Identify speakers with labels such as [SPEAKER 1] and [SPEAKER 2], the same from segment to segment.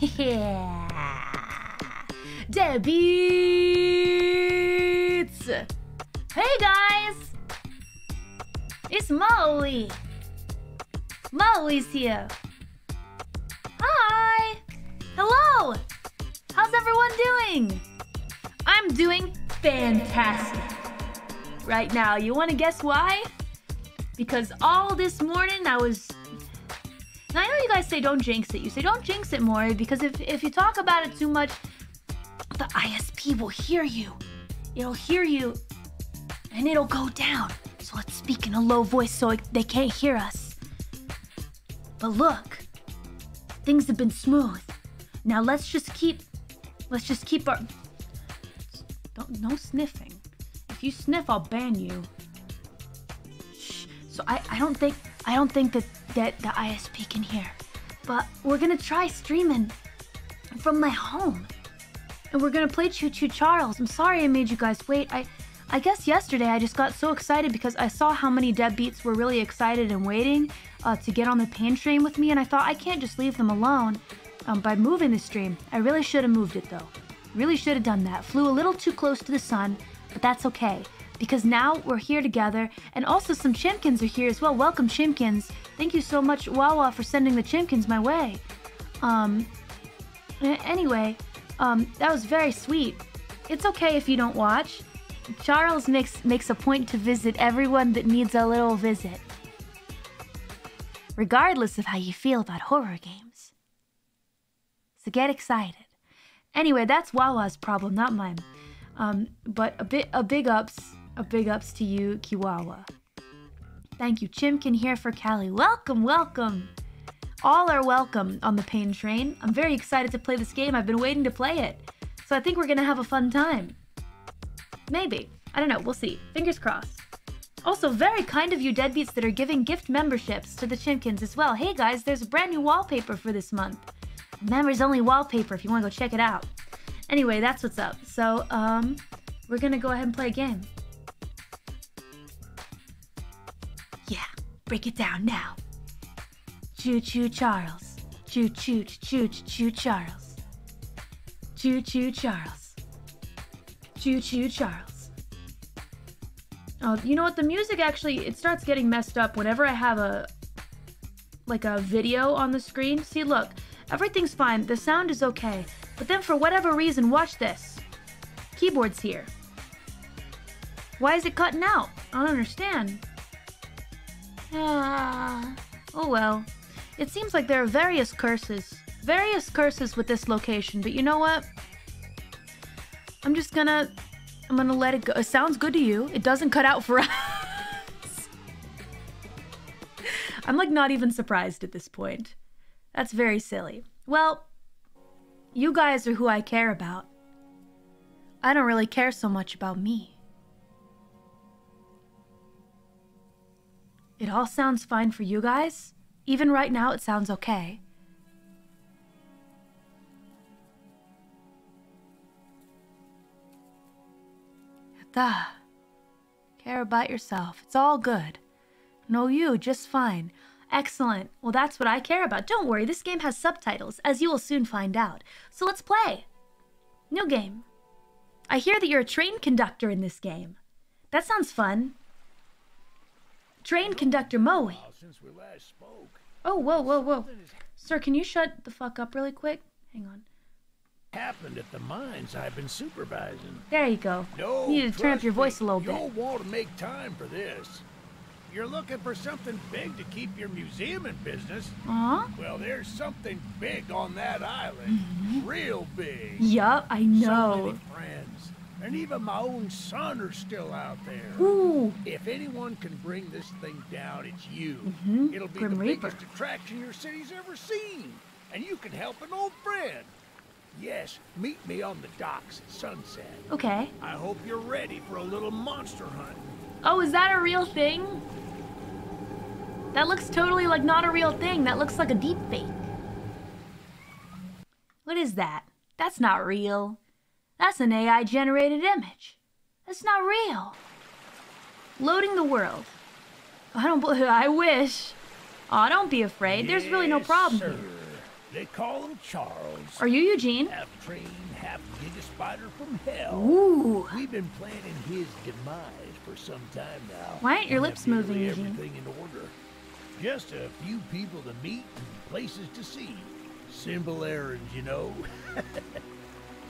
[SPEAKER 1] yeah. Hey guys! It's Mori! Mori's here! Hi! Hello! How's everyone doing? I'm doing fantastic right now. You want to guess why? Because all this morning I was. Now I know you guys say don't jinx it. You say don't jinx it more because if if you talk about it too much, the ISP will hear you. It'll hear you, and it'll go down. So let's speak in a low voice so they can't hear us. But look, things have been smooth. Now let's just keep. Let's just keep our. Don't no sniffing. If you sniff, I'll ban you. I don't think I don't think that that the ISP can hear. But we're gonna try streaming from my home. And we're gonna play Choo Choo Charles. I'm sorry I made you guys wait. I I guess yesterday I just got so excited because I saw how many deadbeats were really excited and waiting uh, to get on the pain train with me, and I thought I can't just leave them alone. um, by moving the stream. I really should have moved it though. Really should have done that. Flew a little too close to the sun, but that's okay. Because now we're here together, and also some chimkins are here as well. Welcome, chimkins. Thank you so much, Wawa, for sending the chimkins my way. Um, anyway, um, that was very sweet. It's okay if you don't watch. Charles makes makes a point to visit everyone that needs a little visit. Regardless of how you feel about horror games. So get excited. Anyway, that's Wawa's problem, not mine. Um, but a bit a big ups, a big ups to you, Kiwawa. Thank you. Chimkin here for Calli. Welcome, welcome. All are welcome on the Pain Train. I'm very excited to play this game. I've been waiting to play it. So I think we're gonna have a fun time. Maybe. I don't know. We'll see. Fingers crossed. Also, very kind of you deadbeats that are giving gift memberships to the Chimkins as well. Hey guys, there's a brand new wallpaper for this month. Members only wallpaper if you want to go check it out. Anyway, that's what's up. So, um, we're gonna go ahead and play a game. Break it down now. Choo choo Charles. Choo choo choo choo Charles. Choo choo Charles. Choo choo Charles. Oh, you know what? The music actually it starts getting messed up whenever I have a like a video on the screen. See, look, everything's fine. The sound is okay. But then for whatever reason, watch this. Keyboard's here. Why is it cutting out? I don't understand. Ah, oh well. It seems like there are various curses. Various curses with this location, but you know what? I'm just gonna... I'm gonna let it go. It sounds good to you. It doesn't cut out for us. I'm like not even surprised at this point. That's very silly. Well, you guys are who I care about. I don't really care so much about me. It all sounds fine for you guys? Even right now, it sounds okay. Duh. Care about yourself. It's all good. No, you, just fine. Excellent. Well, that's what I care about. Don't worry, this game has subtitles, as you will soon find out. So let's play. New game. I hear that you're a train conductor in this game. That sounds fun. Train conductor Moe. Oh, whoa, whoa, whoa. Sir, can you shut the fuck up really quick? Hang on.
[SPEAKER 2] Happened at the mines I've been supervising.
[SPEAKER 1] There you go.
[SPEAKER 2] No,
[SPEAKER 1] you need to turn up your voice a little bit.
[SPEAKER 2] You'll want to make time for this. You're looking for something big to keep your museum in business.
[SPEAKER 1] Uh-huh.
[SPEAKER 2] Well, there's something big on that island.
[SPEAKER 1] Mm-hmm.
[SPEAKER 2] Real big.
[SPEAKER 1] Yup, I
[SPEAKER 2] So
[SPEAKER 1] know.
[SPEAKER 2] many friends. And even my own son are still out there.
[SPEAKER 1] Ooh.
[SPEAKER 2] If anyone can bring this thing down, it's you.
[SPEAKER 1] Mhm,
[SPEAKER 2] It'll be
[SPEAKER 1] Grim
[SPEAKER 2] the
[SPEAKER 1] Reaper.
[SPEAKER 2] biggest attraction your city's ever seen. And you can help an old friend. Yes, meet me on the docks at sunset.
[SPEAKER 1] Okay.
[SPEAKER 2] I hope you're ready for a little monster hunt.
[SPEAKER 1] Oh, is that a real thing? That looks totally like not a real thing. That looks like a deep fake. What is that? That's not real. That's an AI generated image. That's not real. Loading the world. I don't believe I wish. Aw, don't be afraid. There's really no problem
[SPEAKER 2] sir.
[SPEAKER 1] here.
[SPEAKER 2] They call him Charles.
[SPEAKER 1] Are you Eugene?
[SPEAKER 2] half train, half giga spider from hell.
[SPEAKER 1] Ooh.
[SPEAKER 2] We've been planning his demise for some time now.
[SPEAKER 1] Why aren't your lips moving, Eugene?
[SPEAKER 2] Everything in order. Just a few people to meet and places to see. Simple errands, you know.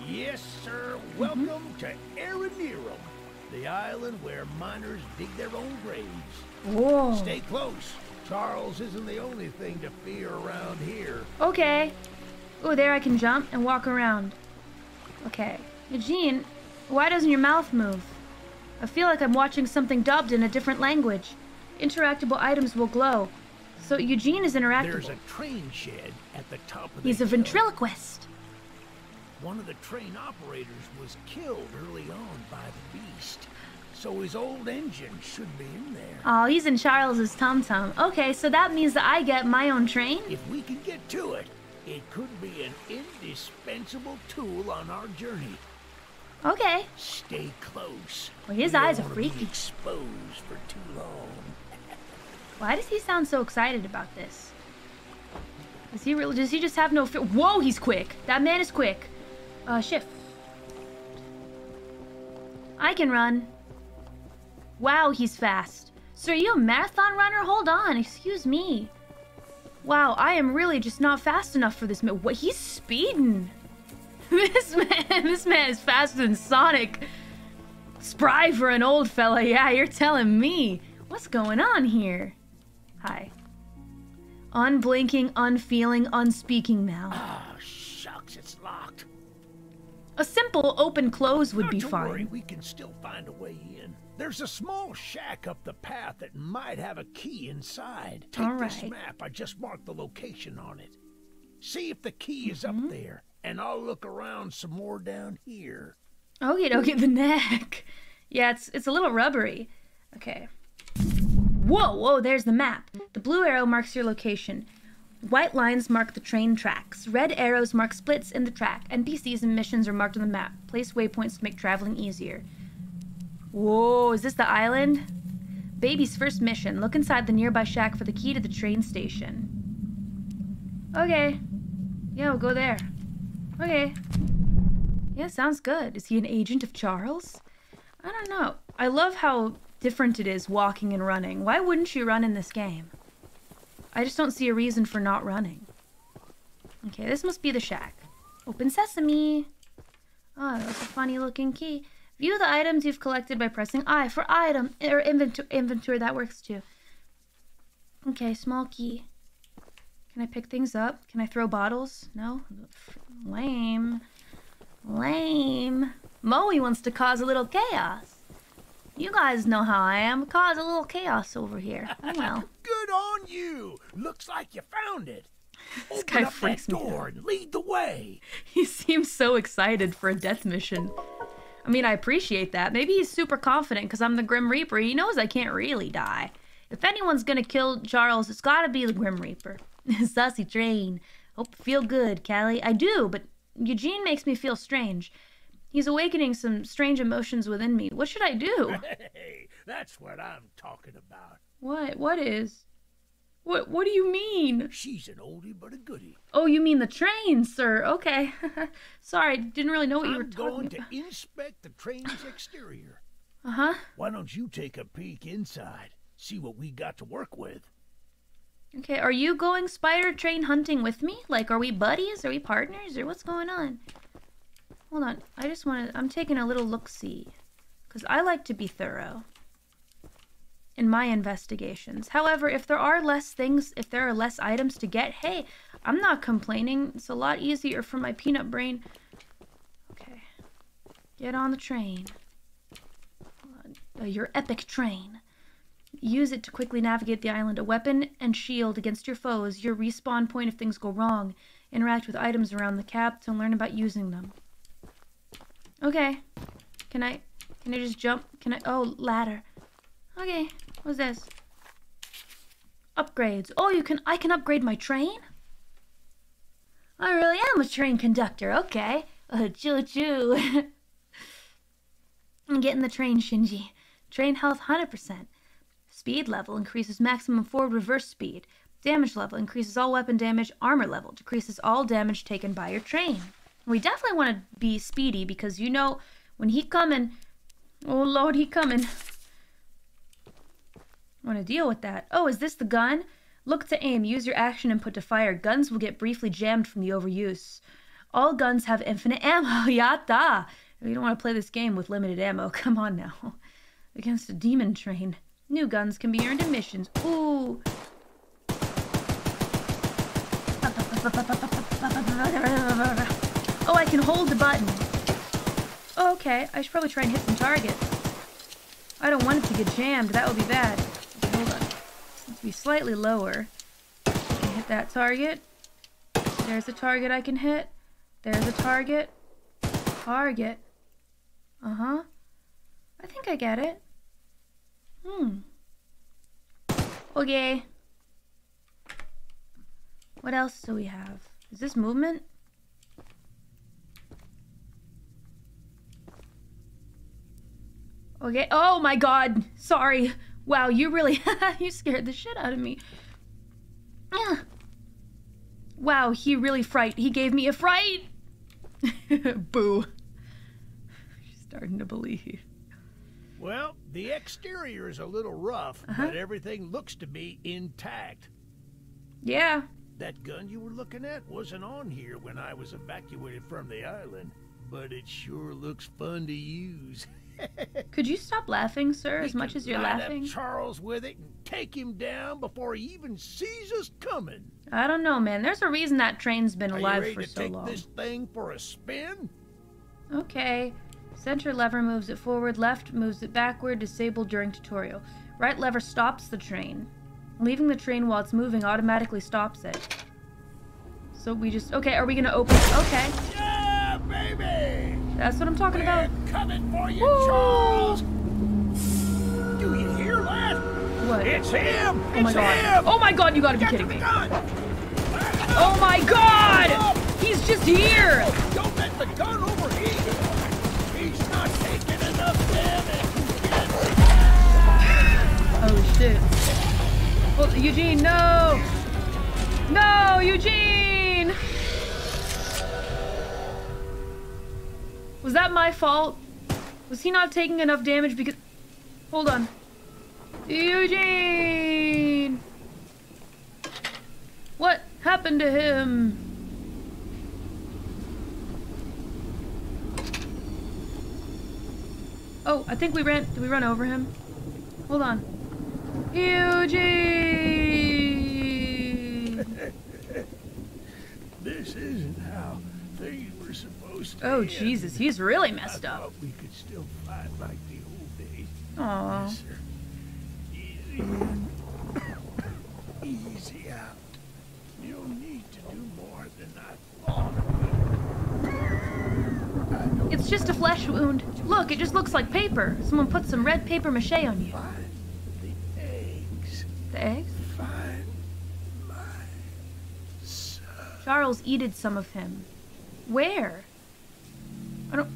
[SPEAKER 2] yes, sir. Welcome to Aranearum, the island where miners dig their own graves.
[SPEAKER 1] Whoa.
[SPEAKER 2] Stay close. Charles isn't the only thing to fear around here.
[SPEAKER 1] Okay. Oh, there I can jump and walk around. Okay. Eugene, why doesn't your mouth move? I feel like I'm watching something dubbed in a different language. Interactable items will glow. So Eugene is interactable.
[SPEAKER 2] There's a train shed at the top of the
[SPEAKER 1] He's a
[SPEAKER 2] hill.
[SPEAKER 1] ventriloquist.
[SPEAKER 2] One of the train operators was killed early on by the beast. So his old engine should be in there.
[SPEAKER 1] Oh, he's in Charles's tum tum. Okay, so that means that I get my own train?
[SPEAKER 2] If we can get to it, it could be an indispensable tool on our journey.
[SPEAKER 1] Okay.
[SPEAKER 2] Stay close.
[SPEAKER 1] Well, his
[SPEAKER 2] We
[SPEAKER 1] eyes are freaky.
[SPEAKER 2] exposed for too long.
[SPEAKER 1] Why does he sound so excited about this? Does he really? Does he just have no? Whoa, he's quick. That man is quick. Uh, shift. I can run. Wow, he's fast. Sir, you a marathon runner? Hold on, excuse me. Wow, I am really just not fast enough for this man. What? He's speeding. This man, this man is faster than Sonic. Spry for an old fella. Yeah, you're telling me. What's going on here? Hi. Unblinking, unfeeling, unspeaking now. A simple open close would
[SPEAKER 2] Not
[SPEAKER 1] be fine.
[SPEAKER 2] worry, we can still find a way in. There's a small shack up the path that might have a key inside. Take
[SPEAKER 1] All
[SPEAKER 2] this map. I just marked the location on it. See if the key is
[SPEAKER 1] Mm-hmm.
[SPEAKER 2] up there, and I'll look around some more down here.
[SPEAKER 1] Okay, okay, the neck. Yeah, it's it's a little rubbery. Okay. Whoa, whoa, there's the map. The blue arrow marks your location. White lines mark the train tracks. Red arrows mark splits in the track. NPCs and missions are marked on the map. Place waypoints to make traveling easier. Whoa, is this the island? Baby's first mission. Look inside the nearby shack for the key to the train station. Okay. Yeah, we'll go there. Okay. Yeah, sounds good. Is he an agent of Charles? I don't know. I love how different it is walking and running. Why wouldn't you run in this game? I just don't see a reason for not running. Okay, this must be the shack. Open sesame. Oh, that's a funny looking key. View the items you've collected by pressing I for item or inventory. Inventory that works too. Okay, small key. Can I pick things up? Can I throw bottles? No. Lame. Lame. Moe wants to cause a little chaos. You guys know how I am. Cause a little chaos over here. Oh well.
[SPEAKER 2] Good on you. Looks like you found it.
[SPEAKER 1] This
[SPEAKER 2] Open
[SPEAKER 1] guy
[SPEAKER 2] up that
[SPEAKER 1] freaks me
[SPEAKER 2] door and lead the way.
[SPEAKER 1] He seems so excited for a death mission. I mean, I appreciate that. Maybe he's super confident because I'm the Grim Reaper. He knows I can't really die. If anyone's gonna kill Charles, it's gotta be the Grim Reaper. Sussy train. Hope you feel good, Calli. I do, but Eugene makes me feel strange. He's awakening some strange emotions within me. What should I do?
[SPEAKER 2] Hey, that's what I'm talking about.
[SPEAKER 1] What? What is? What? What do you mean?
[SPEAKER 2] She's an oldie but a goodie.
[SPEAKER 1] Oh, you mean the train, sir? Okay. Sorry, didn't really know what you were
[SPEAKER 2] I'm going to inspect the train's exterior.
[SPEAKER 1] Uh huh.
[SPEAKER 2] Why don't you take a peek inside? See what we got to work with.
[SPEAKER 1] Okay, are you going spider train hunting with me? Like, are we buddies? Are we partners? Or what's going on? Hold on. I just want to. I'm taking a little look see. Because I like to be thorough in my investigations. However, if there are less things, if there are less items to get, hey, I'm not complaining. It's a lot easier for my peanut brain. Okay. Get on the train. Uh, your epic train. Use it to quickly navigate the island. A weapon and shield against your foes. Your respawn point if things go wrong. Interact with items around the cap to learn about using them. Okay. Can I can I just jump? Can I oh ladder. Okay. What's this? Upgrades. Oh you can I can upgrade my train? I really am a train conductor, okay. Uh, choo choo. I'm getting the train, Shinji. Train health 100%. Speed level increases maximum forward reverse speed. Damage level increases all weapon damage. Armor level decreases all damage taken by your train. We definitely want to be speedy because you know when he coming, oh lord, he coming. Want to deal with that? Oh, is this the gun? Look to aim. Use your action input to fire. Guns will get briefly jammed from the overuse. All guns have infinite ammo. Yatta! You don't want to play this game with limited ammo. Come on now. Against a demon train. New guns can be earned in missions. Ooh. Can hold the button. Oh, okay. I should probably try and hit some targets. I don't want it to get jammed. That would be bad. Okay, hold on. Let's be slightly lower. Hit that target. There's a target I can hit. There's a target. Target. Uh-huh. I think I get it. Hmm. Okay. What else do we have? Is this movement? Okay. Oh my god. Sorry. Wow, you really you scared the shit out of me. Yeah. Wow, he really fright. He gave me a fright. Boo. She's starting to believe.
[SPEAKER 2] Well, the exterior is a little rough,
[SPEAKER 1] Uh-huh.
[SPEAKER 2] but everything looks to be intact.
[SPEAKER 1] Yeah.
[SPEAKER 2] That gun you were looking at wasn't on here when I was evacuated from the island, but it sure looks fun to use.
[SPEAKER 1] Could you stop laughing, sir,
[SPEAKER 2] We
[SPEAKER 1] as much as you're laughing?
[SPEAKER 2] Charles with it and take him down before he even sees us coming.
[SPEAKER 1] I don't know, man. There's a reason that train's been
[SPEAKER 2] Are you
[SPEAKER 1] alive
[SPEAKER 2] ready
[SPEAKER 1] for
[SPEAKER 2] to
[SPEAKER 1] so
[SPEAKER 2] take
[SPEAKER 1] long.
[SPEAKER 2] this thing for a spin?
[SPEAKER 1] Okay. Center lever moves it forward, left moves it backward, disabled during tutorial. Right lever stops the train. Leaving the train while it's moving automatically stops it. So we just okay, are we gonna open okay.
[SPEAKER 2] Yeah, baby!
[SPEAKER 1] That's what I'm talking about.
[SPEAKER 2] We're coming for you,
[SPEAKER 1] Woo!
[SPEAKER 2] Charles! Do you hear that?
[SPEAKER 1] What?
[SPEAKER 2] It's him!
[SPEAKER 1] Oh my
[SPEAKER 2] it's
[SPEAKER 1] god.
[SPEAKER 2] him!
[SPEAKER 1] Oh my god, you gotta be kidding me. Oh my god! He's just here!
[SPEAKER 2] Oh, don't let the gun overheat! He's not taking enough damage!
[SPEAKER 1] Oh shit. Well, Eugene, no! No, Eugene! Was that my fault? Was he not taking enough damage because... Hold on. Eugene! What happened to him? Oh, I think we ran... Did we run over him? Hold on. Eugene!
[SPEAKER 2] This isn't were supposed to
[SPEAKER 1] Oh. Jesus, he's really
[SPEAKER 2] I
[SPEAKER 1] messed up.
[SPEAKER 2] thought we could still fight like the old days.
[SPEAKER 1] Aw.
[SPEAKER 2] Yes, sir. Easy in. Easy out. You need to do more than I thought.
[SPEAKER 1] It's just a flesh wound. Look, it just looks like paper. Someone put some red paper mache on you.
[SPEAKER 2] find the eggs.
[SPEAKER 1] The eggs?
[SPEAKER 2] Find my son.
[SPEAKER 1] Charles eated some of him. Where? I don't.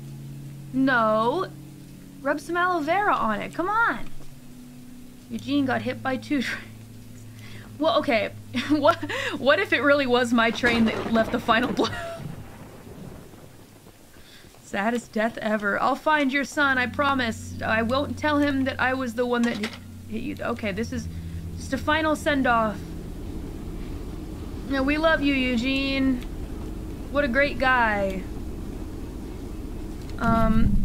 [SPEAKER 1] No. Rub some aloe vera on it. Come on. Eugene got hit by two trains. Well, okay. what? What if it really was my train that left the final blow? Saddest death ever. I'll find your son. I promise. I won't tell him that I was the one that hit, hit you. Okay, this is just a final send off. Yeah, we love you, Eugene. What a great guy. Um.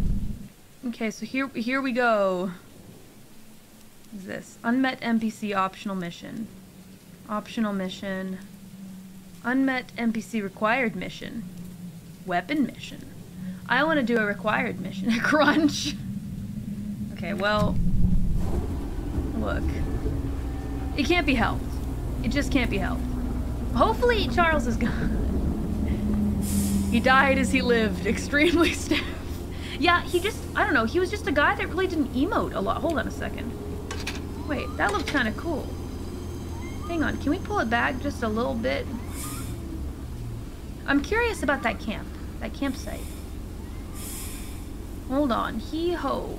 [SPEAKER 1] Okay, so here here we go. What is this? Unmet NPC optional mission. Optional mission. Unmet NPC required mission. Weapon mission. I want to do a required mission. Crunch. Okay, well. Look. It can't be helped. It just can't be helped. Hopefully, Charles is gone. He died as he lived, extremely stiff. Yeah, he just, I don't know, he was just a guy that really didn't emote a lot. Hold on a second. Wait, that looked kind of cool. Hang on, can we pull it back just a little bit? I'm curious about that camp, that campsite. Hold on, hee ho.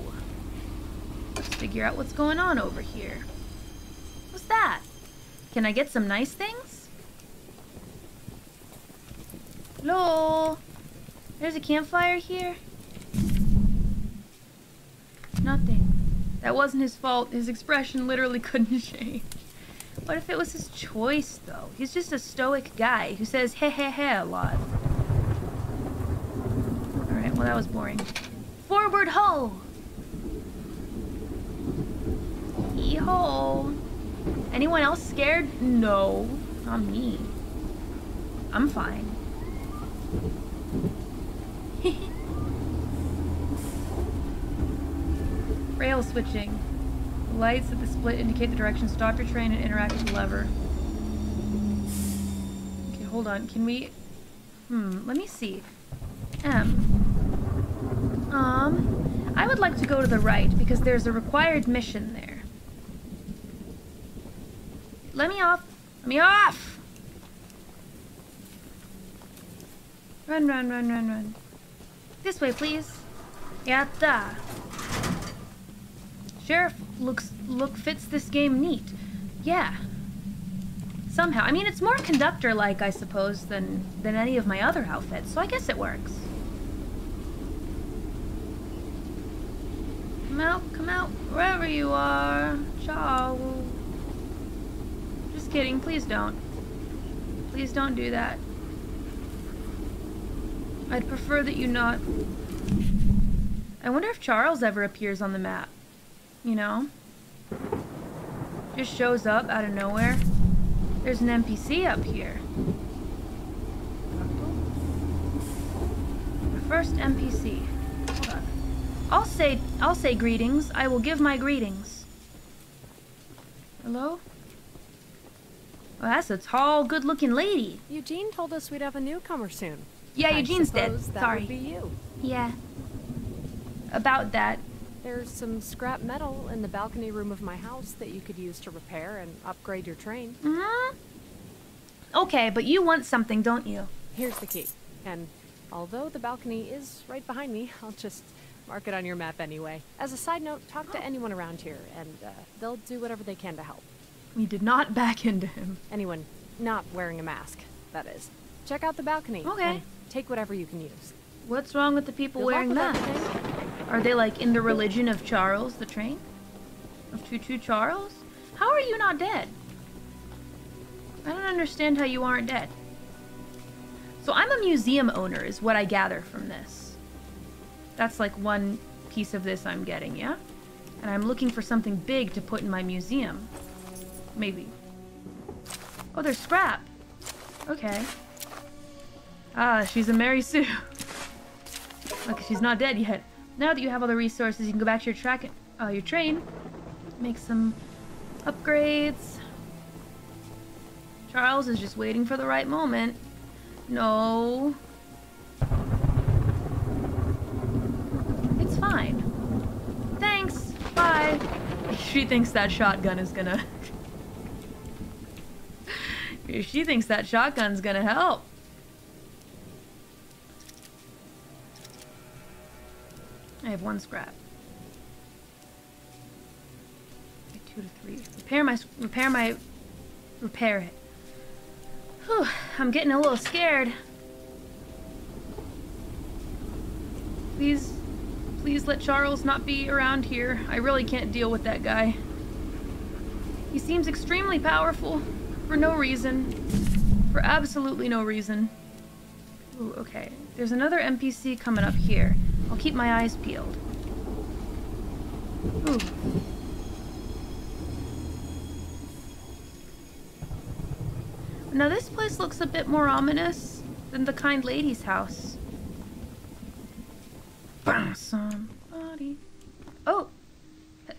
[SPEAKER 1] Let's figure out what's going on over here. What's that? Can I get some nice things? Hello? There's a campfire here? Nothing. That wasn't his fault. His expression literally couldn't change. What if it was his choice, though? He's just a stoic guy who says heh heh heh a lot. Alright, well, that was boring. Forward ho! Hee ho! Anyone else scared? No, not me. I'm fine. Rail switching. Lights at the split indicate the direction. Stop your train and interact with the lever. Okay, hold on. Can we... Hmm, let me see. M. Um, I would like to go to the right because there's a required mission there. Let me off. Let me off! Run, run, run, run, run. This way, please. Yatta. Sheriff looks look fits this game neat. Yeah. somehow. I mean, it's more conductor-like, I suppose, than than any of my other outfits, so I guess it works. Come out, come out, wherever you are. Ciao. Just kidding, please don't. Please don't do that. I'd prefer that you not. I wonder if Charles ever appears on the map. You know? Just shows up out of nowhere. There's an NPC up here. The first NPC. Hold on. I'll say I'll say greetings. I will give my greetings. Hello? Well, that's a tall, good-looking lady.
[SPEAKER 3] Eugene told us we'd have a newcomer soon.
[SPEAKER 1] Yeah,
[SPEAKER 3] I
[SPEAKER 1] Eugene's dead. Sorry.
[SPEAKER 3] would be you.
[SPEAKER 1] Yeah. About that.
[SPEAKER 3] There's some scrap metal in the balcony room of my house that you could use to repair and upgrade your train.
[SPEAKER 1] hmm Okay, but you want something, don't you?
[SPEAKER 3] Here's the key. And although the balcony is right behind me, I'll just mark it on your map anyway. As a side note, talk to anyone around here, and uh, they'll do whatever they can to help.
[SPEAKER 1] We did not back into him.
[SPEAKER 3] Anyone not wearing a mask, that is. Check out the balcony.
[SPEAKER 1] Okay.
[SPEAKER 3] And take whatever you can use.
[SPEAKER 1] What's wrong with the people
[SPEAKER 3] Good
[SPEAKER 1] wearing masks?
[SPEAKER 3] everything.
[SPEAKER 1] Are they like in the religion of Charles the Train? Of Choo Choo Charles? How are you not dead? I don't understand how you aren't dead. So I'm a museum owner, is what I gather from this. That's like one piece of this I'm getting, yeah? And I'm looking for something big to put in my museum. Maybe. Oh, there's scrap. Okay. Ah, she's a Mary Sue. Look, she's not dead yet. Now that you have all the resources, you can go back to your track, uh, your train, make some upgrades. Charles is just waiting for the right moment. No. It's fine. Thanks. Bye. She thinks that shotgun is gonna. she thinks that shotgun's gonna help. I have one scrap. Two to three. Repair my repair my repair it. Whew, I'm getting a little scared. Please, please let Charles not be around here. I really can't deal with that guy. He seems extremely powerful for no reason. For absolutely no reason. Ooh, okay. There's another NPC coming up here. I'll keep my eyes peeled. Ooh. Now this place looks a bit more ominous than the kind lady's house. Found somebody. Oh. H-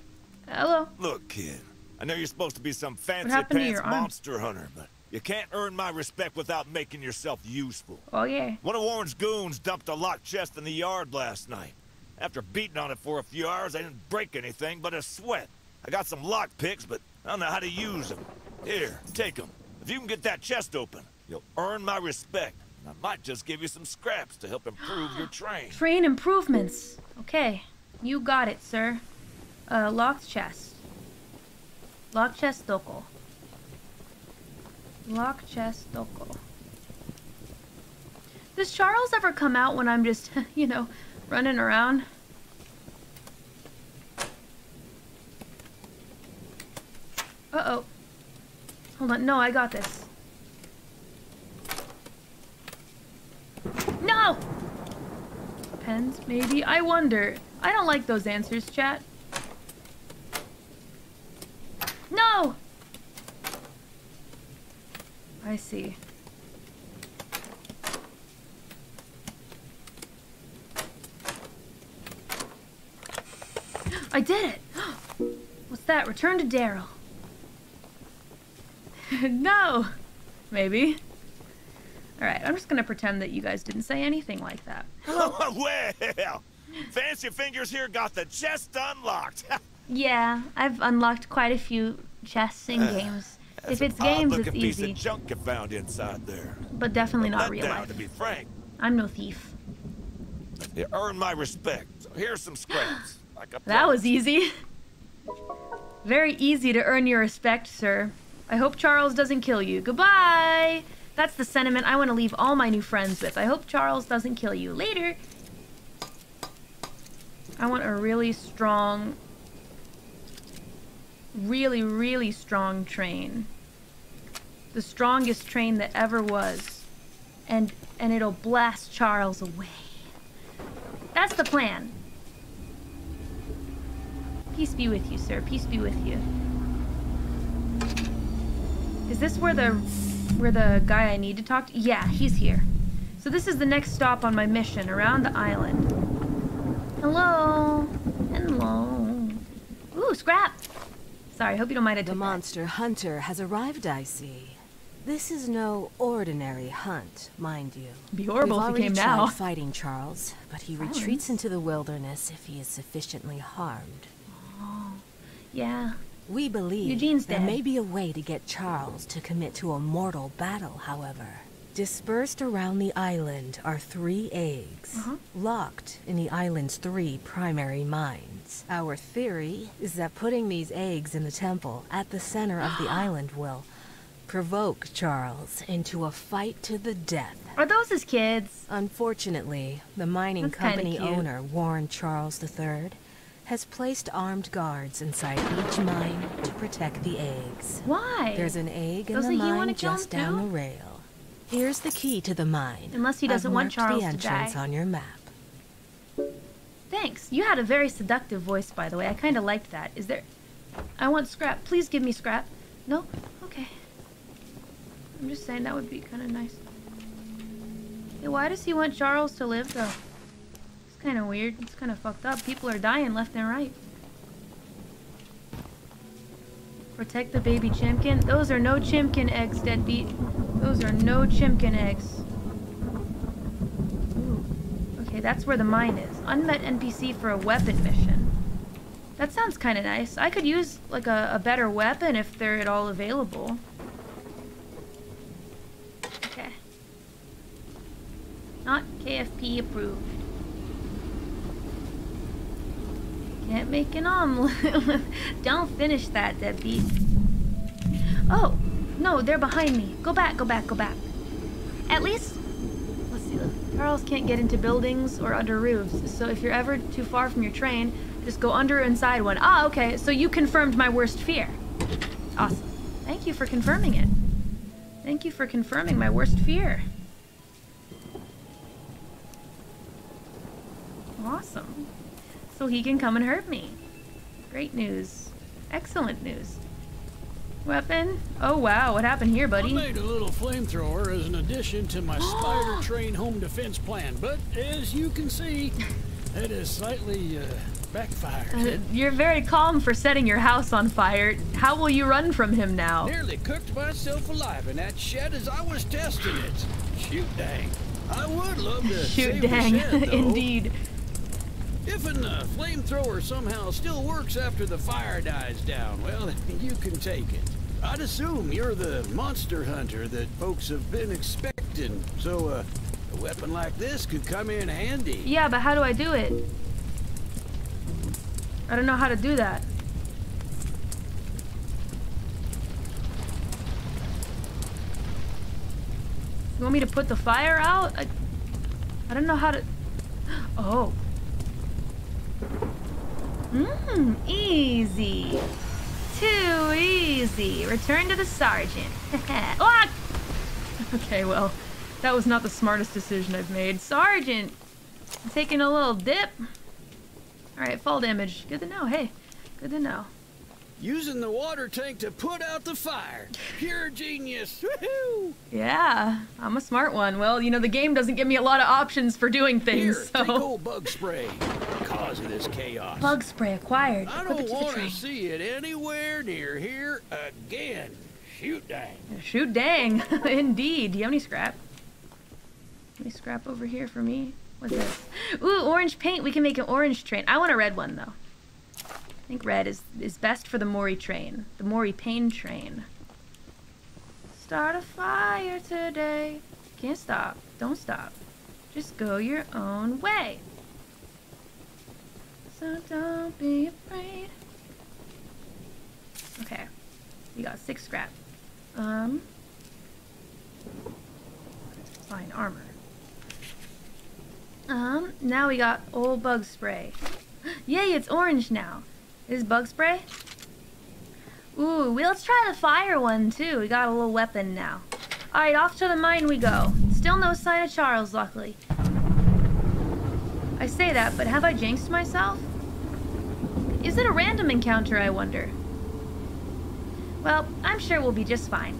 [SPEAKER 1] Hello.
[SPEAKER 4] Look, kid, I know you're supposed to be some fancy pants
[SPEAKER 1] arm?
[SPEAKER 4] monster hunter, but you can't earn my respect without making yourself useful.
[SPEAKER 1] Oh yeah.
[SPEAKER 4] One of Warren's goons dumped a locked chest in the yard last night. After beating on it for a few hours, I didn't break anything but a sweat. I got some lock picks, but I don't know how to use them. Here, take them. If you can get that chest open, you'll earn my respect. And I might just give you some scraps to help improve your train.
[SPEAKER 1] Train improvements. Okay. You got it, sir. Uh, locked chest. Locked chest doko. Lock chest doko. Does Charles ever come out when I'm just, you know, running around? Uh-oh. Hold on. No, I got this. No! Depends, maybe. I wonder. I don't like those answers, chat. No! I see. I did it! What's that? Return to Daryl. no! Maybe. Alright, I'm just gonna pretend that you guys didn't say anything like that.
[SPEAKER 4] Oh, well, Fancy Fingers here got the chest unlocked.
[SPEAKER 1] Yeah, I've unlocked quite a few chests in games. If it's games, it's
[SPEAKER 4] looking piece
[SPEAKER 1] easy,
[SPEAKER 4] of junk you found inside there.
[SPEAKER 1] but definitely
[SPEAKER 4] A
[SPEAKER 1] not real
[SPEAKER 4] letdown,
[SPEAKER 1] life.
[SPEAKER 4] to be frank.
[SPEAKER 1] I'm no thief.
[SPEAKER 4] You earned my respect. So here's some scraps. Like
[SPEAKER 1] That was easy. Very easy to earn your respect, sir. I hope Charles doesn't kill you. Goodbye! That's the sentiment I want to leave all my new friends with. I hope Charles doesn't kill you. Later! I want a really strong, really, really strong train. The strongest train that ever was. And and it'll blast Charles away. That's the plan. Peace be with you, sir. Peace be with you. Is this where the where the guy I need to talk to? Yeah, he's here. So this is the next stop on my mission around the island. Hello. Hello. Ooh, scrap. Sorry, hope you don't mind I
[SPEAKER 5] The
[SPEAKER 1] took that.
[SPEAKER 5] monster hunter has arrived, I see. This is no ordinary hunt, mind you.
[SPEAKER 1] Be horrible
[SPEAKER 5] We've
[SPEAKER 1] if he
[SPEAKER 5] already
[SPEAKER 1] came
[SPEAKER 5] tried
[SPEAKER 1] now.
[SPEAKER 5] fighting Charles, but he retreats into the wilderness if he is sufficiently harmed.
[SPEAKER 1] Oh, yeah.
[SPEAKER 5] We believe
[SPEAKER 1] Eugene's
[SPEAKER 5] there may be a way to get Charles to commit to a mortal battle, however. Dispersed around the island are three eggs,
[SPEAKER 1] Uh-huh.
[SPEAKER 5] locked in the island's three primary mines. Our theory is that putting these eggs in the temple at the center of the island will provoke Charles into a fight to the death.
[SPEAKER 1] Are those his kids?
[SPEAKER 5] Unfortunately, the mining
[SPEAKER 1] That's
[SPEAKER 5] company owner, Warren Charles III, has placed armed guards inside each mine to protect the eggs.
[SPEAKER 1] Why?
[SPEAKER 5] There's an egg in
[SPEAKER 1] Doesn't
[SPEAKER 5] the mine just down
[SPEAKER 1] too?
[SPEAKER 5] the rail. Here's the key to the mine.
[SPEAKER 1] Unless he
[SPEAKER 5] I've
[SPEAKER 1] doesn't want
[SPEAKER 5] marked
[SPEAKER 1] Charles
[SPEAKER 5] the
[SPEAKER 1] to
[SPEAKER 5] entrance
[SPEAKER 1] die.
[SPEAKER 5] on your map.
[SPEAKER 1] Thanks. You had a very seductive voice, by the way. I kind of liked that. Is there... I want scrap. Please give me scrap. No? Okay. I'm just saying that would be kind of nice. Hey, why does he want Charles to live, though? It's kind of weird. It's kind of fucked up. People are dying left and right. Protect the baby chimkin. Those are no chimkin eggs, deadbeat. Those are no chimkin eggs. Ooh. Okay, that's where the mine is. Unmet NPC for a weapon mission. That sounds kind of nice. I could use like a, a better weapon if they're at all available. Okay. Not KFP approved. Can't make an omelet. Don't finish that, deadbeat. Oh, no, they're behind me. Go back, go back, go back. At least Let's see. Charles can't get into buildings or under roofs, so if you're ever too far from your train, just go under or inside one. Ah, okay. So you confirmed my worst fear. Awesome. Thank you for confirming it. Thank you for confirming my worst fear. Awesome. So he can come and hurt me. Great news. Excellent news. Weapon? Oh wow, what happened here, buddy?
[SPEAKER 6] I made a little flamethrower as an addition to my spider train home defense plan, but as you can see, it has slightly uh, backfired.
[SPEAKER 1] Uh, You're very calm for setting your house on fire. How will you run from him now?
[SPEAKER 6] Nearly cooked myself alive in that shed as I was testing it. Shoot dang. I would love to
[SPEAKER 1] Shoot dang, indeed.
[SPEAKER 6] If an uh, flamethrower somehow still works after the fire dies down, well, you can take it. I'd assume you're the monster hunter that folks have been expecting, so uh, a weapon like this could come in handy.
[SPEAKER 1] Yeah, but how do I do it? I don't know how to do that. You want me to put the fire out? I, I don't know how to. Oh. Mmm, easy. Too easy. Return to the sergeant. ah! Okay, well, that was not the smartest decision I've made. Sergeant! I'm taking a little dip. Alright, fall damage. Good to know. Hey, good to know.
[SPEAKER 6] Using the water tank to put out the fire. Pure genius. Woohoo!
[SPEAKER 1] Yeah, I'm a smart one. Well, you know, the game doesn't give me a lot of options for doing
[SPEAKER 6] Here,
[SPEAKER 1] things,
[SPEAKER 6] take
[SPEAKER 1] so.
[SPEAKER 6] old bug spray. Cause of this chaos.
[SPEAKER 1] Bug spray acquired.
[SPEAKER 6] I
[SPEAKER 1] Equip
[SPEAKER 6] don't want to see it anywhere near here again. Shoot dang.
[SPEAKER 1] Shoot dang. Indeed. Do you have any scrap? Any scrap over here for me? What's this? Ooh, orange paint. We can make an orange train. I want a red one, though. I think red is, is best for the Mori train. The Mori pain train. Start a fire today. Can't stop. Don't stop. Just go your own way. So don't be afraid. Okay. We got six scrap. Um. Fine, armor. Um, now we got old bug spray. Yay, it's orange now. Is bug spray? Ooh, we, let's try the fire one too. We got a little weapon now. Alright, off to the mine we go. Still no sign of Charles, luckily. I say that, but have I jinxed myself? Is it a random encounter, I wonder? Well, I'm sure we'll be just fine.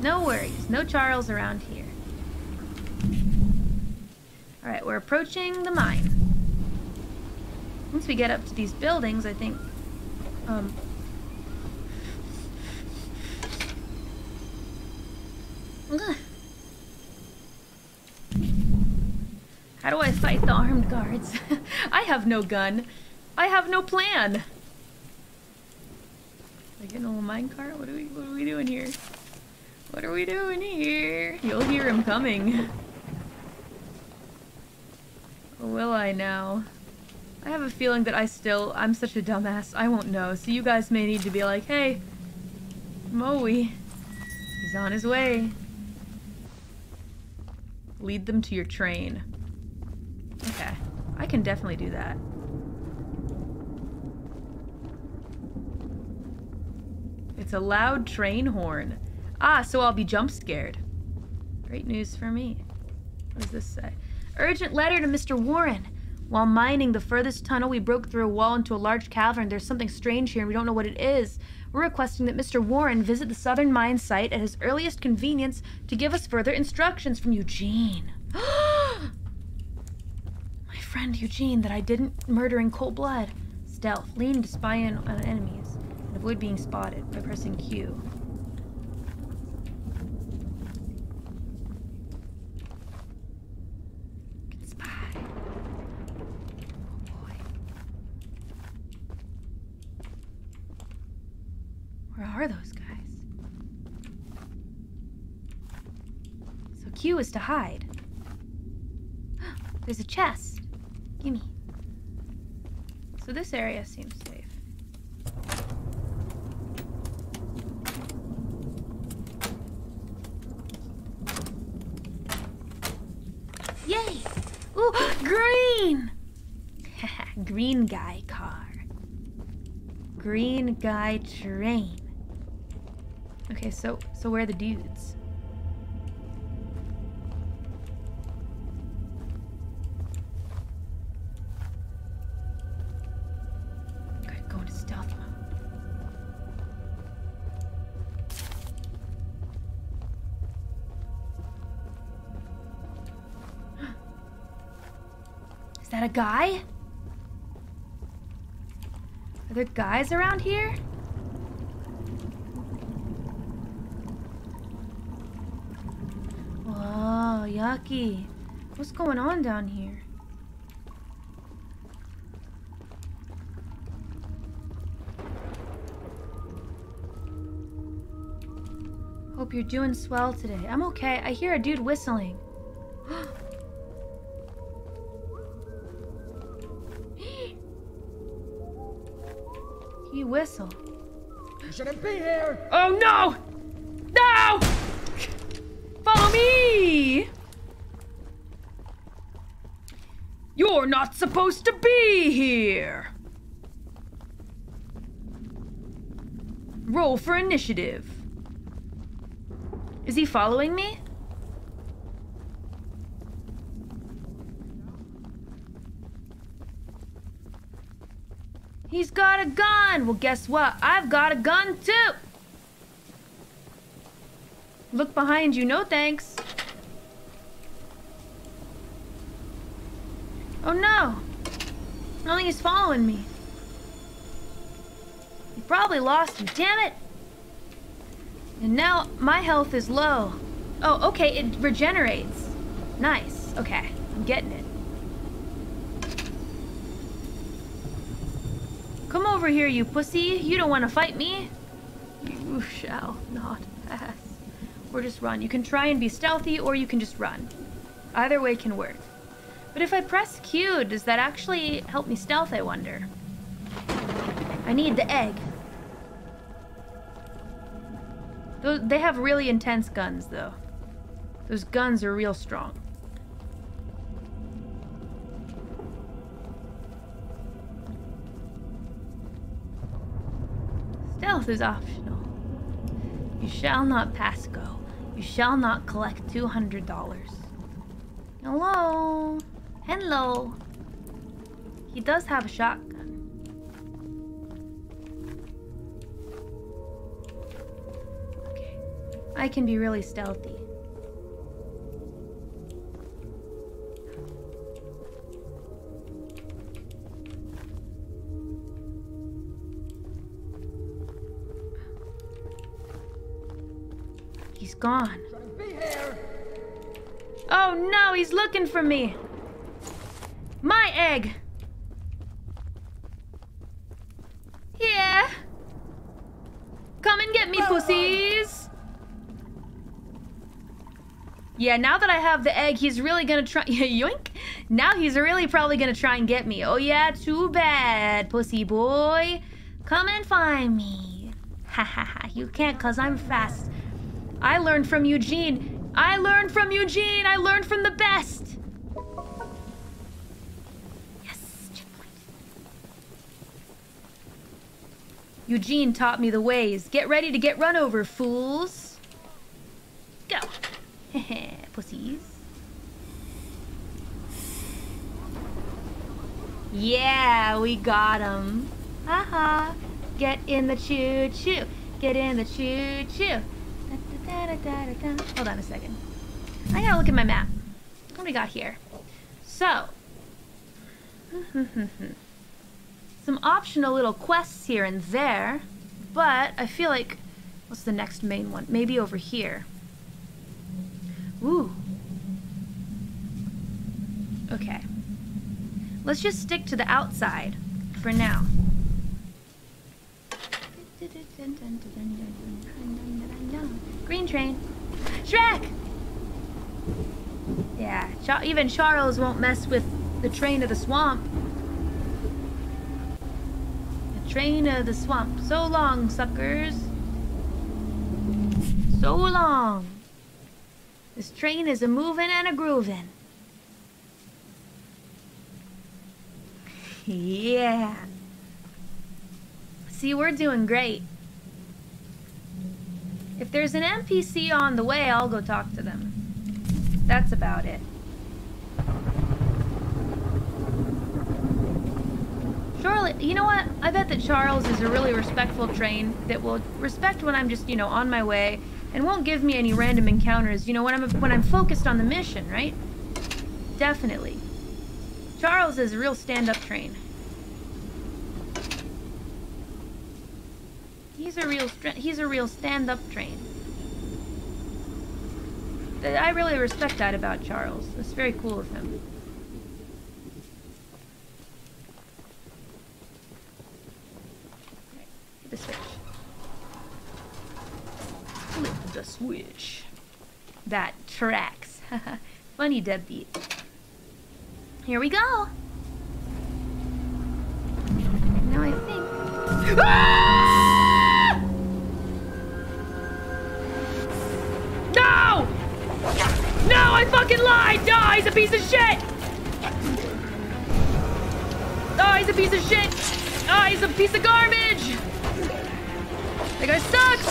[SPEAKER 1] No worries, no Charles around here. Alright, we're approaching the mine. Once we get up to these buildings, I think... Um... How do I fight the armed guards? I have no gun. I have no plan. I get a little minecart? What are we what are we doing here? What are we doing here? You'll hear him coming. Will I now? I have a feeling that I still I'm such a dumbass. I won't know. So you guys may need to be like, hey, Moe. He's on his way. Lead them to your train. Okay. I can definitely do that. It's a loud train horn. Ah, so I'll be jump scared. Great news for me. What does this say? Urgent letter to Mr. Warren. While mining the furthest tunnel, we broke through a wall into a large cavern. There's something strange here and we don't know what it is. We're requesting that Mr. Warren visit the southern mine site at his earliest convenience to give us further instructions from Eugene. My friend Eugene that I didn't murder in cold blood. Stealth. Lean to spy in on enemies avoid being spotted by pressing Q. Oh boy. Where are those guys? So Q is to hide. There's a chest. Gimme. So this area seems safe. Yay! Ooh, green! green guy car. Green guy train. Okay, so so where are the dudes? That a guy? Are there guys around here? Whoa, yucky. What's going on down here? Hope you're doing swell today. I'm okay. I hear a dude whistling. he whistle.
[SPEAKER 7] You shouldn't be here!
[SPEAKER 1] Oh no! No! Follow me! You're not supposed to be here! Roll for initiative. Is he following me? He's got a gun! Well, guess what? I've got a gun too! Look behind you, no thanks. Oh no! I don't think he's following me. He probably lost me, damn it! And now my health is low. Oh, okay, it regenerates. Nice. Okay, I'm getting it. Come over here, you pussy. You don't want to fight me. You shall not pass. Or just run. You can try and be stealthy, or you can just run. Either way can work. But if I press Q, does that actually help me stealth, I wonder? I need the egg. They have really intense guns, though. Those guns are real strong. Stealth is optional. You shall not pass go. You shall not collect $200. Hello? Hello? He does have a shotgun. Okay. I can be really stealthy. He's gone. Oh no, he's looking for me. My egg. Yeah. Come and get me, um, pussies. Yeah, now that I have the egg, he's really gonna try. Yoink. Now he's really probably gonna try and get me. Oh yeah, too bad, pussy boy. Come and find me. Ha ha ha. You can't, cause I'm fast. I learned from Eugene. I learned from Eugene. I learned from the best. Yes, checkpoint. Eugene taught me the ways. Get ready to get run over, fools. Go. Pussies. Yeah, we got him. Haha. Uh-huh. Get in the choo choo. Get in the choo choo. Da-da-da-da-da-da. Hold on a second. I gotta look at my map. What do we got here? So, some optional little quests here and there, but I feel like, what's the next main one? Maybe over here. Ooh. Okay. Let's just stick to the outside for now. Green train. Shrek! Yeah, even Charles won't mess with the train of the swamp. The train of the swamp. So long, suckers. So long. This train is a moving and a grooving. yeah. See, we're doing great. If there's an NPC on the way, I'll go talk to them. That's about it. Charlotte, you know what? I bet that Charles is a really respectful train that will respect when I'm just, you know, on my way and won't give me any random encounters, you know, when I'm when I'm focused on the mission, right? Definitely. Charles is a real stand-up train. He's a real he's a real stand-up train. I really respect that about Charles. It's very cool of him. The switch. Flip the switch. That tracks. Funny deadbeat. Here we go. Now I think. Ah! No! No, I fucking lied! No, he's a piece of shit! Oh, he's a piece of shit! Oh, he's a piece of garbage! That guy sucks!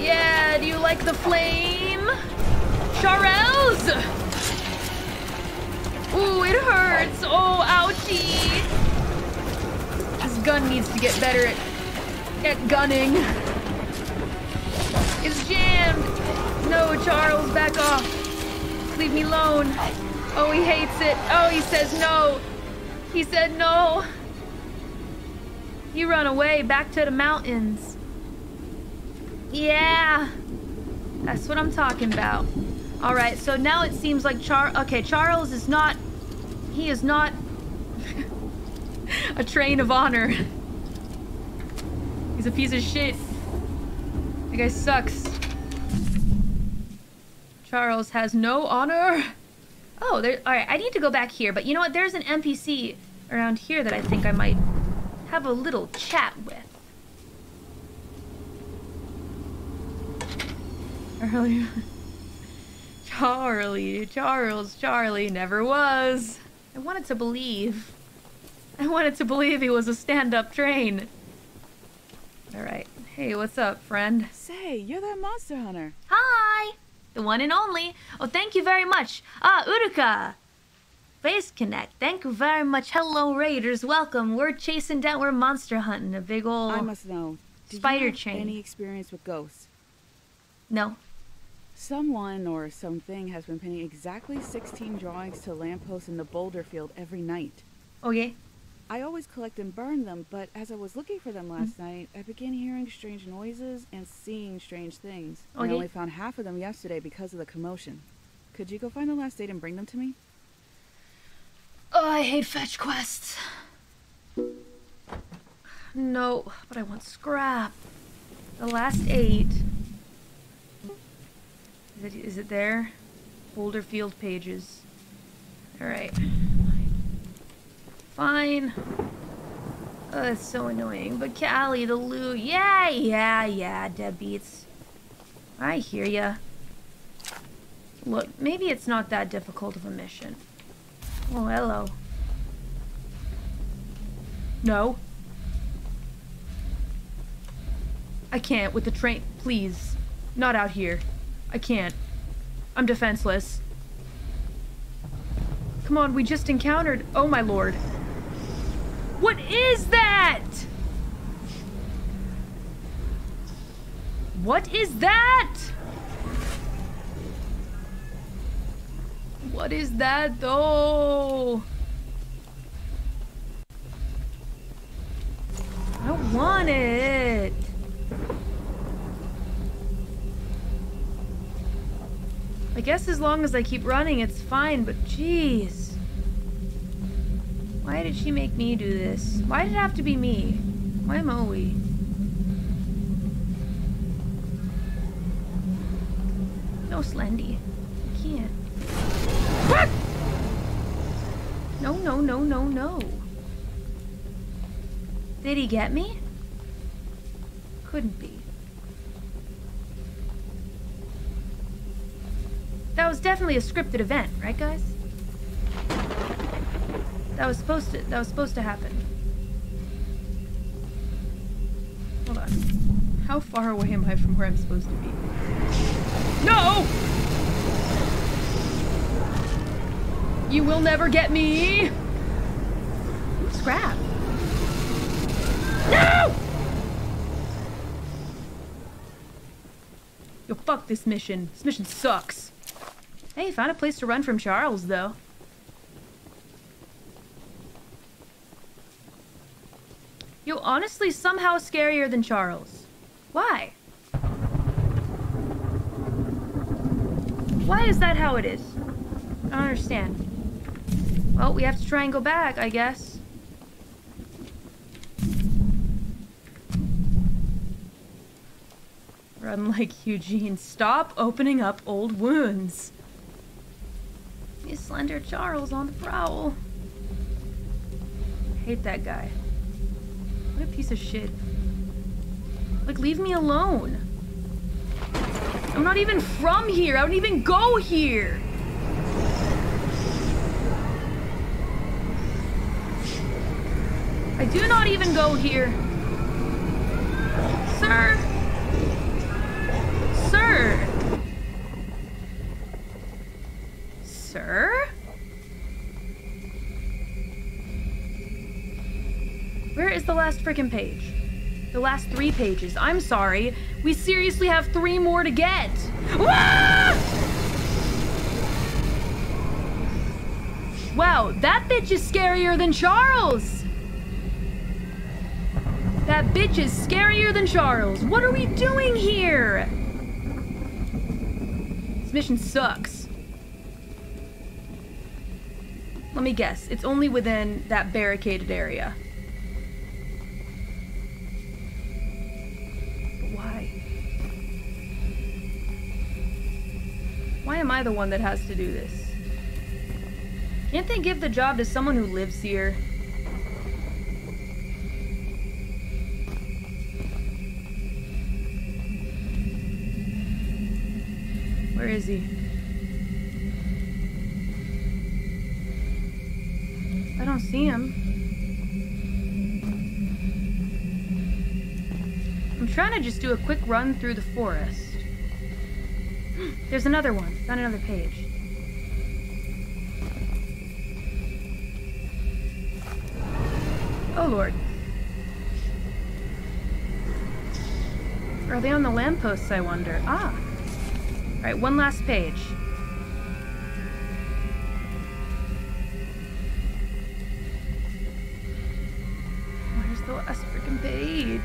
[SPEAKER 1] Yeah, do you like the flame? Charles! Ooh, it hurts! Oh, ouchie! This gun needs to get better at, at gunning. It's jammed! No, Charles, back off. Leave me alone. Oh, he hates it. Oh, he says no. He said no. You run away back to the mountains. Yeah. That's what I'm talking about. All right, so now it seems like Char... Okay, Charles is not... He is not... a train of honor. He's a piece of shit. That guy sucks. Charles has no honor. Oh, there. All right, I need to go back here. But you know what? There's an NPC around here that I think I might have a little chat with. Charlie. Charlie, Charles, Charlie never was. I wanted to believe. I wanted to believe he was a stand-up train. All right. Hey, what's up, friend?
[SPEAKER 8] Say, you're that monster hunter.
[SPEAKER 1] Hi! The one and only. Oh, thank you very much. Ah, Uruka! Face Connect. Thank you very much. Hello, Raiders. Welcome. We're chasing down, we're monster hunting a big old.
[SPEAKER 8] I must know. Did
[SPEAKER 1] spider
[SPEAKER 8] you have
[SPEAKER 1] train.
[SPEAKER 8] Any experience with ghosts?
[SPEAKER 1] No.
[SPEAKER 8] Someone or something has been painting exactly 16 drawings to lampposts in the boulder field every night.
[SPEAKER 1] Okay.
[SPEAKER 8] I always collect and burn them, but as I was looking for them mm. last night, I began hearing strange noises and seeing strange things. Oh,
[SPEAKER 1] I
[SPEAKER 8] only found half of them yesterday because of the commotion. Could you go find the last date and bring them to me?
[SPEAKER 1] Oh, I hate fetch quests. No, but I want scrap. The last eight. Is it, is it there? Boulder Field pages. Alright. Fine. Oh, it's so annoying. But Calli, the loot. Yeah, yeah, yeah, deadbeats. I hear ya. Look, maybe it's not that difficult of a mission. Oh, hello. No. I can't with the train. Please. Not out here. I can't. I'm defenseless. Come on, we just encountered. Oh, my lord. What is that? What is that? What is that though? I don't want it. I guess as long as I keep running, it's fine, but jeez. Why did she make me do this? Why did it have to be me? Why Moe? No, Slendy. I can't. What? No, no, no, no, no. Did he get me? Couldn't be. That was definitely a scripted event, right guys? That was supposed to that was supposed to happen. Hold on. How far away am I from where I'm supposed to be? No! You will never get me! Scrap. No! Yo, fuck this mission. This mission sucks. Hey, found a place to run from Charles, though. Yo, honestly, somehow scarier than Charles. Why? Why is that how it is? I don't understand. Well, we have to try and go back, I guess. Run like Eugene. Stop opening up old wounds. You slender Charles on the prowl. Hate that guy. What a piece of shit. Like, leave me alone. I'm not even from here. I don't even go here. I do not even go here. Sir. Sir. Sir? Where is the last freaking page? The last three pages. I'm sorry. We seriously have three more to get. Ah! Wow, that bitch is scarier than Charles. That bitch is scarier than Charles. What are we doing here? This mission sucks. Let me guess. It's only within that barricaded area. Why am I the one that has to do this? Can't they give the job to someone who lives here? Where is he? I don't see him. I'm trying to just do a quick run through the forest. There's another one. Found another page. Oh lord. Are they on the lampposts, I wonder? Ah. Alright, one last page. Where's the last freaking page?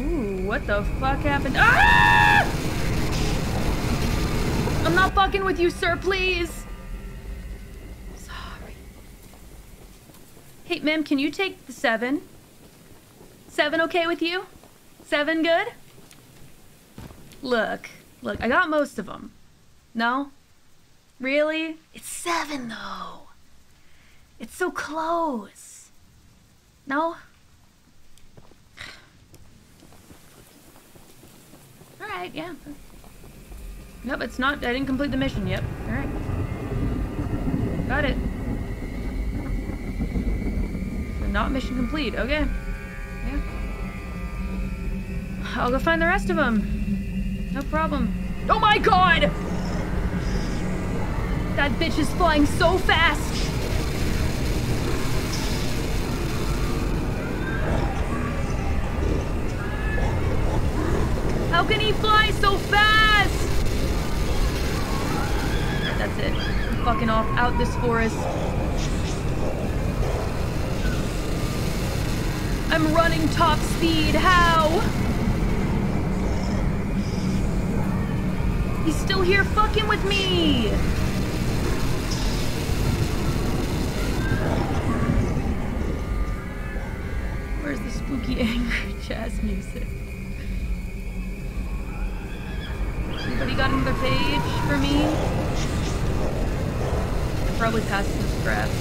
[SPEAKER 1] Ooh, what the fuck happened? Ah! I'm not fucking with you, sir, please! Sorry. Hey, ma'am, can you take the seven? Seven okay with you? Seven good? Look, look, I got most of them. No? Really? It's seven, though. It's so close. No? Alright, yeah. Nope, it's not. I didn't complete the mission yet. Alright. Got it. So not mission complete. Okay. Yeah. I'll go find the rest of them. No problem. Oh my god! That bitch is flying so fast! How can he fly so fast? That's it. I'm fucking off out this forest. I'm running top speed. How? He's still here fucking with me. Where's the spooky angry jazz music? Anybody got another page for me? Probably passed some scraps.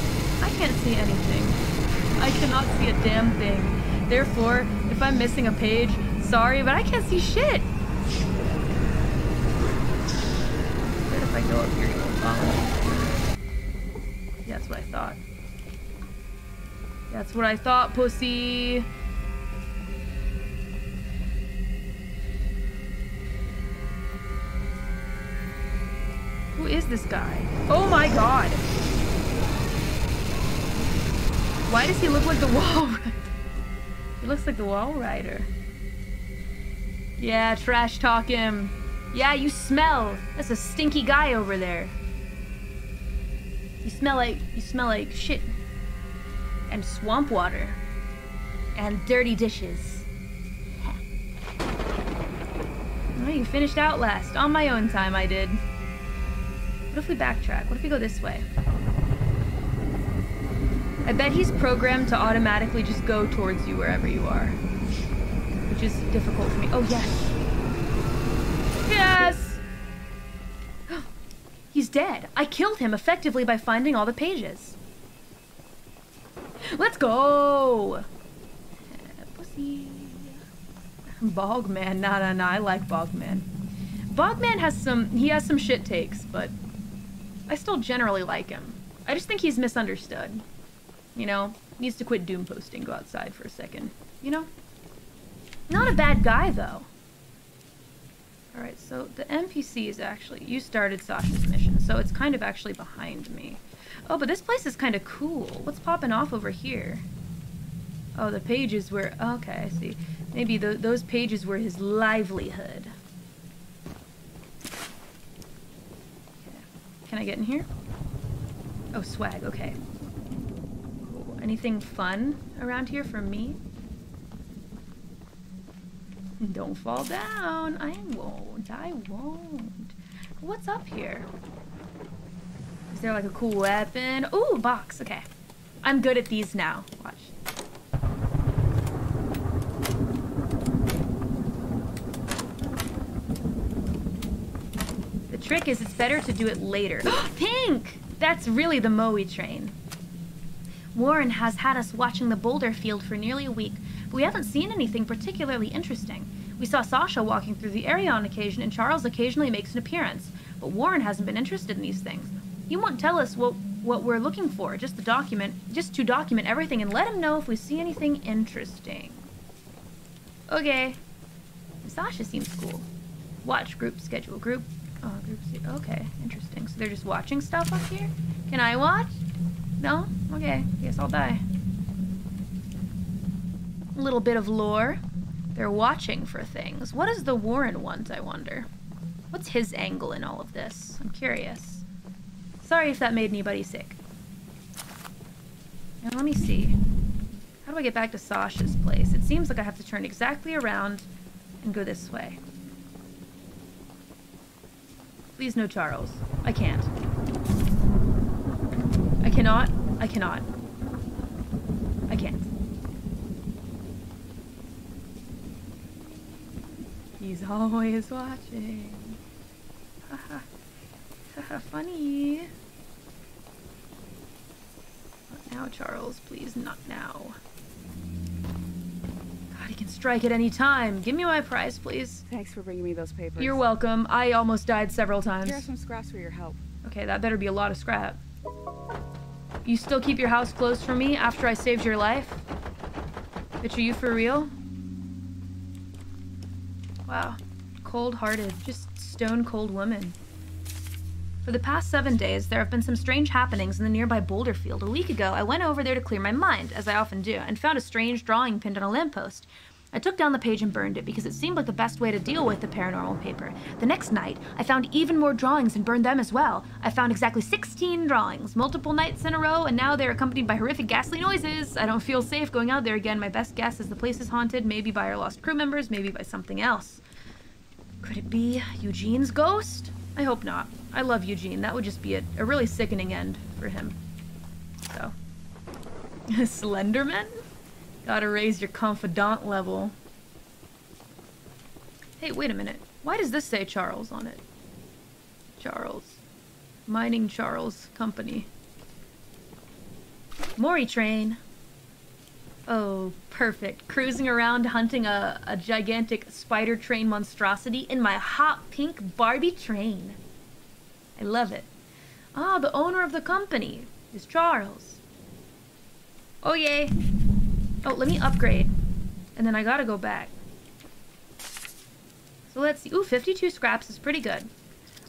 [SPEAKER 1] I can't see anything. I cannot see a damn thing. Therefore, if I'm missing a page, sorry, but I can't see shit. If I go up here, you won't follow me. That's what I thought. That's what I thought, pussy. Who is this guy? Oh my god! Why does he look like the wall? He looks like the wall rider. Yeah, trash talk him. Yeah, you smell. That's a stinky guy over there. You smell like you smell like shit. And swamp water. And dirty dishes. Well, you finished out last On my own time, I did. What if we backtrack? What if we go this way? I bet he's programmed to automatically just go towards you wherever you are. Which is difficult for me. Oh, yes. Yes! He's dead. I killed him effectively by finding all the pages. Let's go! Eh, pussy. Bogman. Nah, nah, nah. I like Bogman. Bogman has some... He has some shit takes, but... I still generally like him. I just think he's misunderstood. You know? Needs to quit doom posting, go outside for a second. You know? Not a bad guy, though. Alright, so the NPC is actually... You started Sasha's mission, so it's kind of actually behind me. Oh, but this place is kind of cool. What's popping off over here? Oh, the pages were... Okay, I see. Maybe th those pages were his livelihood. Okay. Can I get in here? Oh, swag, okay. Anything fun around here for me? Don't fall down. I won't. I won't. What's up here? Is there like a cool weapon? Ooh, box. Okay. I'm good at these now. Watch. The trick is it's better to do it later. Pink! That's really the Moe train. Warren has had us watching the boulder field for nearly a week, but we haven't seen anything particularly interesting. We saw Sasha walking through the area on occasion, and Charles occasionally makes an appearance. But Warren hasn't been interested in these things. He won't tell us what what we're looking for, just the document, just to document everything and let him know if we see anything interesting. Okay. Sasha seems cool. Watch group schedule group. Oh, group. Okay, interesting. So they're just watching stuff up here. Can I watch? No. Okay. Guess I'll die. A little bit of lore. They're watching for things. What does the Warren want? I wonder. What's his angle in all of this? I'm curious. Sorry if that made anybody sick. Now let me see. How do I get back to Sasha's place? It seems like I have to turn exactly around and go this way. Please no Charles. I can't. I cannot. I cannot. I can't. He's always watching. Haha. Haha, funny. Not now, Charles. Please, not now. He can strike at any time. Give me my prize, please.
[SPEAKER 8] Thanks for bringing me those papers.
[SPEAKER 1] You're welcome. I almost died several times.
[SPEAKER 8] Here are some scraps for your help.
[SPEAKER 1] Okay, that better be a lot of scrap. You still keep your house closed for me after I saved your life? Bitch, are you for real? Wow. Cold-hearted. Just stone-cold woman. For the past seven days, there have been some strange happenings in the nearby boulder field. A week ago, I went over there to clear my mind, as I often do, and found a strange drawing pinned on a lamppost. I took down the page and burned it because it seemed like the best way to deal with the paranormal paper. The next night, I found even more drawings and burned them as well. I found exactly 16 drawings, multiple nights in a row, and now they're accompanied by horrific ghastly noises. I don't feel safe going out there again. My best guess is the place is haunted, maybe by our lost crew members, maybe by something else. Could it be Eugene's ghost? I hope not. I love Eugene. That would just be a, a really sickening end for him. So. Slenderman? Gotta raise your confidant level. Hey, wait a minute. Why does this say Charles on it? Charles. Mining Charles Company. Mori train. Oh, perfect. Cruising around hunting a, a gigantic spider train monstrosity in my hot pink Barbie train. I love it. Ah, the owner of the company is Charles. Oh, yay. Oh, let me upgrade. And then I gotta go back. So let's see. Ooh, 52 scraps is pretty good.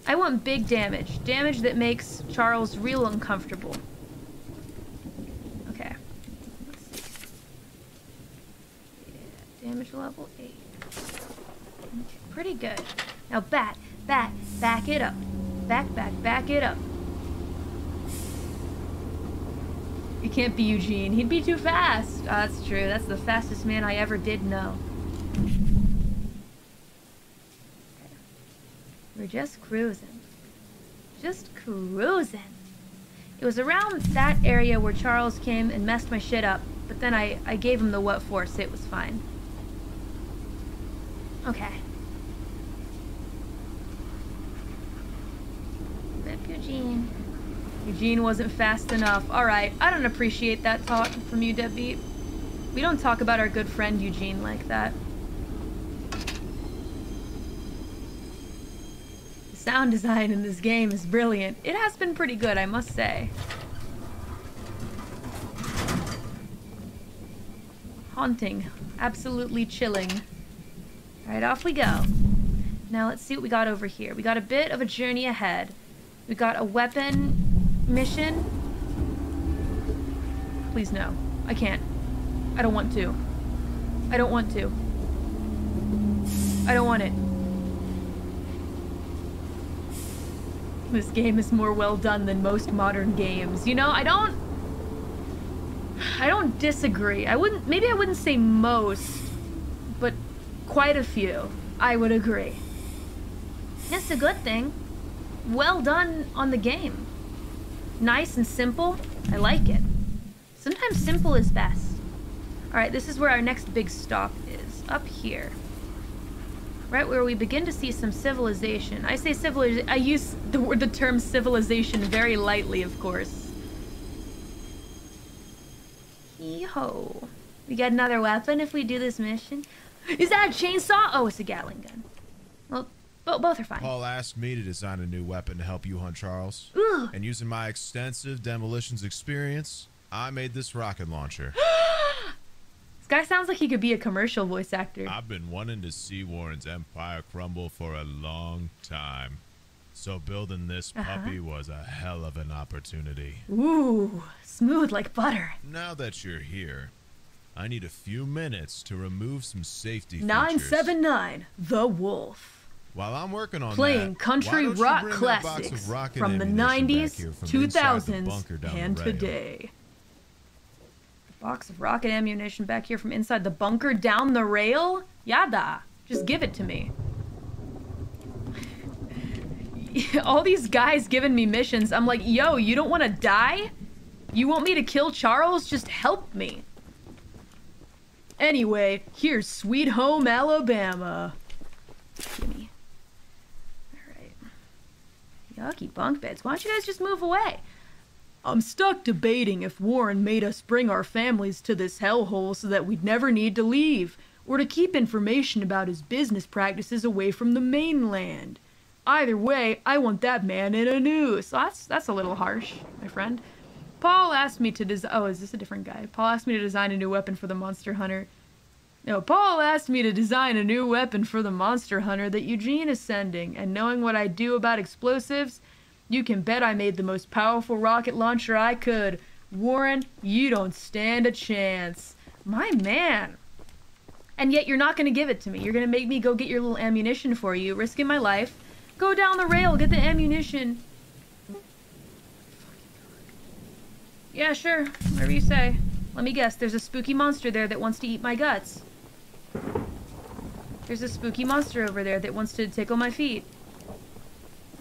[SPEAKER 1] I want big damage. Damage that makes Charles real uncomfortable. Okay. Let's see. Yeah, damage level 8. Pretty good. Now bat, bat, back it up. Back, back, back it up. You can't be Eugene. He'd be too fast. Oh, that's true. That's the fastest man I ever did know. We're just cruising. Just cruising. It was around that area where Charles came and messed my shit up, but then I, I gave him the what for, so it was fine. Okay. Rip Eugene. Eugene wasn't fast enough. Alright, I don't appreciate that talk from you, Deadbeat. We don't talk about our good friend Eugene like that. The sound design in this game is brilliant. It has been pretty good, I must say. Haunting. Absolutely chilling. Alright, off we go. Now let's see what we got over here. We got a bit of a journey ahead. We got a weapon mission? Please no. I can't. I don't want to. I don't want to. I don't want it. This game is more well done than most modern games. You know, I don't... I don't disagree. I wouldn't... Maybe I wouldn't say most, quite a few. I would agree. It's a good thing. Well done on the game nice and simple, I like it. Sometimes simple is best. Alright, this is where our next big stop is. Up here. Right where we begin to see some civilization. I say civilization, I use the, word, the term civilization very lightly, of course. Hee-ho. We get another weapon if we do this mission. Is that a chainsaw? Oh, it's a Gatling gun. Well, bo- both are fine.
[SPEAKER 9] Paul asked me to design a new weapon to help you hunt Charles. And using my extensive demolitions experience, I made this rocket launcher.
[SPEAKER 1] This guy sounds like he could be a commercial voice actor.
[SPEAKER 9] I've been wanting to see Warren's empire crumble for a long time. So building this
[SPEAKER 1] Uh-huh.
[SPEAKER 9] puppy was a hell of an opportunity.
[SPEAKER 1] Ooh, smooth like butter.
[SPEAKER 9] Now that you're here, I need a few minutes to remove some safety features.
[SPEAKER 1] 979, The Wolf.
[SPEAKER 9] While I'm working on
[SPEAKER 1] Playing
[SPEAKER 9] that,
[SPEAKER 1] country
[SPEAKER 9] why don't you
[SPEAKER 1] rock
[SPEAKER 9] bring that box of
[SPEAKER 1] classics from the 90s,
[SPEAKER 9] from
[SPEAKER 1] 2000s,
[SPEAKER 9] the
[SPEAKER 1] and today. Box of rocket ammunition back here from inside the bunker down the rail? Yada. Just give it to me. All these guys giving me missions. I'm like, yo, you don't want to die? You want me to kill Charles? Just help me. Anyway, here's Sweet Home Alabama. Gimme. Alright. Yucky bunk beds. Why don't you guys just move away? I'm stuck debating if Warren made us bring our families to this hellhole so that we'd never need to leave, or to keep information about his business practices away from the mainland. Either way, I want that man in a noose. That's that's a little harsh, my friend. Paul asked me to design. Oh, is this a different guy? Paul asked me to design a new weapon for the monster hunter. No, Paul asked me to design a new weapon for the monster hunter that Eugene is sending, and knowing what I do about explosives, you can bet I made the most powerful rocket launcher I could. Warren, you don't stand a chance. My man. And yet you're not going to give it to me. You're going to make me go get your little ammunition for you, risking my life. Go down the rail, get the ammunition. Yeah, sure. Whatever you say. Let me guess, there's a spooky monster there that wants to eat my guts. There's a spooky monster over there that wants to tickle my feet.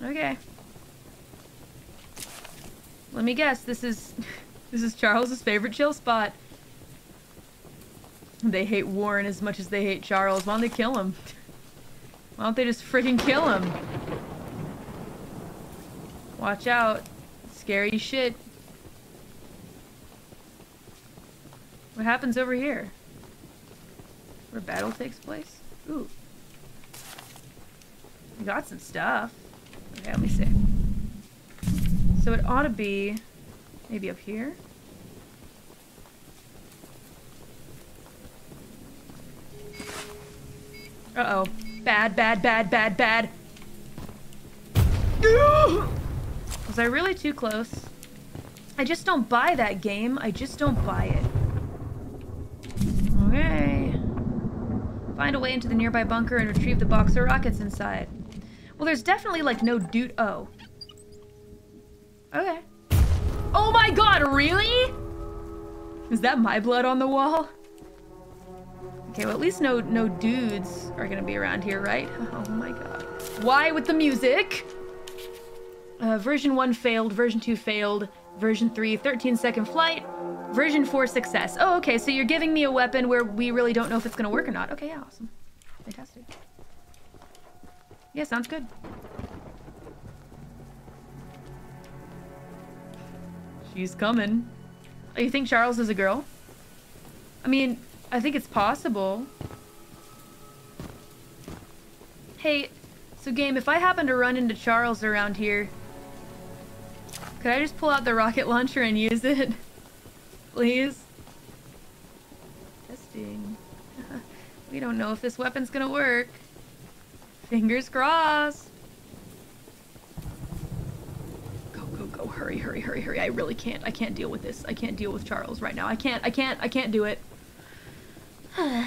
[SPEAKER 1] Okay. Let me guess, this is this is Charles's favorite chill spot. They hate Warren as much as they hate Charles. Why don't they kill him? Why don't they just freaking kill him? Watch out. Scary shit. What happens over here? Where battle takes place? Ooh. We got some stuff. Okay, let me see. So it ought to be maybe up here. Uh-oh. Bad, bad, bad, bad, bad. Was I really too close? I just don't buy that game. I just don't buy it. Okay. Find a way into the nearby bunker and retrieve the box of rockets inside. Well, there's definitely like no dude. Oh. Okay. Oh my god, really? Is that my blood on the wall? Okay, well at least no no dudes are gonna be around here, right? Oh my god. Why with the music? Uh, version 1 failed, version 2 failed, version 3 13 second flight, version 4 success. Oh, okay, so you're giving me a weapon where we really don't know if it's gonna work or not. Okay, yeah, awesome. Fantastic. Yeah, sounds good. She's coming. Oh, you think Charles is a girl? I mean, I think it's possible. Hey, so game, if I happen to run into Charles around here, could I just pull out the rocket launcher and use it? Please? Testing. we don't know if this weapon's gonna work. Fingers crossed. Go, go, go. Hurry, hurry, hurry, hurry. I really can't. I can't deal with this. I can't deal with Charles right now. I can't, I can't, I can't do it. okay.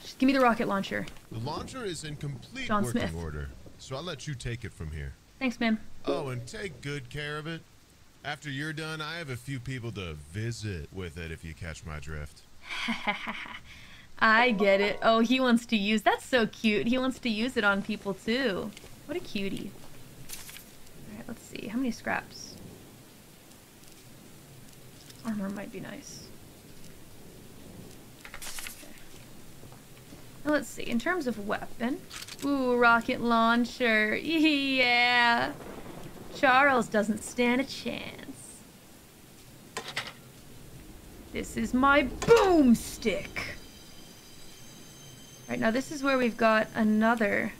[SPEAKER 1] Just give me the rocket launcher.
[SPEAKER 9] The launcher is in complete
[SPEAKER 1] John
[SPEAKER 9] working
[SPEAKER 1] Smith.
[SPEAKER 9] order, so I'll let you take it from here.
[SPEAKER 1] Thanks, man.
[SPEAKER 9] Oh, and take good care of it. After you're done, I have a few people to visit with it if you catch my drift.
[SPEAKER 1] I get it. Oh, he wants to use. That's so cute. He wants to use it on people too. What a cutie. All right, let's see. How many scraps? Armor might be nice. Okay. Now let's see. In terms of weapon, ooh, rocket launcher. Yeah. Charles doesn't stand a chance. This is my boomstick. Right now, this is where we've got another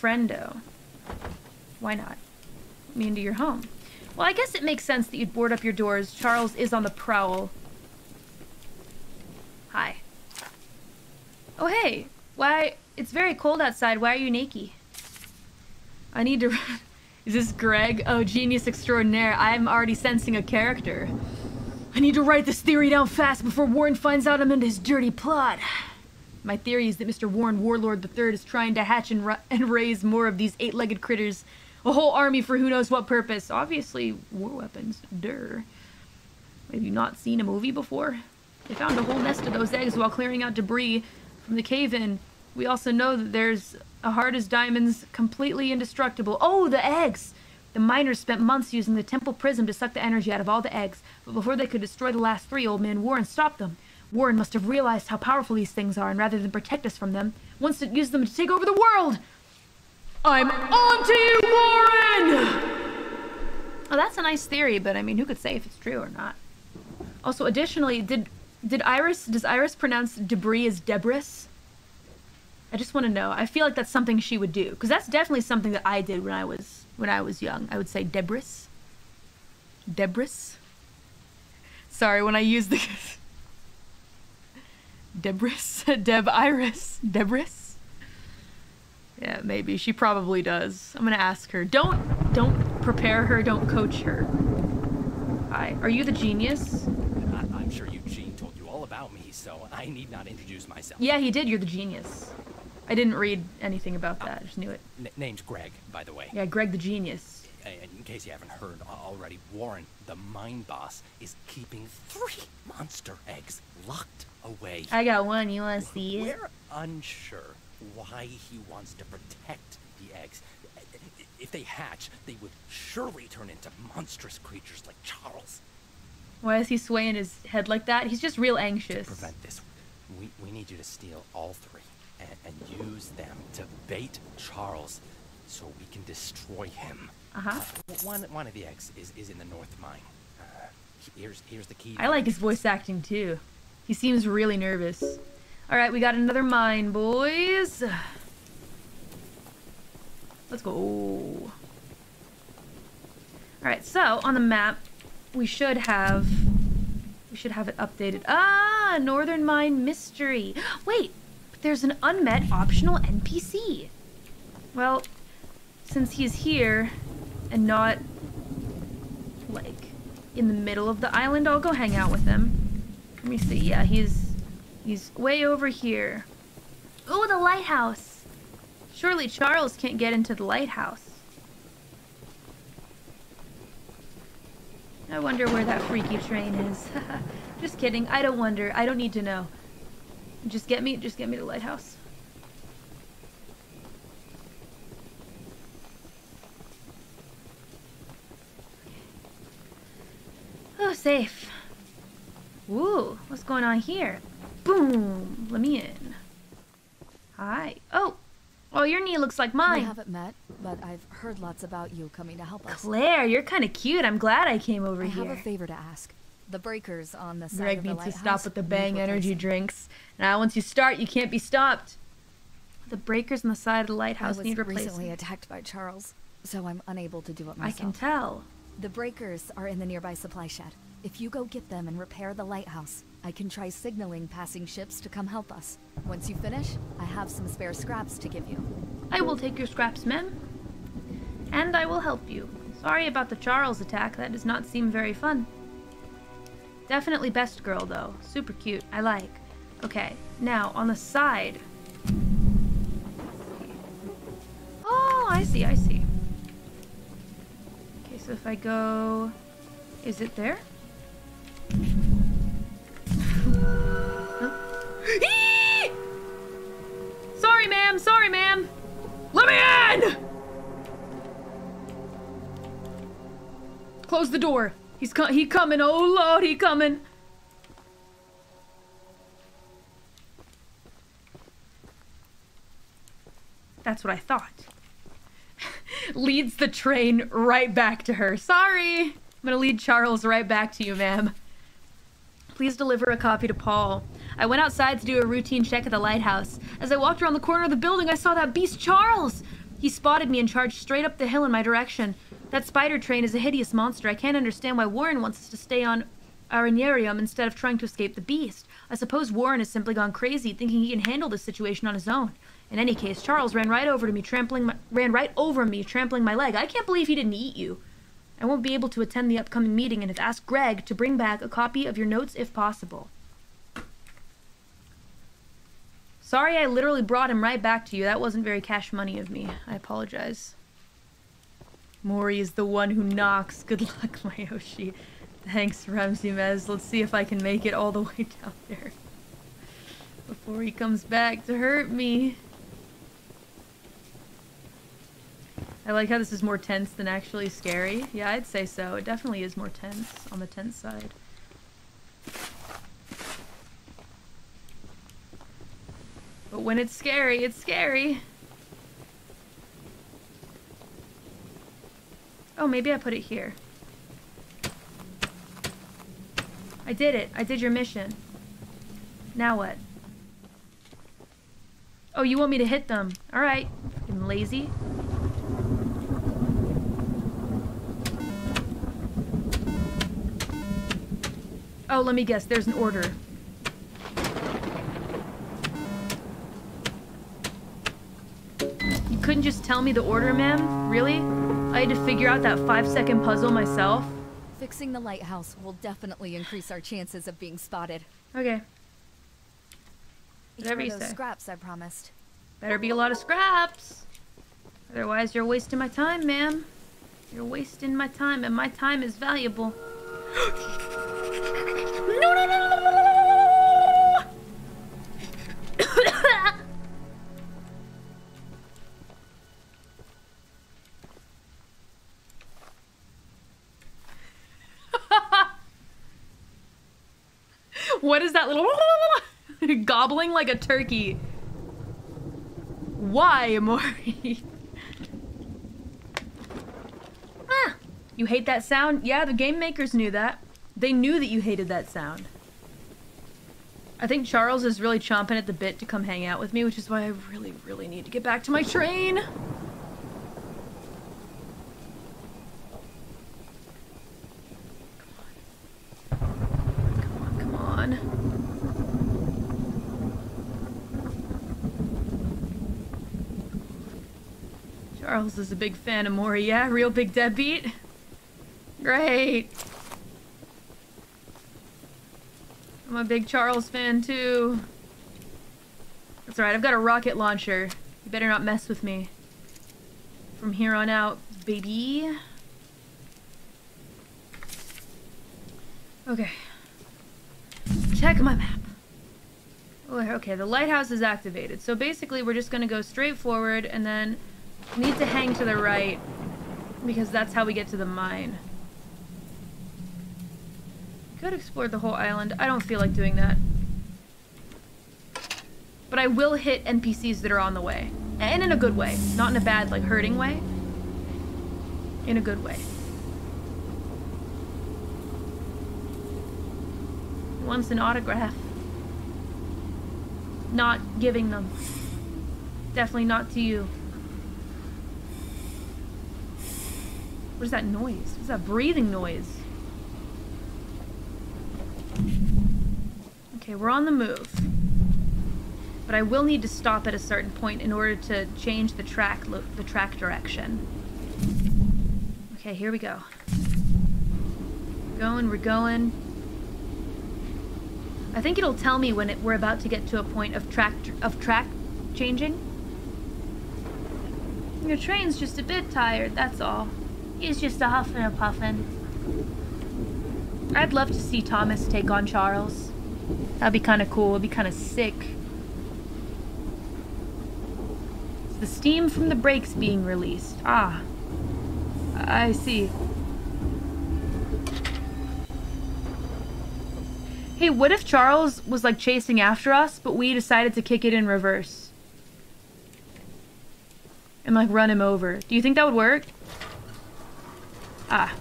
[SPEAKER 1] friendo. Why not? Me into your home. Well, I guess it makes sense that you'd board up your doors. Charles is on the prowl. Hi. Oh, hey. Why? It's very cold outside. Why are you naked? I need to. Is this Greg? Oh, genius extraordinaire. I'm already sensing a character. I need to write this theory down fast before Warren finds out I'm into his dirty plot. My theory is that Mr. Warren Warlord III is trying to hatch and, and raise more of these eight-legged critters. A whole army for who knows what purpose. Obviously, war weapons. Durr. Have you not seen a movie before? They found a whole nest of those eggs while clearing out debris from the cave-in. We also know that there's a hard as diamonds, completely indestructible. Oh, the eggs! The miners spent months using the temple prism to suck the energy out of all the eggs, but before they could destroy the last three, old man Warren stopped them. Warren must have realized how powerful these things are, and rather than protect us from them, wants to use them to take over the world! I'm on to you, Warren! Oh, that's a nice theory, but I mean, who could say if it's true or not? Also, additionally, did did Iris does Iris pronounce debris as debris? I just want to know. I feel like that's something she would do because that's definitely something that I did when I was when I was young. I would say debris. Debris. Sorry, when I use the Debris, Deb Iris, Debris. Yeah, maybe she probably does. I'm gonna ask her. Don't don't prepare her. Don't coach her. Hi, are you the genius?
[SPEAKER 10] I, am sure Eugene told you all about me, so I need not introduce myself.
[SPEAKER 1] Yeah, he did. You're the genius. I didn't read anything about that. I just knew it.
[SPEAKER 10] N name's Greg, by the way.
[SPEAKER 1] Yeah, Greg the genius.
[SPEAKER 10] In case you haven't heard already, Warren, the mine boss, is keeping three monster eggs locked away.
[SPEAKER 1] I got one. You want to see
[SPEAKER 10] it? We're unsure why he wants to protect the eggs. If they hatch, they would surely turn into monstrous creatures like Charles.
[SPEAKER 1] Why is he swaying his head like that? He's just real anxious.
[SPEAKER 10] To prevent this, we, we need you to steal all three and, and use them to bait Charles so we can destroy him.
[SPEAKER 1] Uh-huh.
[SPEAKER 10] Uh, one, one of the eggs is, is in the north mine. Uh, here's, here's the key.
[SPEAKER 1] I like his voice acting too. He seems really nervous. Alright, we got another mine, boys. Let's go. Alright, so on the map, we should have we should have it updated. Ah, Northern Mine Mystery. Wait, there's an unmet optional NPC. Well, since he's here and not like in the middle of the island, I'll go hang out with him. Let me see. Yeah, he's he's way over here. Oh, the lighthouse. Surely Charles can't get into the lighthouse. I wonder where that freaky train is. just kidding. I don't wonder. I don't need to know. Just get me, just get me to the lighthouse. Oh, safe. Ooh, what's going on here? Boom! Let me in. Hi. Oh, Oh, your knee looks like mine.
[SPEAKER 11] We haven't met, but I've heard lots about you coming to help us.
[SPEAKER 1] Claire, you're kind of cute. I'm glad I came over
[SPEAKER 11] I
[SPEAKER 1] here.
[SPEAKER 11] I have a favor to ask. The breakers on the side
[SPEAKER 1] Greg
[SPEAKER 11] of the
[SPEAKER 1] needs
[SPEAKER 11] lighthouse
[SPEAKER 1] to stop with the bang energy drinks. Now, once you start, you can't be stopped. The breakers on the side of the lighthouse need replacing.
[SPEAKER 11] I was recently attacked by Charles, so I'm unable to do it myself.
[SPEAKER 1] I can tell.
[SPEAKER 11] The breakers are in the nearby supply shed. If you go get them and repair the lighthouse, I can try signaling passing ships to come help us. Once you finish, I have some spare scraps to give you.
[SPEAKER 1] I will take your scraps, ma'am. And I will help you. Sorry about the Charles attack. That does not seem very fun. Definitely best girl, though. Super cute. I like. Okay, now, on the side. Oh, I see, I see. Okay, so if I go... Is it there? Sorry, ma'am. Sorry, ma'am. Let me in! Close the door. He's co he coming. Oh, Lord, he coming. That's what I thought. Leads the train right back to her. Sorry. I'm gonna lead Charles right back to you, ma'am. Please deliver a copy to Paul. I went outside to do a routine check at the lighthouse. As I walked around the corner of the building, I saw that beast Charles. He spotted me and charged straight up the hill in my direction. That spider train is a hideous monster. I can't understand why Warren wants us to stay on Aranearum instead of trying to escape the beast. I suppose Warren has simply gone crazy, thinking he can handle this situation on his own. In any case, Charles ran right over to me, trampling my, ran right over me, trampling my leg. I can't believe he didn't eat you. I won't be able to attend the upcoming meeting and have asked Greg to bring back a copy of your notes if possible. Sorry I literally brought him right back to you. That wasn't very cash money of me. I apologize. Mori is the one who knocks. Good luck, Mayoshi. Thanks, Ramsey Mez. Let's see if I can make it all the way down there. Before he comes back to hurt me. I like how this is more tense than actually scary. Yeah, I'd say so. It definitely is more tense on the tense side. But when it's scary, it's scary. Oh, maybe I put it here. I did it. I did your mission. Now what? Oh, you want me to hit them. Alright. Fucking lazy. Oh, let me guess. There's an order. You couldn't just tell me the order, ma'am? Really? I had to figure out that five second puzzle myself?
[SPEAKER 11] Fixing the lighthouse will definitely increase our chances of being spotted.
[SPEAKER 1] Okay. Whatever you say.
[SPEAKER 11] scraps I promised.
[SPEAKER 1] Better be a lot of scraps. Otherwise, you're wasting my time, ma'am. You're wasting my time, and my time is valuable. no, no, no, no, no, no, no, no. What is that little gobbling like a turkey? Why, Mori? ah, you hate that sound? Yeah, the game makers knew that. They knew that you hated that sound. I think Charles is really chomping at the bit to come hang out with me, which is why I really, really need to get back to my train. Come on. Charles is a big fan of yeah? Real big deadbeat? Great. I'm a big Charles fan too. That's alright, I've got a rocket launcher. You better not mess with me. From here on out, baby. Okay. Check my map. Oh, Okay, the lighthouse is activated. So basically, we're just gonna go straight forward and then need to hang to the right because that's how we get to the mine. Could explore the whole island. I don't feel like doing that. But I will hit NPCs that are on the way. And in a good way. Not in a bad, like, hurting way. In a good way. Wants an autograph. Not giving them. Definitely not to you. What is that noise? What's that breathing noise? Okay, we're on the move. But I will need to stop at a certain point in order to change the track the track direction. Okay, here we go. Going, we're going. I think it'll tell me when it, we're about to get to a point of track of track changing. Your train's just a bit tired, that's all. He's just a huffing and puffing. I'd love to see Thomas take on Charles. That'd be kind of cool. It'd be kind of sick. The steam from the brakes being released. Ah. I see. Hey, what if Charles was like chasing after us, but we decided to kick it in reverse? And like run him over. Do you think that would work? Ah.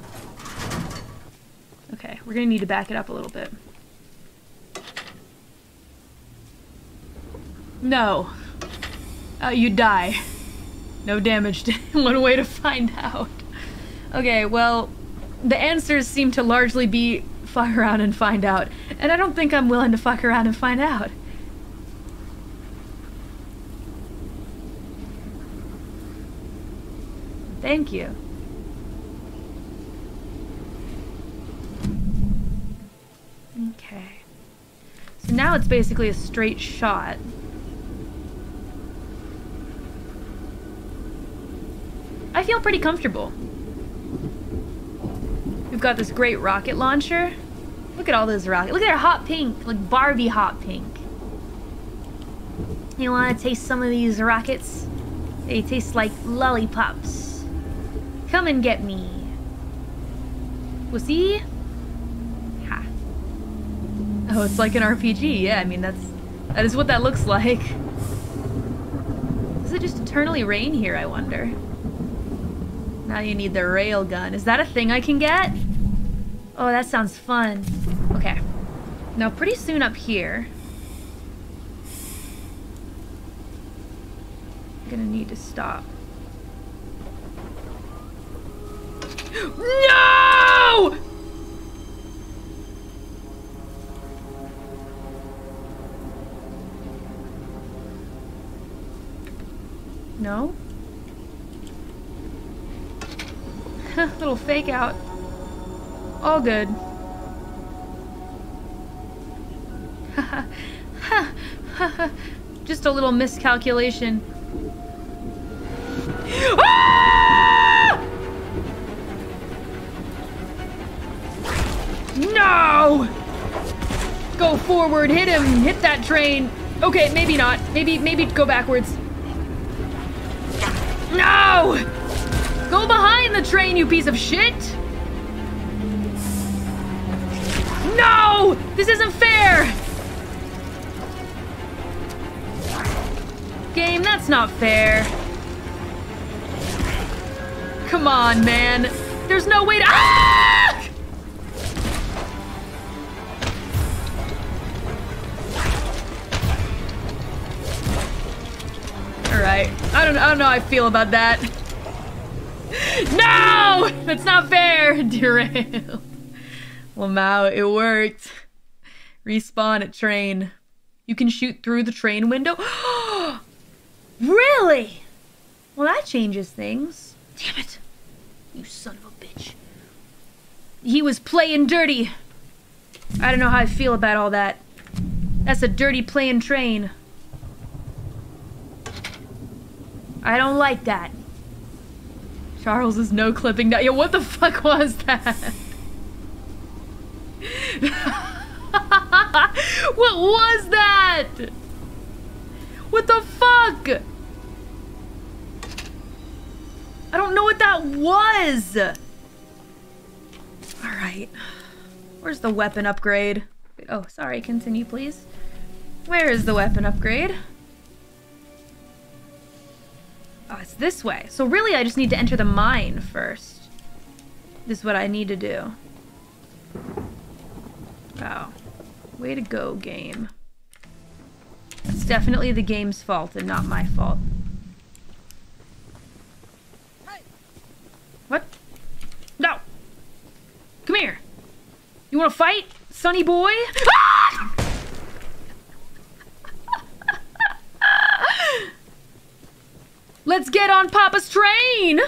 [SPEAKER 1] Okay, we're gonna need to back it up a little bit. No. Uh, you die. No damage to one way to find out. Okay, well, the answers seem to largely be fuck around and find out. And I don't think I'm willing to fuck around and find out. Thank you. Okay. So now it's basically a straight shot. I feel pretty comfortable. We've got this great rocket launcher. Look at all those rockets. Look at their hot pink, like Barbie hot pink. You want to taste some of these rockets? They taste like lollipops. Come and get me. Pussy? Ha. Oh, it's like an RPG. Yeah, I mean, that's... That is what that looks like. Does it just eternally rain here, I wonder? Now you need the rail gun. Is that a thing I can get? Oh, that sounds fun. Okay. Now, pretty soon up here... I'm gonna need to stop. No! No? Little fake out. All good. Just a little miscalculation. Ah! No! Go forward, hit him, hit that train. Okay, maybe not. Maybe, maybe go backwards. No! Go behind the train, you piece of shit! This isn't fair! Game, that's not fair. Come on, man. There's no way to- ah! Alright. I don't, I don't know how I feel about that. No! That's not fair! Derail. Lamau, it worked. Respawn at train. You can shoot through the train window. really? Well, that changes things. Damn it. You son of a bitch. He was playing dirty. I don't know how I feel about all that. That's a dirty playing train. I don't like that. Charles is no clipping that. Yo, what the fuck was that? what was that? What the fuck? I don't know what that was. All right. Where's the weapon upgrade? Oh, sorry. Continue, please. Where is the weapon upgrade? Oh, it's this way. So really, I just need to enter the mine first. This is what I need to do. Wow. Way to go, game. It's definitely the game's fault and not my fault. What? No! Come here! You wanna fight, sonny boy? Ah! Let's get on Papa's train!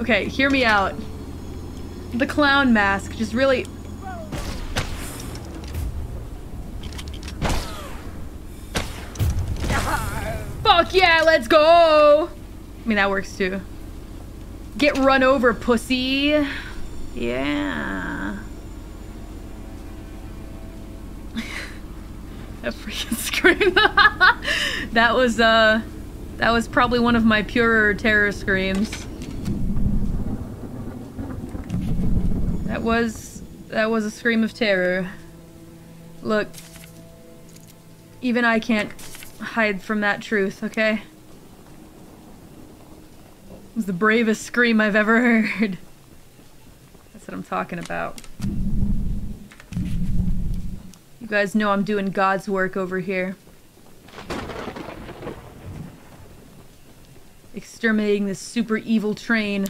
[SPEAKER 1] Okay, hear me out. The clown mask just really... Fuck yeah, let's go! I mean, that works too. Get run over, pussy. Yeah. that freaking scream. that was, uh... That was probably one of my purer terror screams. That was... That was a scream of terror. Look. Even I can't hide from that truth, okay? It was the bravest scream I've ever heard. That's what I'm talking about. You guys know I'm doing God's work over here. Exterminating this super evil train.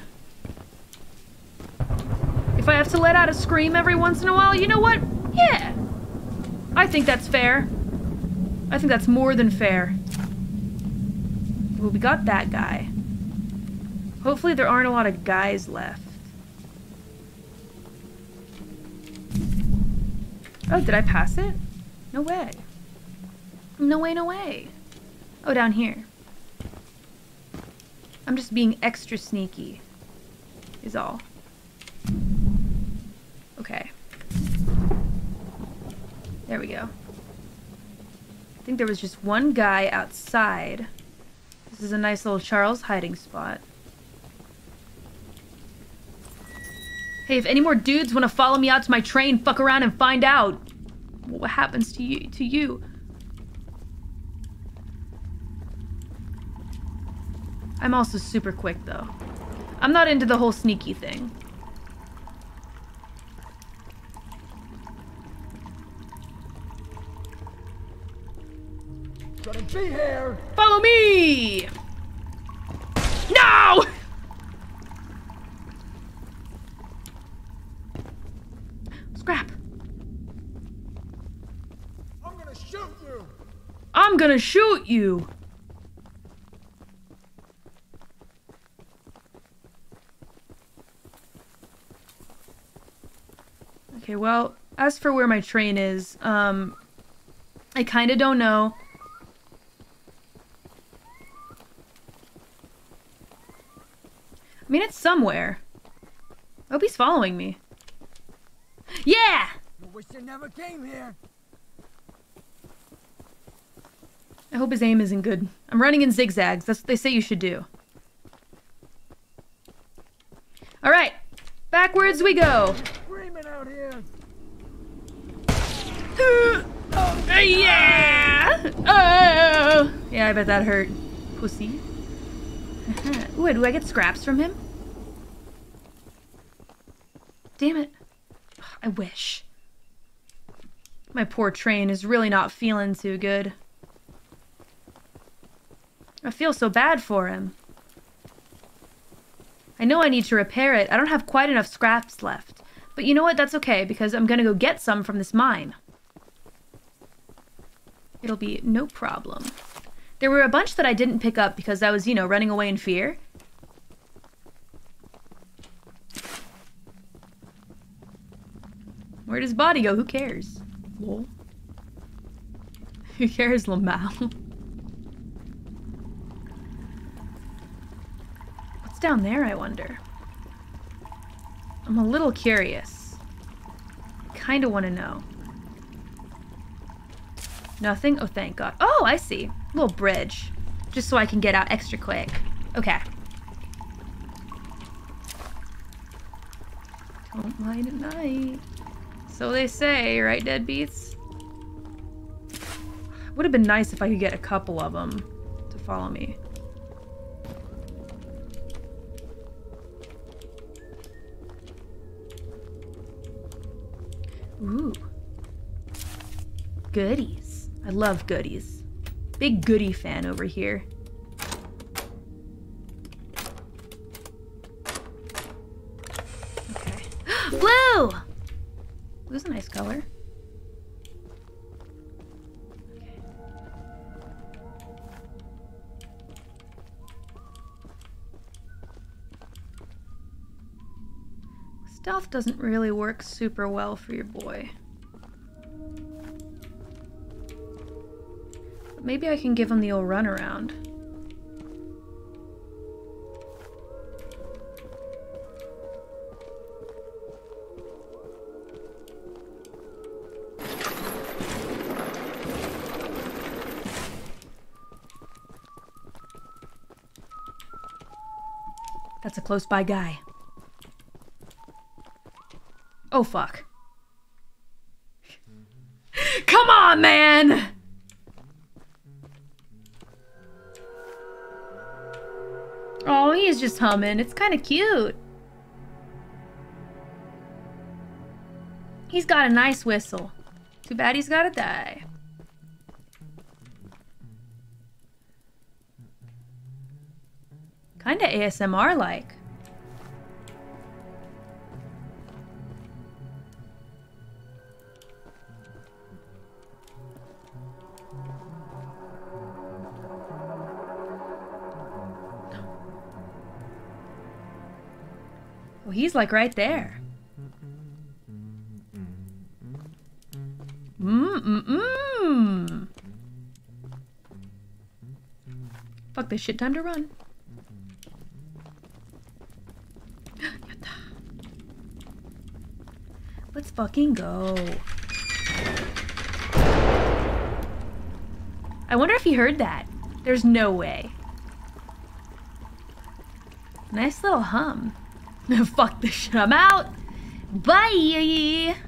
[SPEAKER 1] If I have to let out a scream every once in a while, you know what? Yeah. I think that's fair. I think that's more than fair. Well, we got that guy. Hopefully there aren't a lot of guys left. Oh, did I pass it? No way. No way, no way. Oh, down here. I'm just being extra sneaky. Is all. Okay. There we go. I think there was just one guy outside. This is a nice little Charles hiding spot. Hey, if any more dudes want to follow me out to my train, fuck around and find out what happens to you. To you. I'm also super quick, though. I'm not into the whole sneaky thing.
[SPEAKER 7] Shouldn't be here.
[SPEAKER 1] Follow me! No! Scrap.
[SPEAKER 7] I'm gonna shoot you.
[SPEAKER 1] I'm gonna shoot you. Okay, well, as for where my train is, um, I kind of don't know. I mean, it's somewhere. I hope he's following me. Yeah!
[SPEAKER 7] I wish you never came here.
[SPEAKER 1] I hope his aim isn't good. I'm running in zigzags. That's what they say you should do. Alright. Backwards we go.
[SPEAKER 7] Screaming out here.
[SPEAKER 1] Uh, yeah! Oh! Yeah, I bet that hurt. Pussy. Uh-huh. Ooh, do I get scraps from him? Damn it. I wish. My poor train is really not feeling too good. I feel so bad for him. I know I need to repair it. I don't have quite enough scraps left. But you know what? That's okay, because I'm gonna go get some from this mine. It'll be no problem. There were a bunch that I didn't pick up because I was, you know, running away in fear. Where'd his body go? Who cares? Lol. Who cares, Lamau? What's down there, I wonder? I'm a little curious. Kinda wanna know. Nothing? Oh, thank God. Oh, I see. little bridge. Just so I can get out extra quick. Okay. Don't mind at night. So they say, right, deadbeats? Would have been nice if I could get a couple of them to follow me. Ooh. Goodies. I love goodies. Big goodie fan over here. Okay. Blue! Blue's a nice color. Stealth doesn't really work super well for your boy. Maybe I can give him the old runaround. That's a close by guy. Oh, fuck. Come on, man! Just humming. It's kind of cute. He's got a nice whistle. Too bad he's gotta die. Kinda ASMR he's like right there. Mmm, mmm, mmm. Fuck this shit, time to run. Let's fucking go. I wonder if he heard that. There's no way. Nice little hum. Fuck this shit, I'm out! Bye!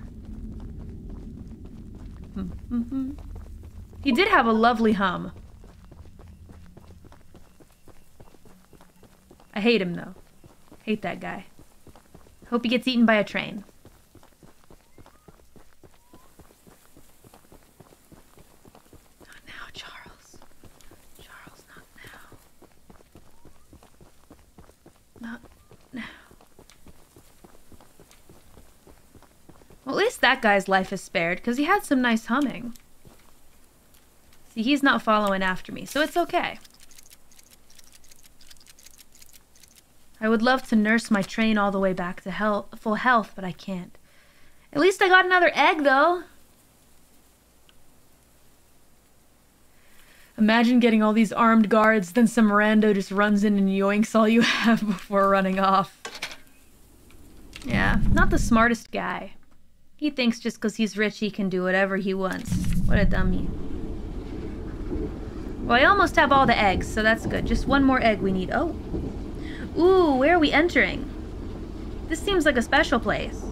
[SPEAKER 1] He did have a lovely hum. I hate him though. Hate that guy. Hope he gets eaten by a train. Not now, Charles. Charles, not now. Not now. Well, at least guy's life is spared, because he had some nice humming. See, he's not following after me, so it's okay. I would love to nurse my train all the way back to health, full health, but I can't. At least I got another egg, though. Imagine getting all these armed guards, then some rando just runs in and yoinks all you have before running off. Yeah, not the smartest guy. He thinks just because he's rich he can do whatever he wants. What a dummy. Well, I almost have all the eggs, so that's good. Just one more egg we need. Oh. Ooh, where are we entering? This seems like a special place.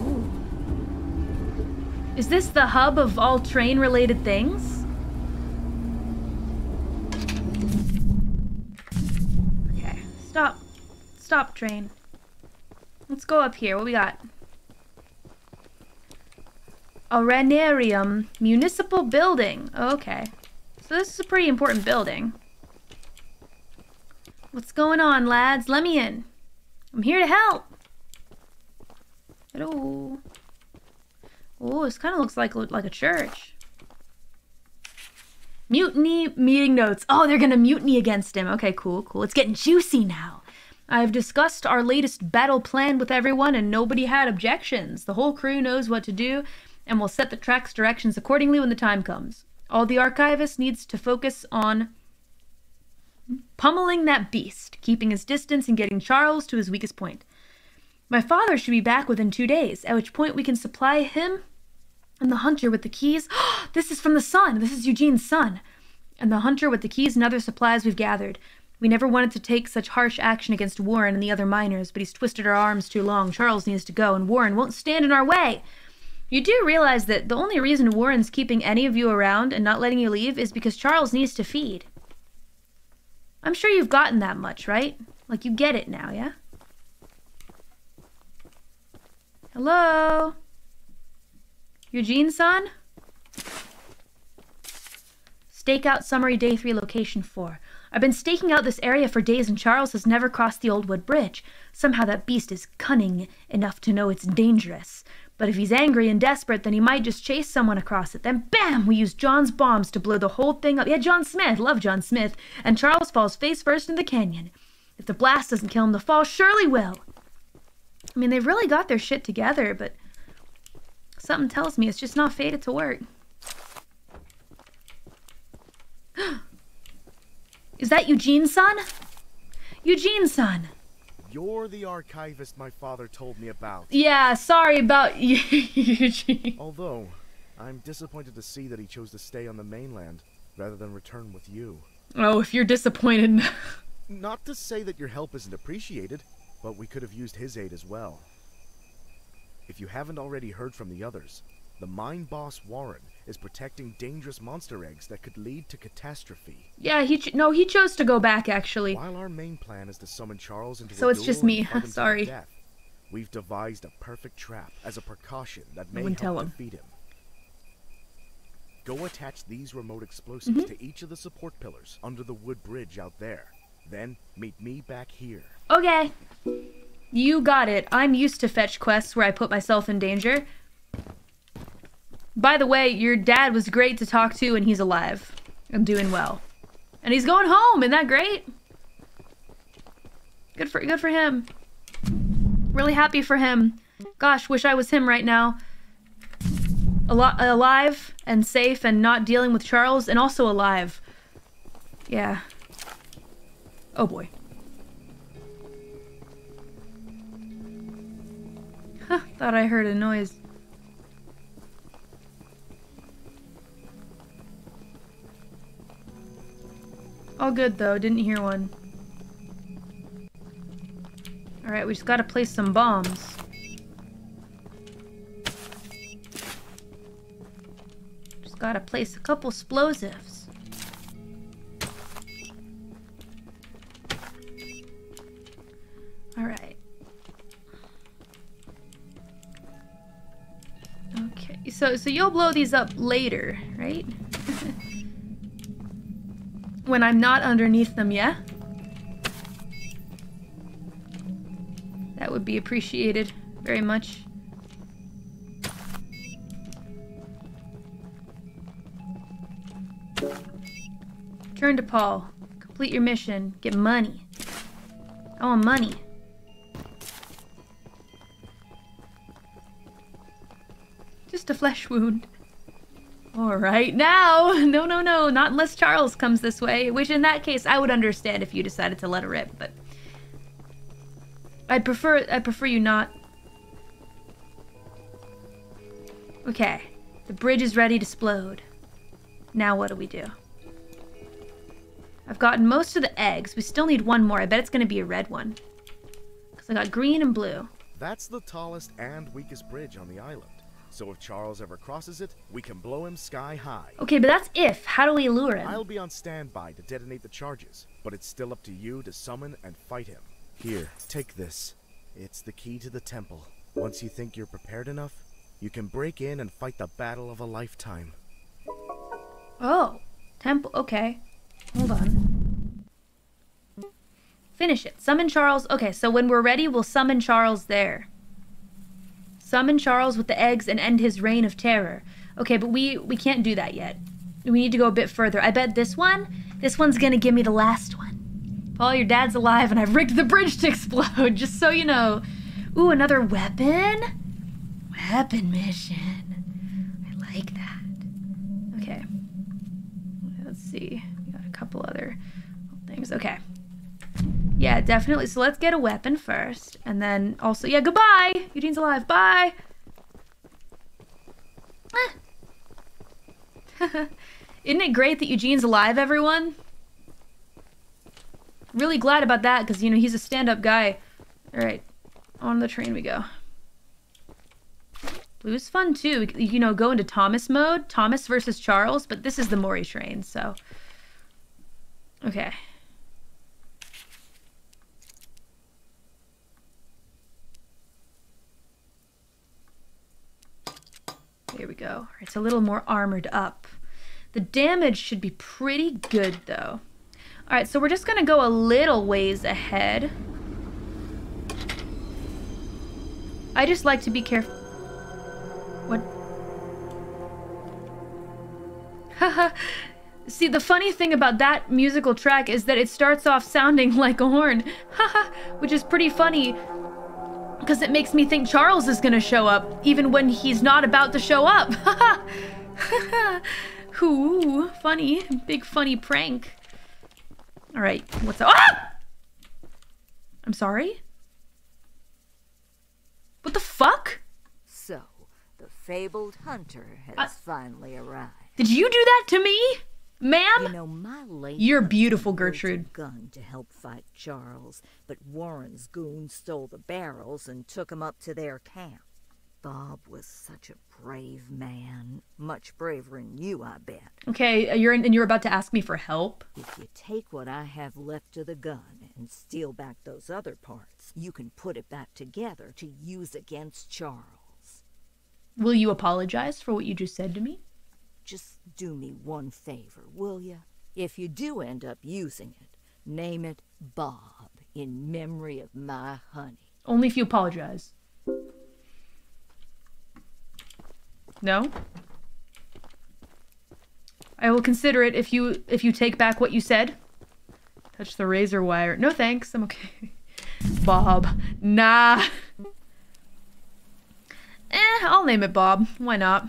[SPEAKER 1] Ooh. Is this the hub of all train-related things? Okay, stop. Stop, train. Let's go up here. What we got? Aranearum Municipal Building. Okay. So this is a pretty important building. What's going on, lads? Let me in. I'm here to help. Hello. Oh, this kind of looks like like a church. Mutiny meeting notes. Oh, they're gonna mutiny against him. Okay, cool, cool. It's getting juicy now. I've discussed our latest battle plan with everyone and nobody had objections. The whole crew knows what to do and will set the track's directions accordingly when the time comes. All the archivist needs to focus on pummeling that beast, keeping his distance and getting Charles to his weakest point. My father should be back within two days, at which point we can supply him and the hunter with the keys. this is from the son. This is Eugene's son. And the hunter with the keys and other supplies we've gathered. We never wanted to take such harsh action against Warren and the other miners, but he's twisted our arms too long. Charles needs to go, and Warren won't stand in our way. You do realize that the only reason Warren's keeping any of you around and not letting you leave is because Charles needs to feed. I'm sure you've gotten that much, right? Like, you get it now, yeah? Hello? Eugene, son? Stakeout summary day 3 location 4. I've been staking out this area for days and Charles has never crossed the Old Wood Bridge. Somehow that beast is cunning enough to know it's dangerous. But if he's angry and desperate, then he might just chase someone across it. Then bam! We use John's bombs to blow the whole thing up. Yeah, John Smith. Love John Smith. And Charles falls face first in the canyon. If the blast doesn't kill him, the fall surely will. I mean, they've really got their shit together, but something tells me it's just not fated to work. Is that Eugene's son? Eugene's son.
[SPEAKER 12] You're the archivist my father told me about.
[SPEAKER 1] Yeah, sorry about Eugene.
[SPEAKER 12] Although, I'm disappointed to see that he chose to stay on the mainland rather than return with you.
[SPEAKER 1] Oh, if you're disappointed.
[SPEAKER 12] Not to say that your help isn't appreciated, but we could have used his aid as well. If you haven't already heard from the others, the mine boss Warren is protecting dangerous monster eggs that could lead to catastrophe.
[SPEAKER 1] Yeah, he ch- no, he chose to go back actually.
[SPEAKER 12] While our main plan is to summon Charles into
[SPEAKER 1] So
[SPEAKER 12] a
[SPEAKER 1] it's just me.
[SPEAKER 12] and fight him
[SPEAKER 1] Sorry.
[SPEAKER 12] death, we've devised a perfect trap as a precaution that may help
[SPEAKER 1] tell him.
[SPEAKER 12] defeat him. Go attach these remote explosives
[SPEAKER 1] Mhm.
[SPEAKER 12] to each of the support pillars under the wood bridge out there. Then meet me back here.
[SPEAKER 1] Okay. You got it. I'm used to fetch quests where I put myself in danger. By the way, your dad was great to talk to and he's alive and doing well. And he's going home. Isn't that great? Good for good for him. Really happy for him. Gosh, wish I was him right now. Al- alive and safe and not dealing with Charles and also alive. Yeah. Oh boy. Huh, thought I heard a noise. All good though, didn't hear one. Alright, we just gotta place some bombs. Just gotta place a couple explosives. Alright. Okay, so so you'll blow these up later, right? when I'm not underneath them, yeah? That would be appreciated very much. Turn to Paul. Complete your mission. Get money. I want money. Just a flesh wound. Alright, now! No, no, no, not unless Charles comes this way, which in that case I would understand if you decided to let it rip, but... I'd prefer, I prefer you not. Okay, the bridge is ready to explode. Now what do we do? I've gotten most of the eggs. We still need one more. I bet it's gonna be a red one. Because I got green and blue.
[SPEAKER 12] That's the tallest and weakest bridge on the island. So if Charles ever crosses it, we can blow him sky high.
[SPEAKER 1] Okay, but that's if. How do we lure him?
[SPEAKER 12] I'll be on standby to detonate the charges, but it's still up to you to summon and fight him. Here, take this. It's the key to the temple. Once you think you're prepared enough, you can break in and fight the battle of a lifetime.
[SPEAKER 1] Oh, temple. Okay. Hold on. Finish it. Summon Charles. Okay, so when we're ready, we'll summon Charles there. Summon Charles with the eggs and end his reign of terror. Okay, but we we can't do that yet. We need to go a bit further. I bet this one, this one's gonna give me the last one. Paul, your dad's alive and I've rigged the bridge to explode, just so you know. Ooh, another weapon? Weapon mission. I like that. Okay. Let's see. We got a couple other things. Okay. Yeah, definitely. So let's get a weapon first. And then also, yeah, goodbye! Eugene's alive. Bye! Ah. Isn't it great that Eugene's alive, everyone? Really glad about that, because, you know, he's a stand-up guy. Alright, on the train we go. Blue's fun, too. You know, go into Thomas mode. Thomas versus Charles, but this is the Mori train, so... Okay. Here we go. It's a little more armored up. The damage should be pretty good, though. Alright, so we're just gonna go a little ways ahead. I just like to be careful. What? Haha. See, the funny thing about that musical track is that it starts off sounding like a horn. Haha, which is pretty funny because it makes me think Charles is gonna show up, even when he's not about to show up. Ooh, funny. Big funny prank. Alright, what's up? Ah! I'm sorry? What the fuck?
[SPEAKER 13] So, the fabled hunter has finally arrived.
[SPEAKER 1] Did you do that to me? Ma'am?
[SPEAKER 13] You know, my late
[SPEAKER 1] You're beautiful, Gertrude.
[SPEAKER 13] gun to help fight Charles, but Warren's goons stole the barrels and took 'em up to their camp. Bob was such a brave man. Much braver than you, I bet.
[SPEAKER 1] Okay, uh, you're in, and you're about to ask me for help.
[SPEAKER 13] If you take what I have left of the gun and steal back those other parts, you can put it back together to use against Charles.
[SPEAKER 1] Will you apologize for what you just said to me?
[SPEAKER 13] Just do me one favor, will you? If you do end up using it, name it Bob in memory of my honey.
[SPEAKER 1] Only if you apologize. No? I will consider it if you if you take back what you said. Touch the razor wire. No thanks, I'm okay. Bob. Nah. Eh, I'll name it Bob. Why not?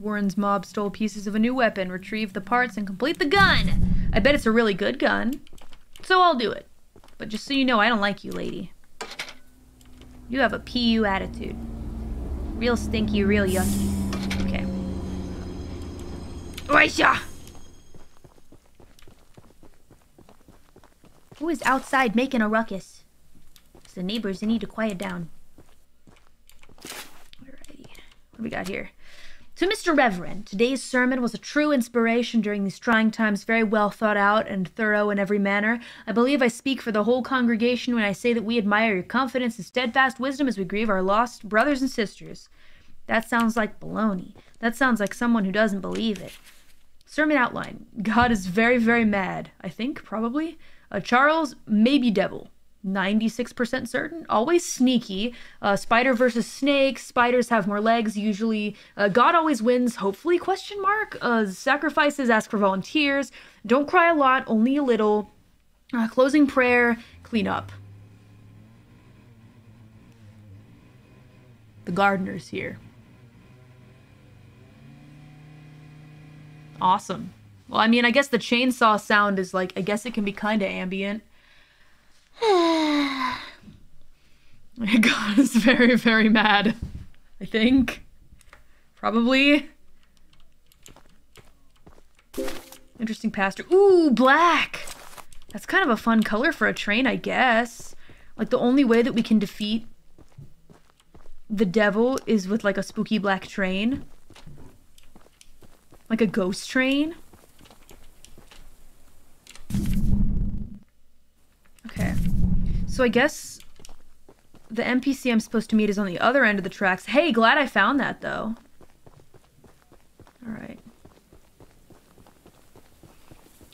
[SPEAKER 1] Warren's mob stole pieces of a new weapon, retrieve the parts, and complete the gun. I bet it's a really good gun. So I'll do it. But just so you know, I don't like you, lady. You have a PU attitude. Real stinky, real yucky. Okay. Oisha! Who is outside making a ruckus? It's the neighbors, they need to quiet down. Alrighty. What do we got here? To Mr. Reverend, today's sermon was a true inspiration during these trying times, very well thought out and thorough in every manner. I believe I speak for the whole congregation when I say that we admire your confidence and steadfast wisdom as we grieve our lost brothers and sisters. That sounds like baloney. That sounds like someone who doesn't believe it. Sermon outline God is very, very mad. I think, probably. Uh, Charles, maybe devil. 96% certain, always sneaky. Uh, spider versus snake. Spiders have more legs. Usually, uh, God always wins. Hopefully? Question mark. Uh, sacrifices. Ask for volunteers. Don't cry a lot. Only a little. Uh, closing prayer. Clean up. The gardener's here. Awesome. Well, I mean, I guess the chainsaw sound is like, I guess it can be kind of ambient. My God is very, very mad. I think. Probably. Interesting pastor. Ooh, black! That's kind of a fun color for a train, I guess. Like, the only way that we can defeat the devil is with, like, a spooky black train. Like a ghost train. Okay. So I guess the NPC I'm supposed to meet is on the other end of the tracks. Hey, glad I found that, though. Alright.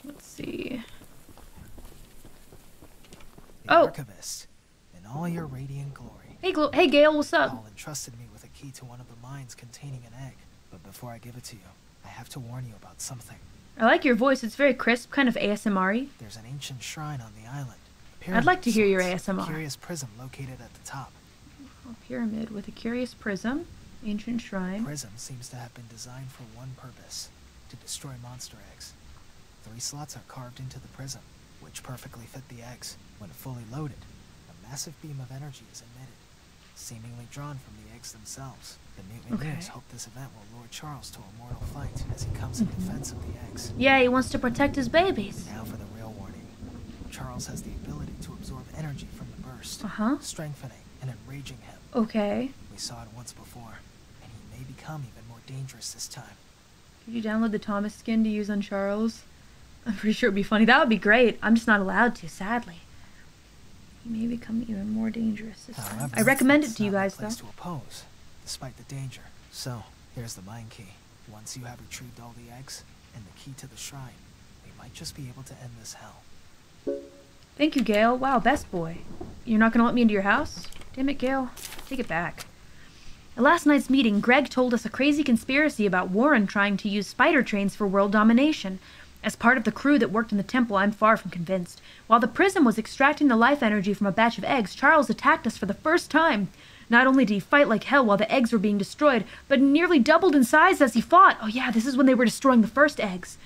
[SPEAKER 1] Let's see.
[SPEAKER 14] The
[SPEAKER 1] Oh.
[SPEAKER 14] Archivist, in all your radiant glory.
[SPEAKER 1] Hey, Glo hey, Gail, what's up?
[SPEAKER 14] Paul entrusted me with a key to one of the mines containing an egg. But before I give it to you, I have to warn you about something.
[SPEAKER 1] I like your voice. It's very crisp, kind of ASMR-y.
[SPEAKER 14] There's an ancient shrine on the island. A
[SPEAKER 1] I'd like to hear your
[SPEAKER 14] pyramid of sorts,
[SPEAKER 1] ASMR.
[SPEAKER 14] Curious prism located at the top.
[SPEAKER 1] A pyramid with a curious prism. Ancient shrine.
[SPEAKER 14] prism seems to have been designed for one purpose to destroy monster eggs. Three slots are carved into the prism, which perfectly fit the eggs. When fully loaded, a massive beam of energy is emitted, seemingly drawn from the eggs themselves. The mutineers
[SPEAKER 1] Okay.
[SPEAKER 14] hope this event will lure Charles to a mortal fight as he comes in mm-hmm. defense of the eggs.
[SPEAKER 1] Yeah, he wants to protect his babies.
[SPEAKER 14] Now for the real warning. Charles has the ability to absorb energy from the burst,
[SPEAKER 1] Uh-huh.
[SPEAKER 14] strengthening and enraging him.
[SPEAKER 1] Okay.
[SPEAKER 14] We saw it once before, and he may become even more dangerous this time.
[SPEAKER 1] Could you download the Thomas skin to use on Charles? I'm pretty sure it'd be funny. That would be great. I'm just not allowed to, sadly. He may become even more dangerous this time. I recommend it to you guys, though.
[SPEAKER 14] place to oppose, despite the danger. So, here's the mine key. Once you have retrieved all the eggs and the key to the shrine, we might just be able to end this hell.
[SPEAKER 1] Thank you, Gail. Wow, best boy. You're not gonna let me into your house? Damn it, Gail. Take it back. At last night's meeting, Greg told us a crazy conspiracy about Warren trying to use spider trains for world domination. As part of the crew that worked in the temple, I'm far from convinced. While the prism was extracting the life energy from a batch of eggs, Charles attacked us for the first time. Not only did he fight like hell while the eggs were being destroyed, but nearly doubled in size as he fought. Oh, yeah, this is when they were destroying the first eggs.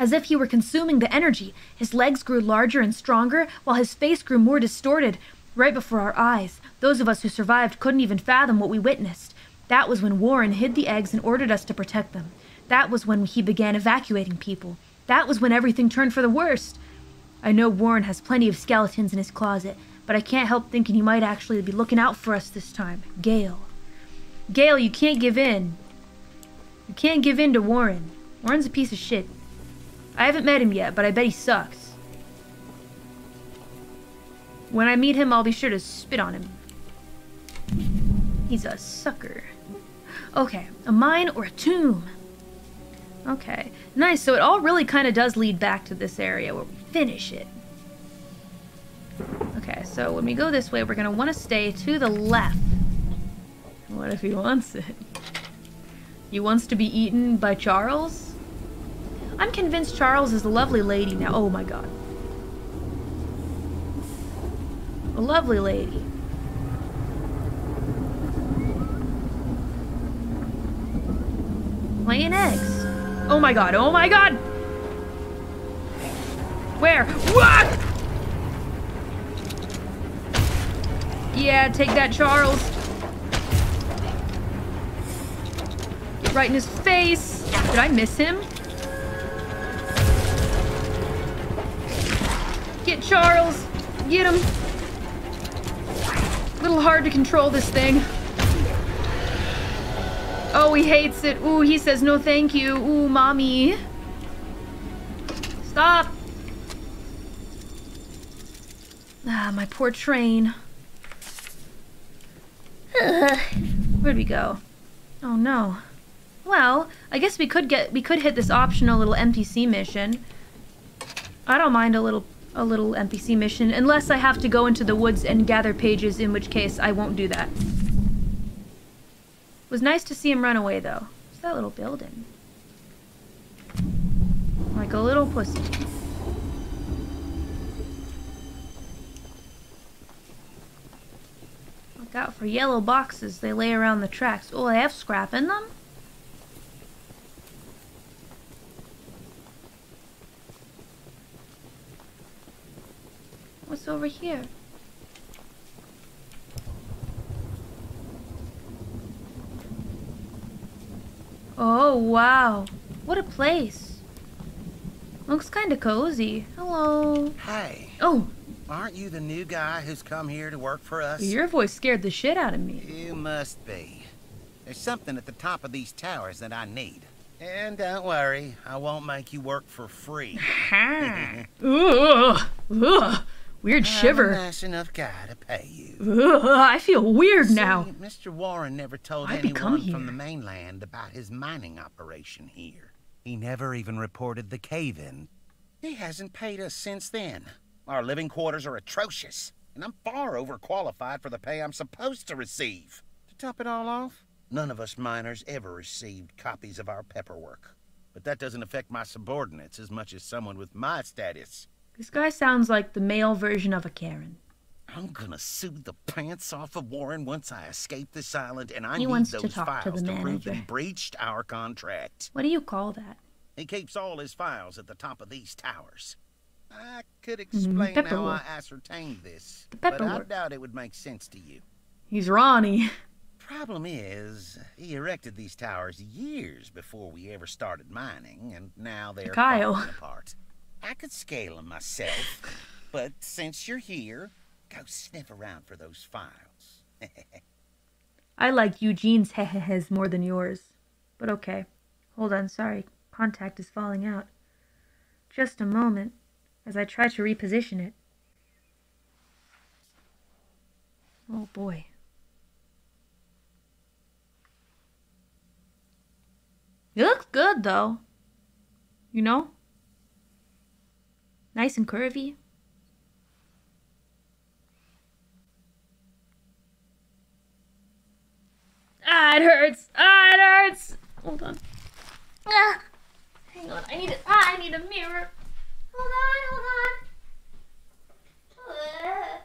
[SPEAKER 1] As if he were consuming the energy, his legs grew larger and stronger, while his face grew more distorted. Right before our eyes, those of us who survived couldn't even fathom what we witnessed. That was when Warren hid the eggs and ordered us to protect them. That was when he began evacuating people. That was when everything turned for the worst. I know Warren has plenty of skeletons in his closet, but I can't help thinking he might actually be looking out for us this time. Gail. Gail, you can't give in. You can't give in to Warren. Warren's a piece of shit. I haven't met him yet, but I bet he sucks. When I meet him, I'll be sure to spit on him. He's a sucker. Okay, a mine or a tomb? Okay, nice. So it all really kind of does lead back to this area where we finish it. Okay, so when we go this way, we're going to want to stay to the left. What if he wants it? He wants to be eaten by Charles? I'm convinced Charles is a lovely lady now. Oh my god. A lovely lady. Laying eggs. Oh my god, oh my god! Where? What? Yeah, take that, Charles. Get right in his face. Did I miss him? Get Charles. Get him. Little hard to control this thing. Oh, he hates it. Ooh, he says no thank you. Ooh, mommy. Stop. Ah, my poor train. Where'd we go? Oh no. Well, I guess we could get we could hit this optional little NPC mission. I don't mind a little a little NPC mission unless I have to go into the woods and gather pages, in which case I won't do that. It was nice to see him run away though. What's that little building? Like a little pussy. Look out for yellow boxes. They lay around the tracks. Oh, they have scrap in them? What's over here? Oh, wow. What a place. Looks kind of cozy. Hello.
[SPEAKER 15] Hey.
[SPEAKER 1] Oh.
[SPEAKER 15] Aren't you the new guy who's come here to work for us?
[SPEAKER 1] Your voice scared the shit out of me.
[SPEAKER 15] You must be. There's something at the top of these towers that I need. And don't worry, I won't make you work for free.
[SPEAKER 1] Ugh. Ugh. Weird shiver.
[SPEAKER 15] I'm a nice enough guy to pay you.
[SPEAKER 1] Ugh, I feel weird
[SPEAKER 15] See,
[SPEAKER 1] now.
[SPEAKER 15] Mr. Warren never told
[SPEAKER 1] Why'd
[SPEAKER 15] anyone from the mainland about his mining operation here. He never even reported the cave-in. He hasn't paid us since then. Our living quarters are atrocious, and I'm far overqualified for the pay I'm supposed to receive. To top it all off, none of us miners ever received copies of our paperwork. But that doesn't affect my subordinates as much as someone with my status.
[SPEAKER 1] This guy sounds like the male version of a Karen.
[SPEAKER 15] I'm gonna sue the pants off of Warren once I escape this island, and I
[SPEAKER 1] He
[SPEAKER 15] need
[SPEAKER 1] wants to
[SPEAKER 15] those
[SPEAKER 1] to
[SPEAKER 15] files
[SPEAKER 1] the
[SPEAKER 15] to, prove he breached our contract.
[SPEAKER 1] What do you call that?
[SPEAKER 15] He keeps all his files at the top of these towers. I could
[SPEAKER 1] Mm,
[SPEAKER 15] explain how I ascertained this, but I doubt it would make sense to you.
[SPEAKER 1] He's Ronnie.
[SPEAKER 15] Problem is, he erected these towers years before we ever started mining, and now they're
[SPEAKER 1] Kyle.
[SPEAKER 15] falling apart. I could scale them myself, but since you're here, go sniff around for those files.
[SPEAKER 1] I like Eugene's hehehes more than yours. But okay. Hold on, sorry. Contact is falling out. Just a moment, as I try to reposition it. Oh boy. It looks good though. You know? Nice and curvy. Ah, it hurts. Ah, it hurts. Hold on. Ah, hang on. I need a, ah, I need a mirror. Hold on, hold on. Ugh.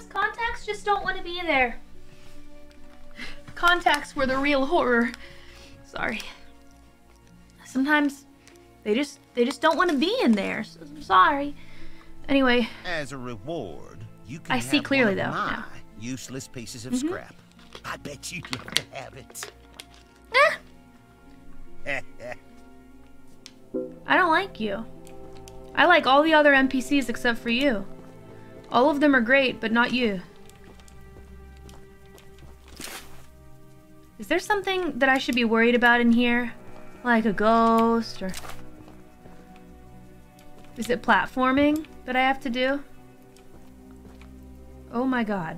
[SPEAKER 1] Sometimes contacts just don't want to be there. Contacts were the real horror. Sorry. Sometimes they just they just don't want to be in there. So I'm sorry. Anyway,
[SPEAKER 15] As a reward, you can
[SPEAKER 1] I
[SPEAKER 15] have
[SPEAKER 1] see clearly,
[SPEAKER 15] one of
[SPEAKER 1] though,
[SPEAKER 15] my
[SPEAKER 1] now.
[SPEAKER 15] useless pieces of
[SPEAKER 1] Mhm.
[SPEAKER 15] scrap. I bet you'd love to have it.
[SPEAKER 1] I don't like you. I like all the other NPCs except for you. All of them are great, but not you. Is there something that I should be worried about in here? Like a ghost or... Is it platforming that I have to do? Oh my god.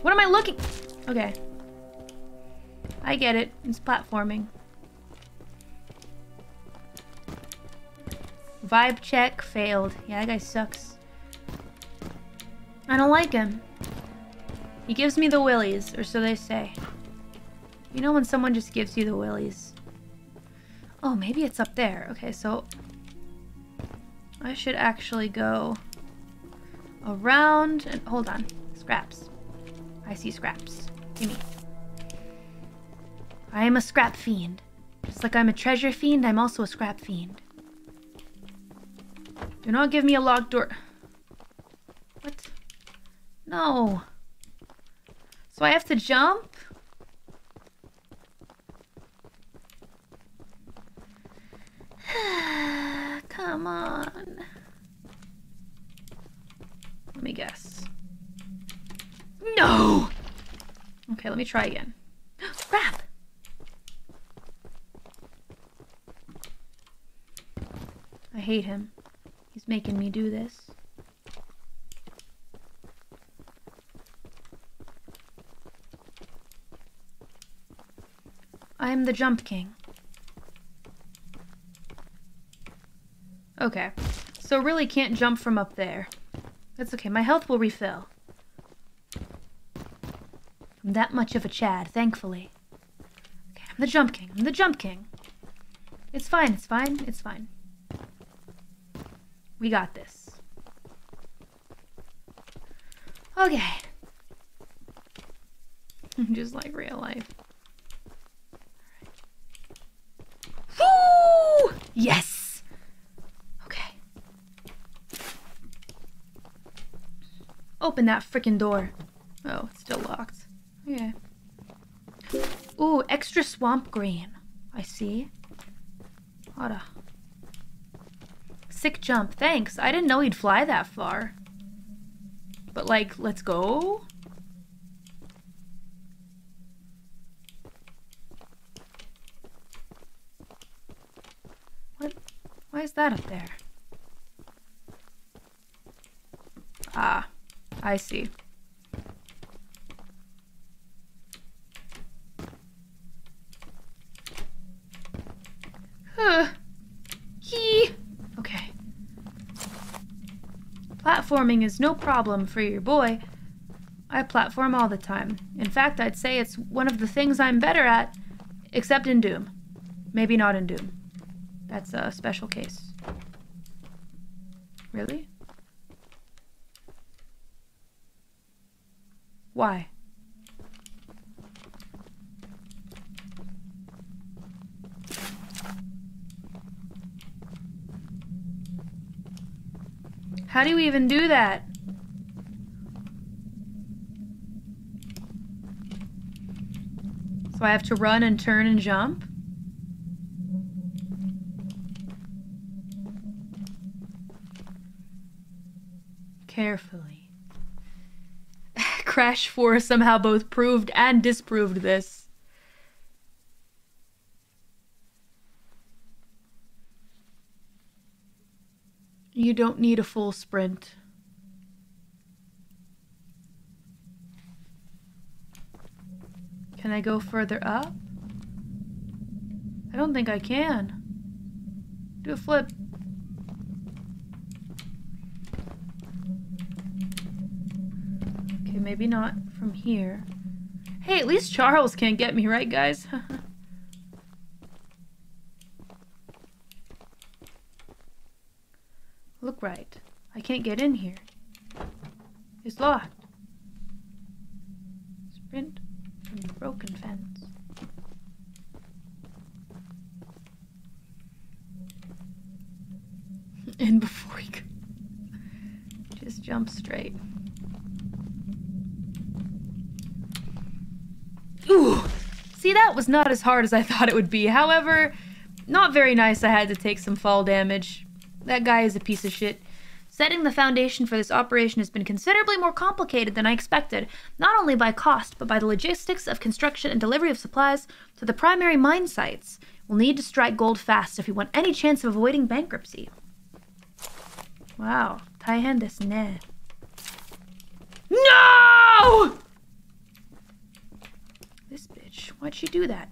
[SPEAKER 1] What am I looking... Okay. I get it. It's platforming. Vibe check failed. Yeah, that guy sucks. I don't like him. He gives me the willies, or so they say. You know when someone just gives you the willies? Oh, maybe it's up there. Okay, so I should actually go around and hold on. Scraps. I see scraps. Gimme. I am a scrap fiend. Just like I'm a treasure fiend, I'm also a scrap fiend. Do not give me a locked door. What? No. So I have to jump? Come on. Let me guess. No! Okay, let me try again. Crap! I hate him. Making me do this. I am the Jump King. Okay. So really can't jump from up there. That's okay. My health will refill. I'm that much of a Chad, thankfully. Okay, I'm the Jump King. I'm the Jump King. It's fine. It's fine. It's fine. We got this. Okay. Just like real life. Woo! Yes! Okay. Open that freaking door. Oh, it's still locked. Okay. Ooh, extra swamp green. I see. What Sick jump. Thanks. I didn't know he'd fly that far. But, like, let's go? What? Why is that up there? Ah, I see. Huh. Yee. Okay. Platforming is no problem for your boy. I platform all the time. In fact, I'd say it's one of the things I'm better at, except in Doom. Maybe not in Doom. That's a special case. Really? Why? How do we even do that? So I have to run and turn and jump? Carefully. Crash 4 somehow both proved and disproved this. You don't need a full sprint. Can I go further up? I don't think I can. Do a flip. Okay, maybe not from here. Hey, at least Charles can't get me, right, guys? Look right. I can't get in here. It's locked. Sprint from the broken fence. and before he could. Just jump straight. Ooh! See, that was not as hard as I thought it would be. However, not very nice I had to take some fall damage. That guy is a piece of shit. Setting the foundation for this operation has been considerably more complicated than I expected, not only by cost, but by the logistics of construction and delivery of supplies to the primary mine sites. We'll need to strike gold fast if we want any chance of avoiding bankruptcy. Wow. Taihen desu ne. No! This bitch. Why'd she do that?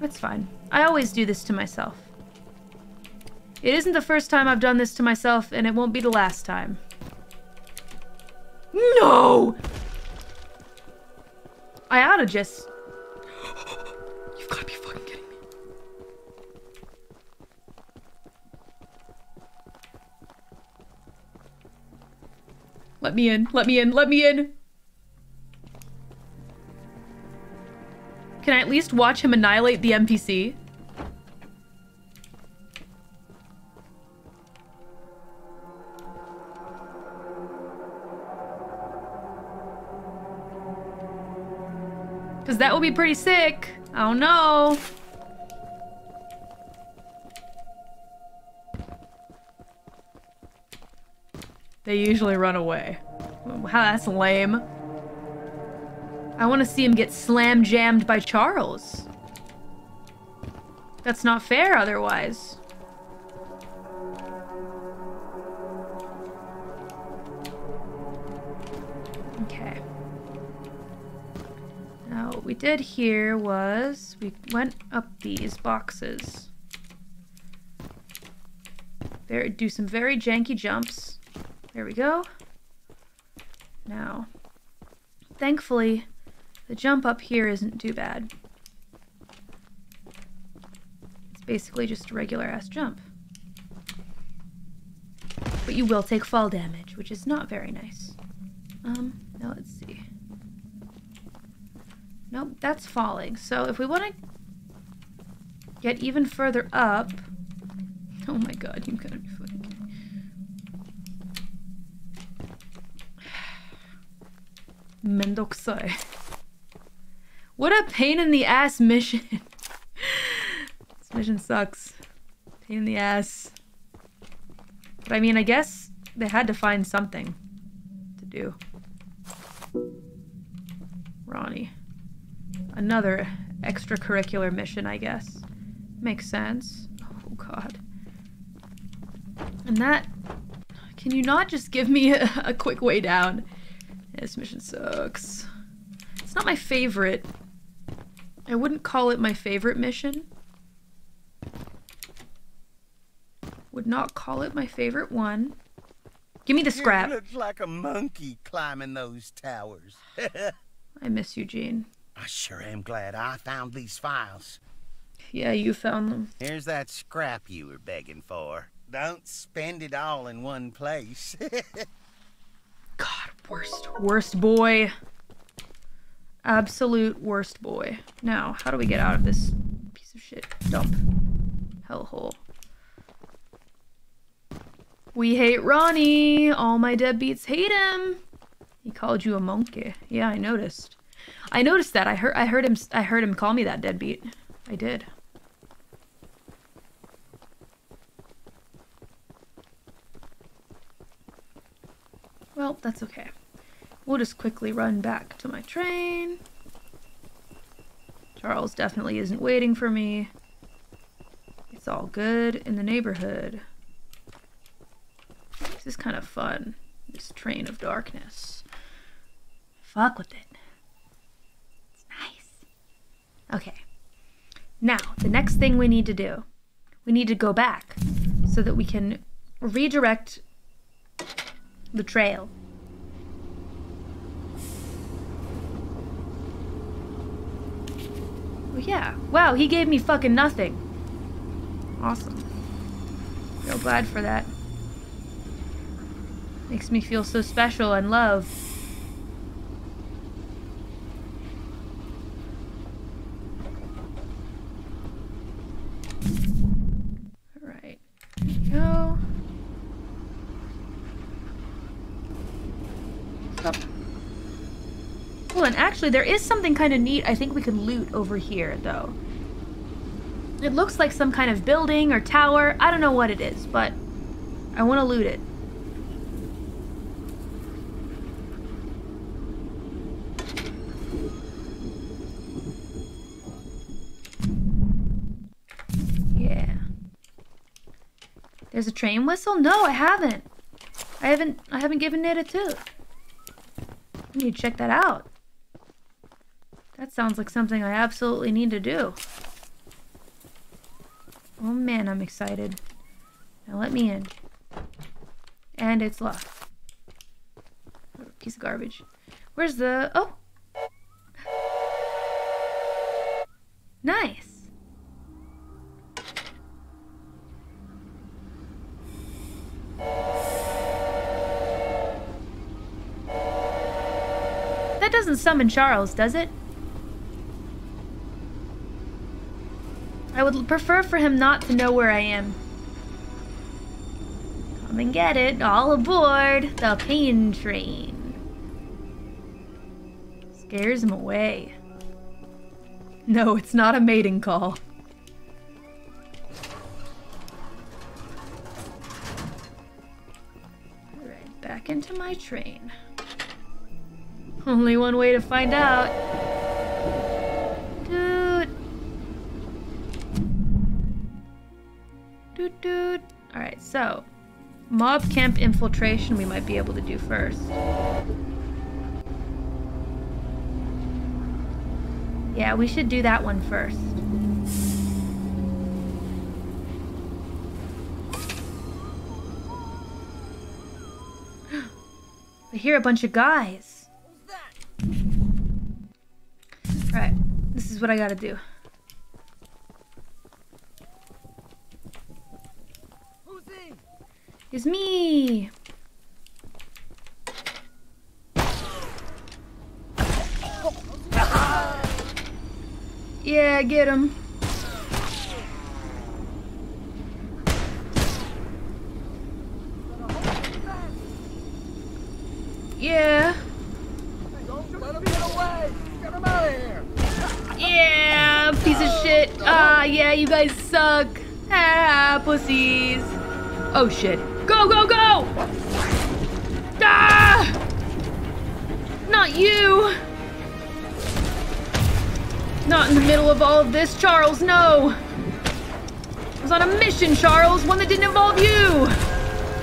[SPEAKER 1] That's fine. I always do this to myself. It isn't the first time I've done this to myself, and it won't be the last time. No! I oughta just... You've gotta be fucking kidding me. Let me in, let me in, let me in! Can I at least watch him annihilate the NPC? Because that would be pretty sick. I don't know. They usually run away. How that's lame. I want to see him get slam jammed by Charles. That's not fair otherwise. Okay. Now, what we did here was we went up these boxes. There, do some very janky jumps. There we go. Now, thankfully, the jump up here isn't too bad. It's basically just a regular ass jump. But you will take fall damage, which is not very nice. Um, now let's see. Nope, that's falling. So if we want to get even further up... Oh my god, you gotta be fucking kidding me. Mendokusai. What a pain in the ass mission. this mission sucks. Pain in the ass. But I mean, I guess they had to find something to do. Ronnie. Another extracurricular mission, I guess. Makes sense. Oh, God. And that... Can you not just give me a, a quick way down? This mission sucks. It's not my favorite. I wouldn't call it my favorite mission. Would not call it my favorite one. Give me the scrap.
[SPEAKER 15] You look like a monkey climbing those towers.
[SPEAKER 1] I miss Eugene.
[SPEAKER 15] I sure am glad I found these files.
[SPEAKER 1] Yeah, you found them.
[SPEAKER 15] Here's that scrap you were begging for. Don't spend it all in one place.
[SPEAKER 1] God, worst, worst boy. Absolute worst boy. Now, how do we get out of this piece of shit dump? Hellhole. We hate Ronnie. All my deadbeats hate him. He called you a monkey. Yeah, I noticed. I noticed that. I heard I heard him I heard him call me that deadbeat. I did. Well, that's okay. We'll just quickly run back to my train. Charles definitely isn't waiting for me. It's all good in the neighborhood. This is kind of fun. This train of darkness. fuck with it. It's nice. Okay. Now, the next thing we need to do, we need to go back so that we can redirect the trail. Yeah. Wow, he gave me fucking nothing. Awesome. Real glad for that. Makes me feel so special and loved. Alright. Go. Stop. And actually, there is something kind of neat I think we can loot over here, though. It looks like some kind of building or tower. I don't know what it is, but I want to loot it. Yeah. There's a train whistle? No, I haven't. I haven't I haven't given it a tooth. I need to check that out. That sounds like something I absolutely need to do. Oh man, I'm excited. Now let me in. And it's locked. Piece of garbage. Where's the... Oh! Nice! That doesn't summon Charles, does it? I would prefer for him not to know where I am. Come and get it. All aboard the pain train. Scares him away. No, it's not a mating call. Back into my train. Only one way to find out. Doot doot. Alright, so. Mob camp infiltration we might be able to do first. Yeah, we should do that one first. I hear a bunch of guys. Right, this is what I gotta do. It's me! Yeah, get him. Yeah. Yeah, piece of shit. Ah, yeah, you guys suck. Ah, pussies. Oh shit. Go, go, go! Ah! Not you! Not in the middle of all of this, Charles, no! I was on a mission, Charles, one that didn't involve you!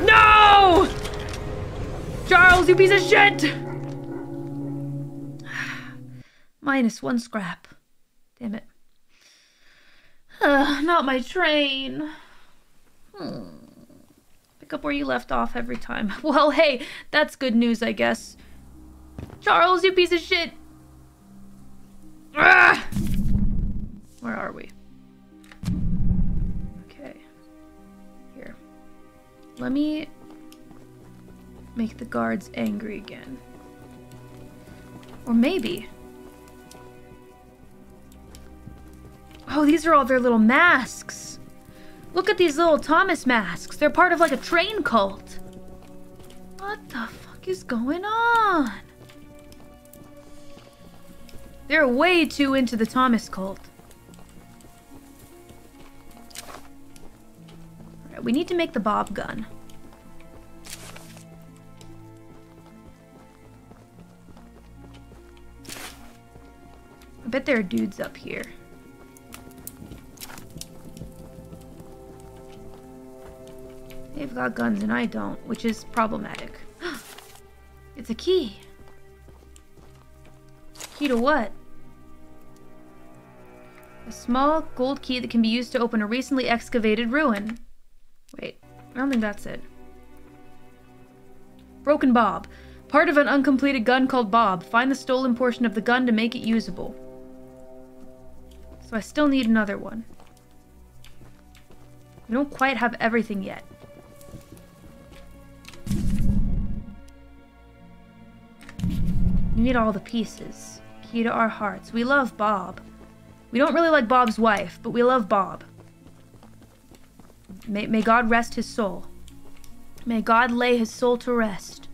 [SPEAKER 1] No! Charles, you piece of shit! Minus one scrap. Damn it. Uh, not my train. Hmm. Up where you left off every time. Well, hey, that's good news, I guess. Charles, you piece of shit! Where are we? Okay. Here. Let me make the guards angry again. Or maybe. Oh, these are all their little masks. Look at these little Thomas masks. They're part of like a train cult. What the fuck is going on? They're way too into the Thomas cult. Alright, we need to make the bob gun. I bet there are dudes up here. They've got guns and I don't, which is problematic. it's a key. Key to what? A small gold key that can be used to open a recently excavated ruin. Wait, I don't think that's it. Broken Bob. Part of an uncompleted gun called Bob. Find the stolen portion of the gun to make it usable. So I still need another one. We don't quite have everything yet. We need all the pieces. Key to our hearts. We love Bob. We don't really like Bob's wife, but we love Bob. May, may God rest his soul. May God lay his soul to rest.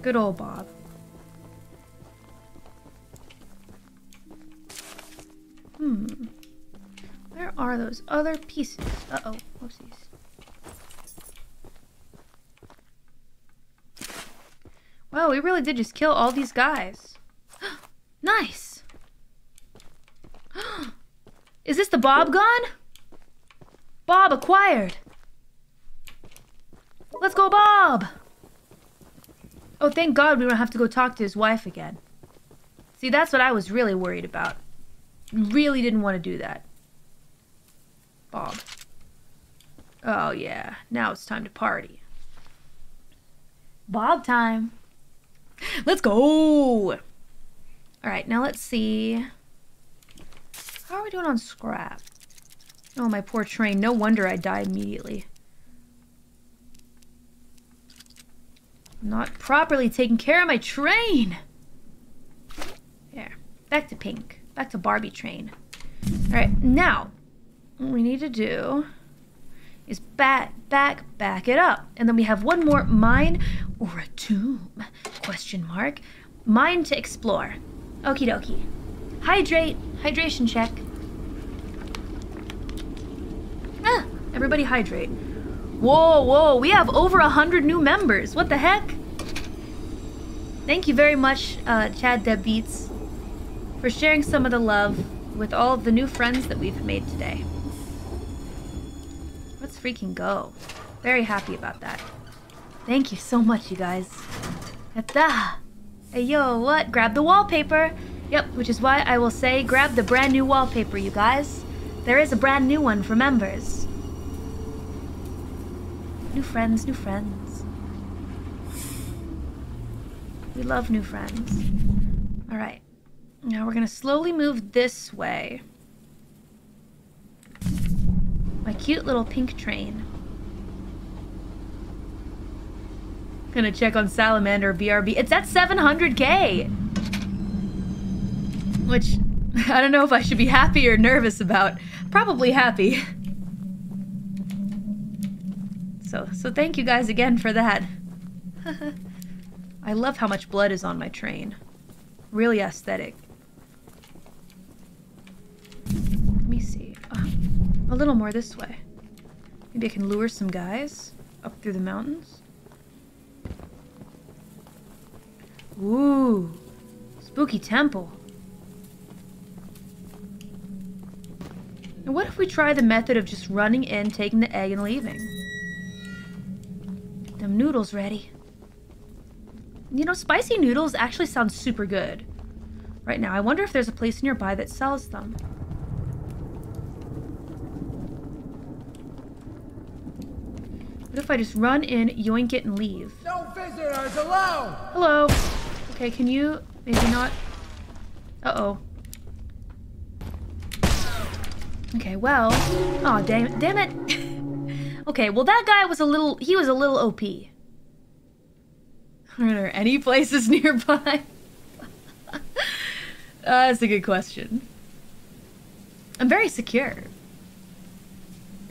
[SPEAKER 1] Good old Bob. Hmm. Where are those other pieces? Uh-oh. Whoopsies. Wow, we really did just kill all these guys. nice! Is this the Bob gun? Bob acquired! Let's go, Bob! Oh, thank God we don't have to go talk to his wife again. See, that's what I was really worried about. Really didn't want to do that. Bob. Oh, yeah. Now it's time to party. Bob time. Let's go! Alright, now let's see. How are we doing on scrap? Oh, my poor train. No wonder I die immediately. Not properly taking care of my train! There. Back to pink. Back to Barbie train. Alright, now, what we need to do is back, back, back it up. And then we have one more mine or a tomb, question mark. Mine to explore. Okie dokie. Hydrate, hydration check. Ah, everybody hydrate. Whoa, whoa, we have over a hundred new members. What the heck? Thank you very much, uh, Chad Deb Beats, for sharing some of the love with all of the new friends that we've made today. Freaking go. Very happy about that. Thank you so much, you guys. Yatta! Ah. Hey, yo, what? Grab the wallpaper! Yep, which is why I will say grab the brand new wallpaper, you guys. There is a brand new one for members. New friends, new friends. We love new friends. Alright. Now we're gonna slowly move this way. My cute little pink train. Gonna check on Salamander BRB. It's at 700k! Which, I don't know if I should be happy or nervous about. Probably happy. So, so thank you guys again for that. I love how much blood is on my train. Really aesthetic. Let me see. Uh, a little more this way. Maybe I can lure some guys up through the mountains. Ooh, spooky temple. And what if we try the method of just running in, taking the egg, and leaving? Them noodles ready. You know, spicy noodles actually sound super good. Right now, I wonder if there's a place nearby that sells them. What if I just run in, yoink it, and leave?
[SPEAKER 7] No visitors allowed!
[SPEAKER 1] Hello. Okay, can you maybe not? Uh-oh. Okay, well. oh, damn, damn it. okay, well that guy was a little, he was a little OP. Are there any places nearby? uh, that's a good question. I'm very secure.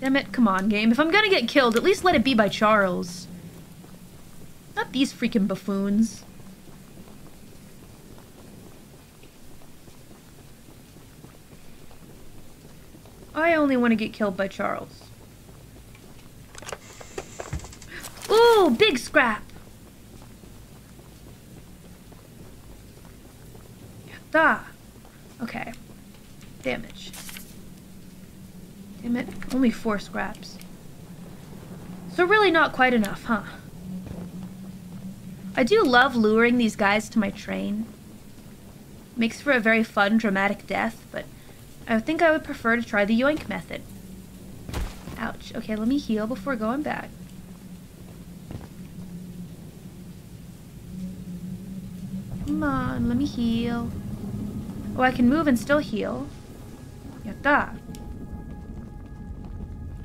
[SPEAKER 1] Damn it, come on, game. If I'm gonna get killed, at least let it be by Charles. Not these freaking buffoons. I only want to get killed by Charles. Ooh, big scrap! Da. Okay. Damage. Damn it, only four scraps. So really not quite enough, huh? I do love luring these guys to my train. Makes for a very fun, dramatic death, but I think I would prefer to try the yoink method. Ouch. Okay, let me heal before going back. Come on, let me heal. Oh, I can move and still heal. Yatta.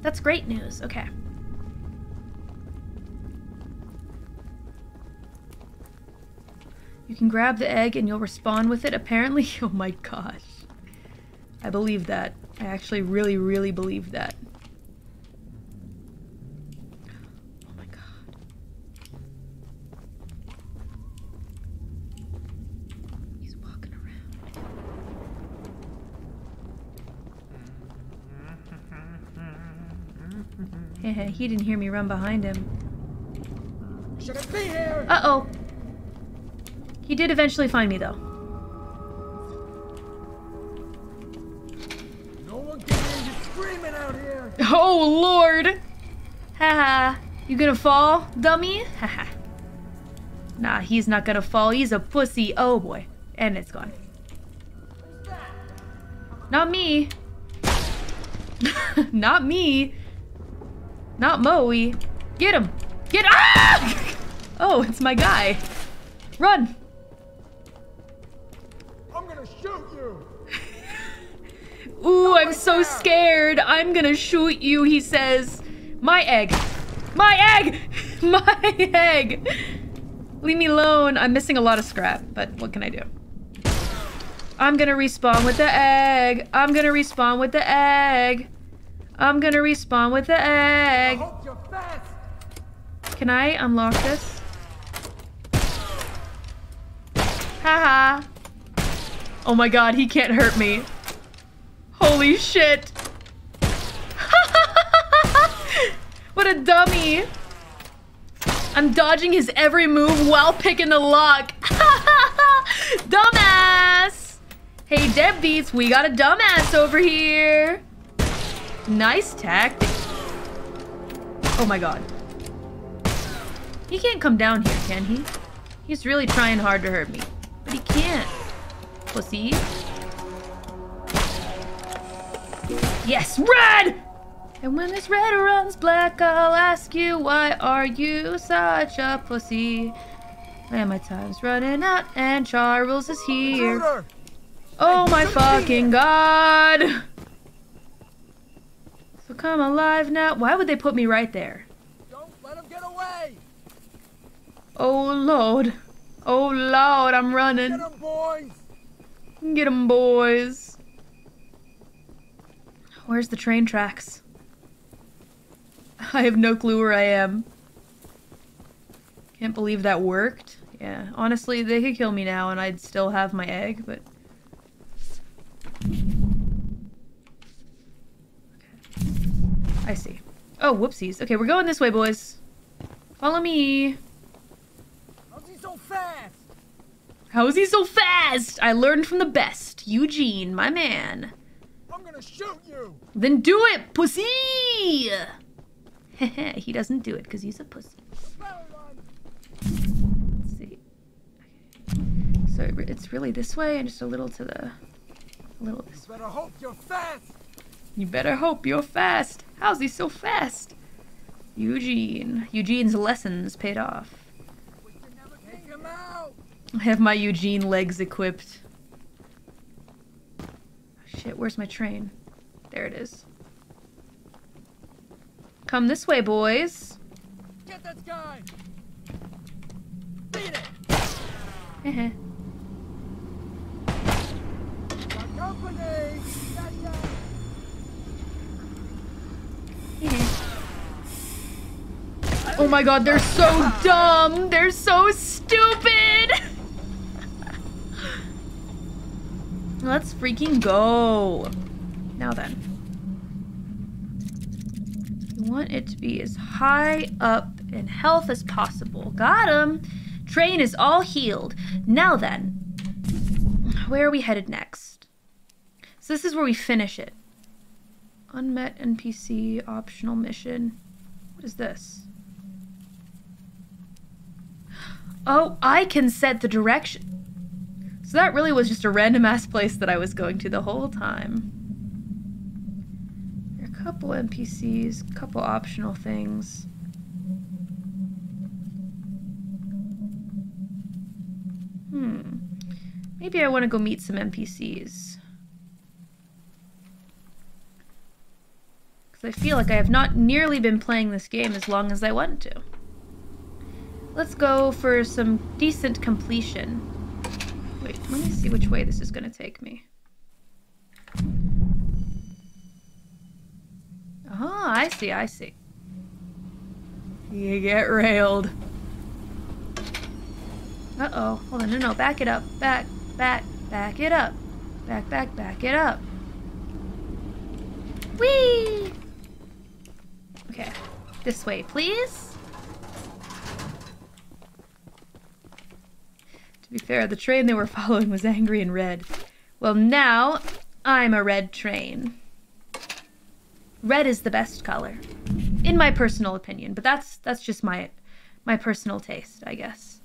[SPEAKER 1] That's great news. Okay. You can grab the egg and you'll respawn with it, apparently. Oh my gosh. I believe that. I actually really, really believe that. Oh my god. He's walking around. Eh, he didn't hear me run behind him.
[SPEAKER 7] Shouldn't be here.
[SPEAKER 1] Uh-oh. He did eventually find me, though.
[SPEAKER 7] No one can hear you screaming out here.
[SPEAKER 1] Oh, Lord! Haha. you gonna fall, dummy? Haha. nah, he's not gonna fall. He's a pussy. Oh, boy. And it's gone. Not me. not me. Not Moe. Get him. Get- Ah! Oh, it's my guy. Run.
[SPEAKER 7] I'm gonna shoot you.
[SPEAKER 1] Ooh, I'm so scared. I'm gonna shoot you, he says. My egg. My egg! My egg! Leave me alone. I'm missing a lot of scrap, but what can I do? I'm gonna respawn with the egg. I'm gonna respawn with the egg. I'm gonna respawn with the egg. Can I unlock this? Haha. Oh my god, he can't hurt me. Holy shit. what a dummy. I'm dodging his every move while picking the lock. dumbass. Hey, deadbeats, we got a dumbass over here. Nice tactic. Oh my god. He can't come down here, can he? He's really trying hard to hurt me. But he can't. Pussy. Yes, red! And when this red runs black, I'll ask you, why are you such a pussy? And my time's running out, and Charles is here. Oh my fucking god! So come alive now. Why would they put me right there?
[SPEAKER 7] Don't let him get away.
[SPEAKER 1] Oh lord. Oh lord, I'm running.
[SPEAKER 7] Get them, boys.
[SPEAKER 1] Get them, boys. Where's the train tracks? I have no clue where I am. Can't believe that worked. Yeah, honestly, they could kill me now and I'd still have my egg, but... I see. Oh, whoopsies. Okay, we're going this way, boys. Follow me.
[SPEAKER 7] How's he so fast?
[SPEAKER 1] How's he so fast? I learned from the best. Eugene, my man.
[SPEAKER 7] I'm gonna shoot you.
[SPEAKER 1] Then do it, pussy! he doesn't do it because he's a pussy. Let's see. Okay. So it's really this way and just a little to the... A little this
[SPEAKER 7] Better hope you're fast.
[SPEAKER 1] You better hope you're fast. How's he so fast? Eugene. Eugene's lessons paid off.
[SPEAKER 7] Take him out.
[SPEAKER 1] I have my Eugene legs equipped. Oh, shit, where's my train? There it is. Come this way, boys.
[SPEAKER 7] Get this guy. Beat it. Uh-huh. Heh
[SPEAKER 1] Oh my god, they're so dumb! They're so stupid! Let's freaking go. Now then. You want it to be as high up in health as possible. Got him! Train is all healed. Now then. Where are we headed next? So this is where we finish it. Unmet NPC optional mission. What is this? Oh, I can set the direction. So that really was just a random ass place that I was going to the whole time. There are a couple NPCs, a couple optional things. Hmm. Maybe I want to go meet some NPCs. Because I feel like I have not nearly been playing this game as long as I want to. Let's go for some decent completion. Wait, let me see which way this is going to take me. Oh, I see, I see. You get railed. Uh-oh. Hold on, no, no, back it up. Back, back, back it up. Back, back, back it up. Whee! Okay. This way, please. To be fair, the train they were following was angry and red. Well, now I'm a red train. Red is the best color, in my personal opinion, but that's that's just my my personal taste, I guess.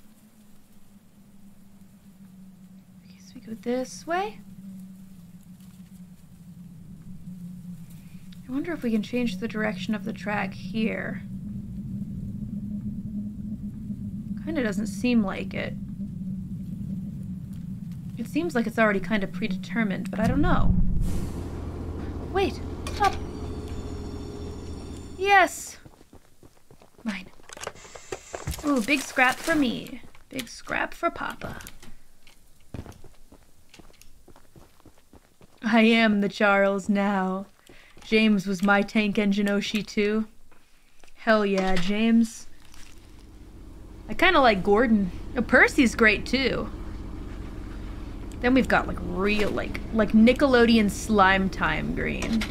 [SPEAKER 1] Okay, so we go this way. Wonder if we can change the direction of the track here. Kinda doesn't seem like it. It seems like it's already kind of predetermined, but I don't know. Wait, stop. Yes. Mine. Ooh, big scrap for me. Big scrap for Papa. I am the Charles now. James was my tank engine Oshi too. Hell yeah, James. I kind of like Gordon. Oh, Percy's great too. Then we've got like real, like, like Nickelodeon slime time green.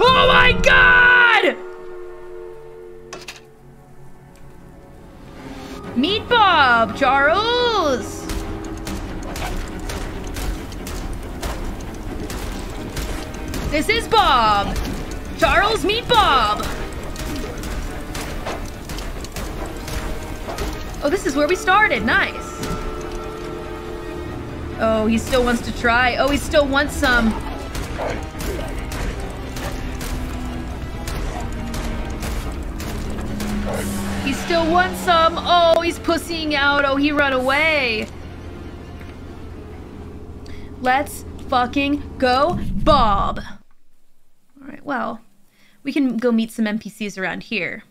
[SPEAKER 1] Oh my god! Meet Bob, Charles! This is Bob! Charles, meet Bob! Oh, this is where we started. Nice. Oh, he still wants to try. Oh, he still wants some. He still wants some. Oh, he's pussying out. Oh, he run away. Let's fucking go, Bob. All right, well, we can go meet some NPCs around here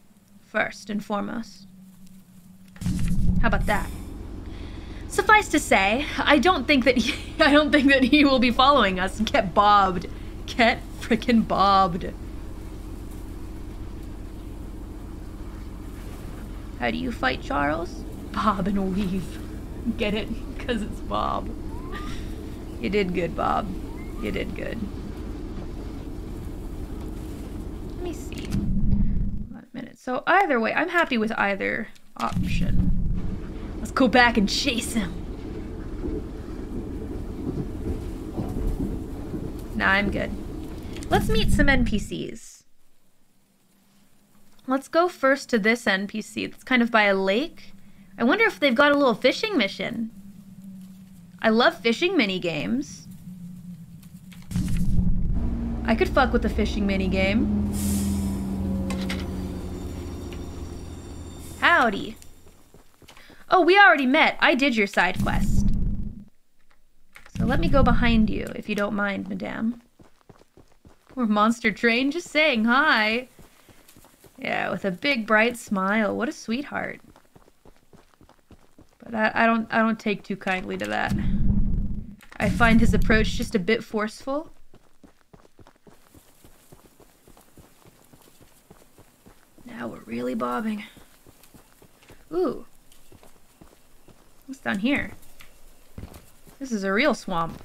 [SPEAKER 1] first and foremost. How about that? Suffice to say, I don't think that he, I don't think that he will be following us. Get bobbed. Get freaking bobbed. How do you fight Charles? Bob and weave. Get it? Because it's Bob. You did good, Bob. You did good. Let me see. One minute. So either way, I'm happy with either option. Let's go back and chase him. Nah, I'm good. Let's meet some NPCs. Let's go first to this NPC. It's kind of by a lake. I wonder if they've got a little fishing mission. I love fishing mini games. I could fuck with a fishing mini game. Howdy. Oh, we already met. I did your side quest. So let me go behind you, if you don't mind, madame. Poor monster train, just saying hi. Yeah, with a big bright smile. What a sweetheart. But I, I don't I don't take too kindly to that. I find his approach just a bit forceful. Now we're really bobbing. Ooh. What's down here? This is a real swamp.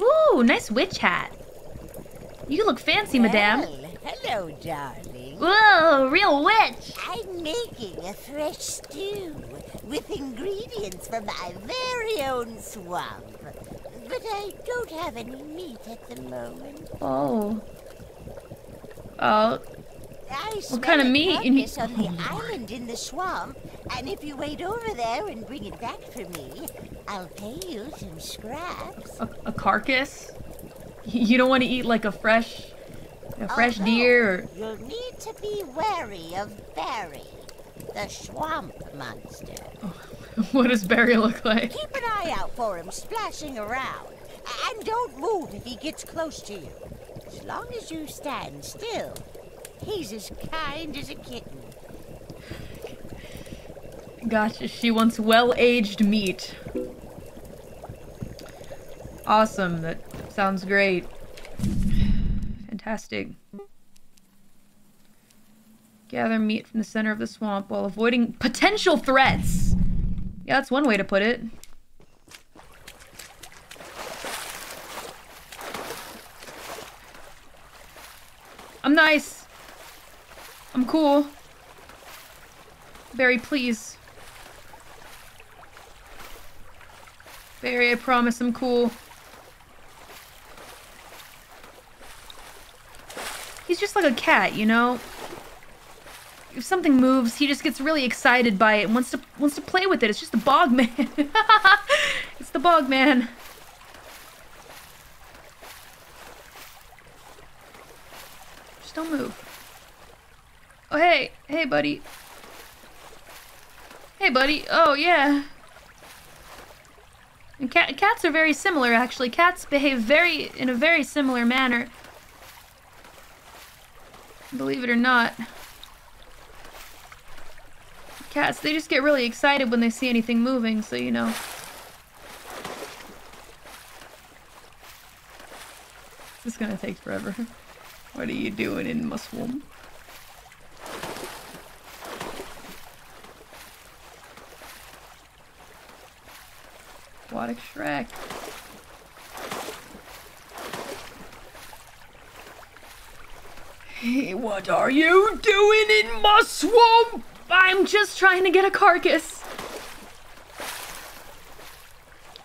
[SPEAKER 1] Ooh, nice witch hat. You look fancy, madame.
[SPEAKER 16] Well, hello, darling.
[SPEAKER 1] Whoa, real witch!
[SPEAKER 16] I'm making a fresh stew with ingredients from my very own swamp. But I don't have any meat at the moment.
[SPEAKER 1] Oh. Oh.
[SPEAKER 16] I
[SPEAKER 1] What kind of meat? You need-
[SPEAKER 16] carcass on the island in the swamp, and if you wait over there and bring it back for me, I'll pay you some scraps.
[SPEAKER 1] A, a carcass? You don't want to eat like a fresh, a oh, fresh
[SPEAKER 16] Although,
[SPEAKER 1] deer or
[SPEAKER 16] You'll need to be wary of Barry, the swamp monster.
[SPEAKER 1] what does Barry look like?
[SPEAKER 16] Keep an eye out for him splashing around, and don't move if he gets close to you. As long as you stand still, he's as kind as a kitten.
[SPEAKER 1] Gotcha. She wants well-aged meat. Awesome. That sounds great. Fantastic. Gather meat from the center of the swamp while avoiding potential threats. Yeah, that's one way to put it. I'm nice. I'm cool. Barry, please. Barry, I promise I'm cool. He's just like a cat, you know? If something moves, he just gets really excited by it and wants to wants to play with it. It's just the bog man. it's the bog man. Just don't move. Oh hey, hey buddy. Hey buddy. Oh yeah. And cat cats are very similar actually. Cats behave very in a very similar manner. Believe it or not. Cats, they just get really excited when they see anything moving, so you know. This is gonna take forever. What are you doing in my swamp? Aquatic Shrek. Hey, what are you doing in my swamp? I'm just trying to get a carcass.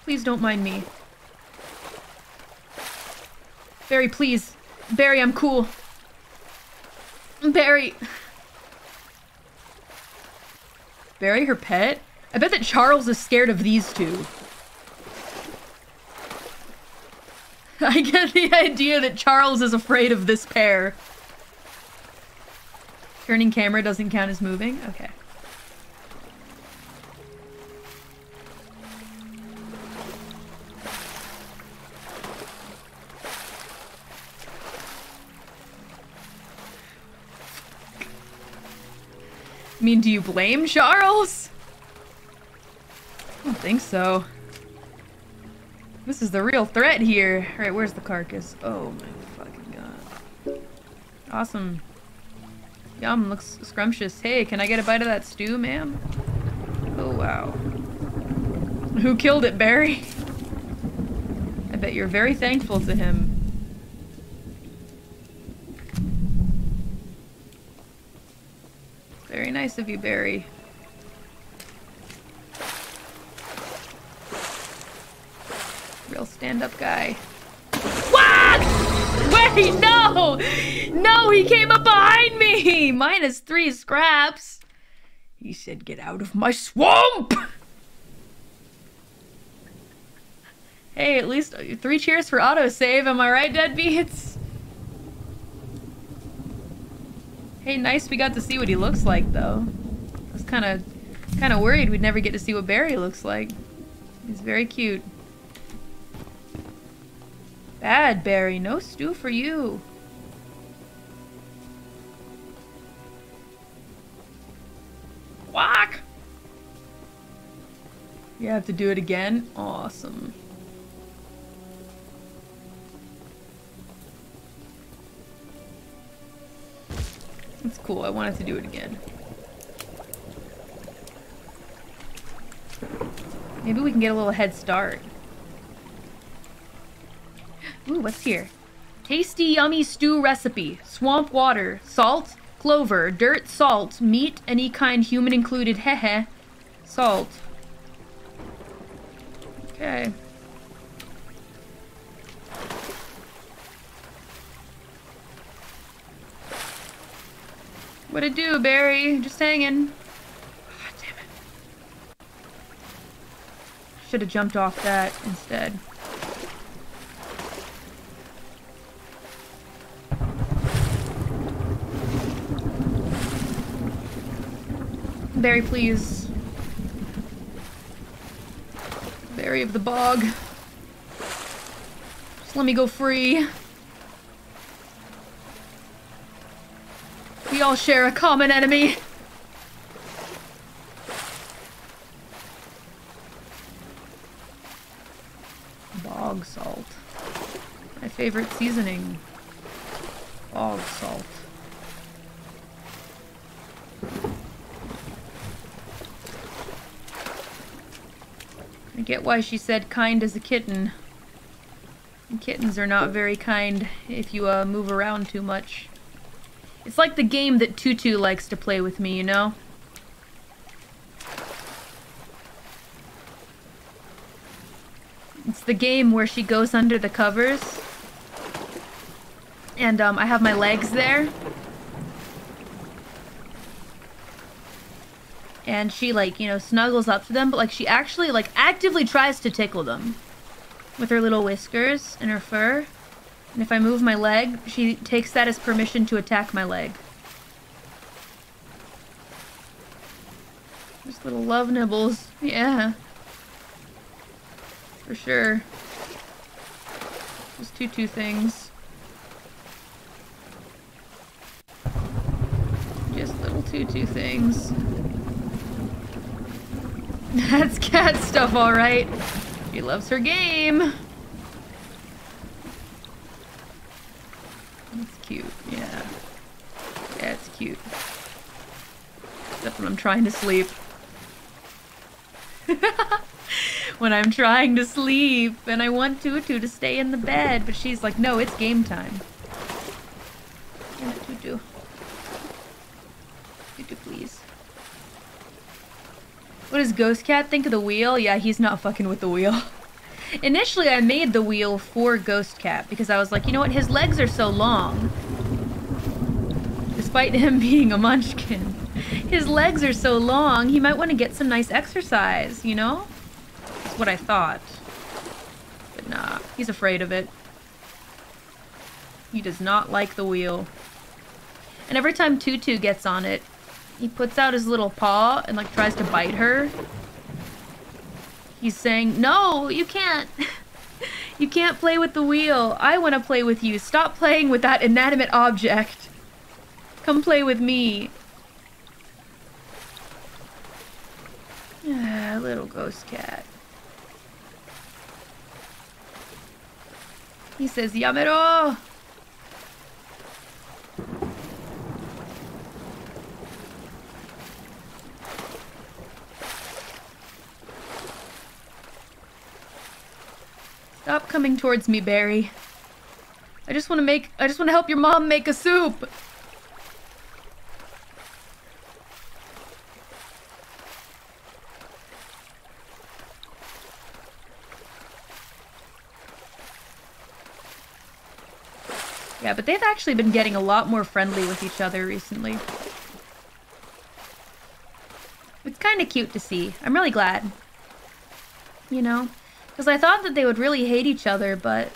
[SPEAKER 1] Please don't mind me. Barry, please. Barry, I'm cool. Barry. Barry, her pet? I bet that Charles is scared of these two. I get the idea that Charles is afraid of this pair. Turning camera doesn't count as moving? Okay. I mean, do you blame Charles? I don't think so. This is the real threat here. Right, where's the carcass? Oh my fucking god. Awesome. Yum, looks scrumptious. Hey, can I get a bite of that stew, ma'am? Oh, wow. Who killed it, Barry? I bet you're very thankful to him. Very nice of you, Barry. Real stand-up guy. What? Wait, no! No, he came up behind me! Minus three scraps. He said, get out of my swamp! Hey, at least uh, three cheers for autosave, am I right, deadbeats? Hey, nice we got to see what he looks like, though. I was kind of kind of worried we'd never get to see what Barry looks like. He's very cute. Bad, Barry. No stew for you. Quack! You have to do it again? Awesome. That's cool. I wanted to do it again. Maybe we can get a little head start. Ooh, what's here? Tasty, yummy stew recipe. Swamp water, salt, clover, dirt, salt, meat, any kind human included, hehe. Salt. Okay. What it do, Barry? Just hanging. Ah, damn it. Should have jumped off that instead. Barry, please. Barry of the bog. Just let me go free. We all share a common enemy. Bog salt. My favorite seasoning. Bog salt. I get why she said kind as a kitten. Kittens are not very kind if you uh, move around too much. It's like the game that Tutu likes to play with me, you know? It's the game where she goes under the covers. And um, I have my legs there. And she like, you know, snuggles up to them, but like she actually like actively tries to tickle them. With her little whiskers and her fur. And if I move my leg, she takes that as permission to attack my leg. Just little love nibbles. Yeah. For sure. Just tutu things. Just little tutu things. That's cat stuff, alright. She loves her game. It's cute, yeah. Yeah, it's cute. Except when I'm trying to sleep. when I'm trying to sleep and I want Tutu to stay in the bed, but she's like, no, it's game time. Tutu. Tutu, please. What does Ghost Cat think of the wheel? Yeah, he's not fucking with the wheel. Initially, I made the wheel for Ghost Cat because I was like, you know what? His legs are so long. Despite him being a munchkin. His legs are so long, he might want to get some nice exercise, you know? That's what I thought. But nah, he's afraid of it. He does not like the wheel. And every time Tutu gets on it, he puts out his little paw and like tries to bite her. He's saying, no, you can't. you can't play with the wheel. I want to play with you. Stop playing with that inanimate object. Come play with me. Ah, little ghost cat. He says, Yamero! Stop coming towards me, Barry. I just want to make- I just want to help your mom make a soup! Yeah, but they've actually been getting a lot more friendly with each other recently. It's kind of cute to see. I'm really glad. You know? Because I thought that they would really hate each other, but...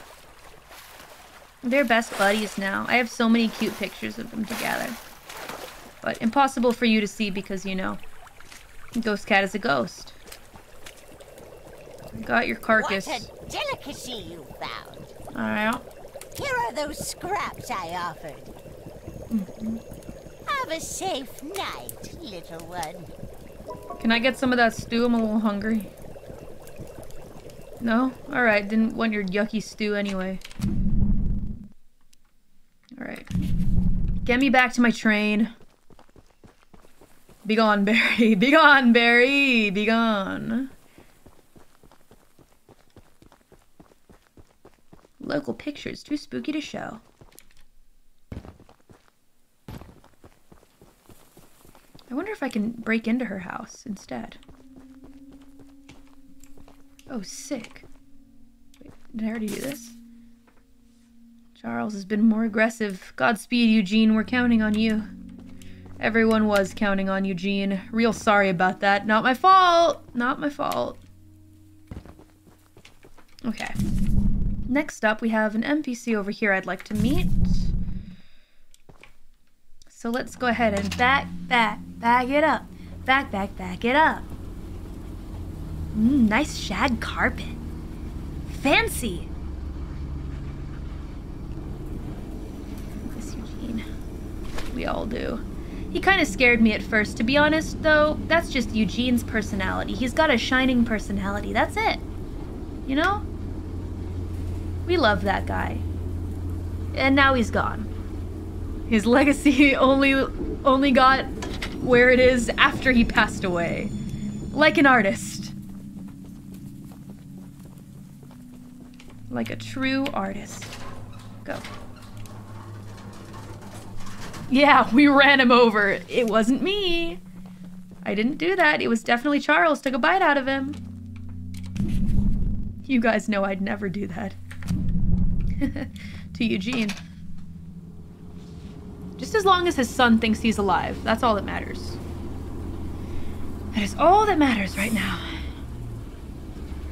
[SPEAKER 1] They're best buddies now. I have so many cute pictures of them together. But impossible for you to see because, you know, Ghost Cat is a ghost. Got your carcass.
[SPEAKER 16] What a delicacy you found.
[SPEAKER 1] Alright.
[SPEAKER 16] Here are those scraps I offered.
[SPEAKER 1] Mm-hmm.
[SPEAKER 16] Have a safe night, little one.
[SPEAKER 1] Can I get some of that stew? I'm a little hungry. No? Alright, didn't want your yucky stew anyway. Alright. Get me back to my train. Be gone, Barry. Be gone, Barry. Be gone. Local pictures, too spooky to show. I wonder if I can break into her house instead. Oh, sick. Wait, did I already do this? Charles has been more aggressive. Godspeed, Eugene. We're counting on you. Everyone was counting on Eugene. Real sorry about that. Not my fault. Not my fault. Okay. Next up, we have an NPC over here I'd like to meet. So let's go ahead and back, back, back it up. Back, back, back it up. Mm, nice shag carpet. Fancy. Miss Eugene. We all do. He kind of scared me at first. To be honest, though, that's just Eugene's personality. He's got a shining personality. That's it. You know? We love that guy. And now he's gone. His legacy only only got where it is after he passed away. Like an artist. Like a true artist. Go. Yeah, we ran him over. It wasn't me. I didn't do that. It was definitely Charles took a bite out of him. You guys know I'd never do that. to Eugene. Just as long as his son thinks he's alive. That's all that matters. That is all that matters right now.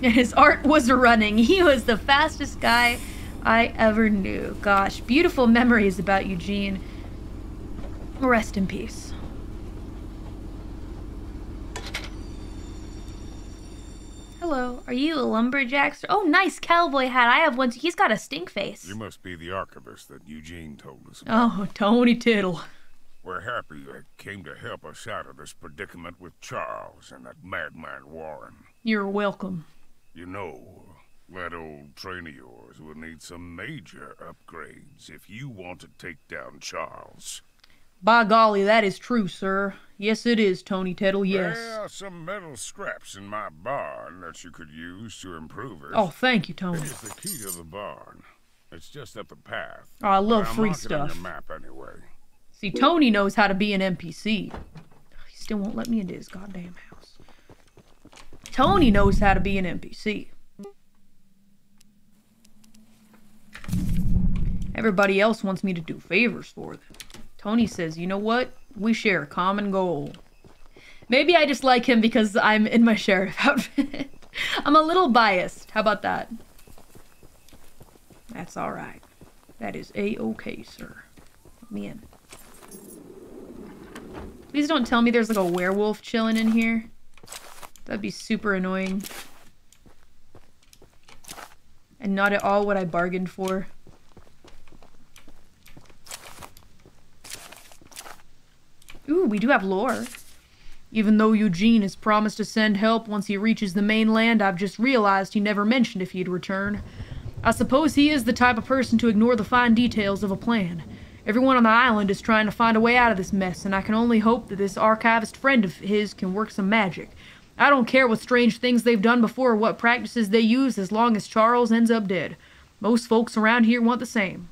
[SPEAKER 1] And his art was running. He was the fastest guy I ever knew. Gosh, beautiful memories about Eugene. Rest in peace. Hello, are you a lumberjack? Oh, nice cowboy hat. I have one. Too. He's got a stink face.
[SPEAKER 17] You must be the archivist that Eugene told us about.
[SPEAKER 1] Oh, Tony Tittle.
[SPEAKER 17] We're happy you came to help us out of this predicament with Charles and that madman Warren.
[SPEAKER 1] You're welcome.
[SPEAKER 17] You know, that old train of yours will need some major upgrades if you want to take down Charles.
[SPEAKER 1] By golly, that is true, sir. Yes, it is, Tony Tittle, yes.
[SPEAKER 17] There are some metal scraps in my barn that you could use to improve it.
[SPEAKER 1] Oh, thank you, Tony.
[SPEAKER 17] It is the key to the barn. It's just up the path.
[SPEAKER 1] Oh, I love
[SPEAKER 17] I'll
[SPEAKER 1] free
[SPEAKER 17] mark it on
[SPEAKER 1] stuff.
[SPEAKER 17] your map anyway.
[SPEAKER 1] See, Tony knows how to be an NPC. He still won't let me into his goddamn house. Tony knows how to be an NPC. Everybody else wants me to do favors for them. Tony says, you know what? We share a common goal. Maybe I just like him because I'm in my sheriff outfit. I'm a little biased. How about that? That's alright. That is a-okay, sir. Let me in. Please don't tell me there's like a werewolf chilling in here. That'd be super annoying. And not at all what I bargained for. Ooh, we do have lore. Even though Eugene has promised to send help once he reaches the mainland, I've just realized he never mentioned if he'd return. I suppose he is the type of person to ignore the fine details of a plan. Everyone on the island is trying to find a way out of this mess, and I can only hope that this archivist friend of his can work some magic. I don't care what strange things they've done before or what practices they use as long as Charles ends up dead. Most folks around here want the same.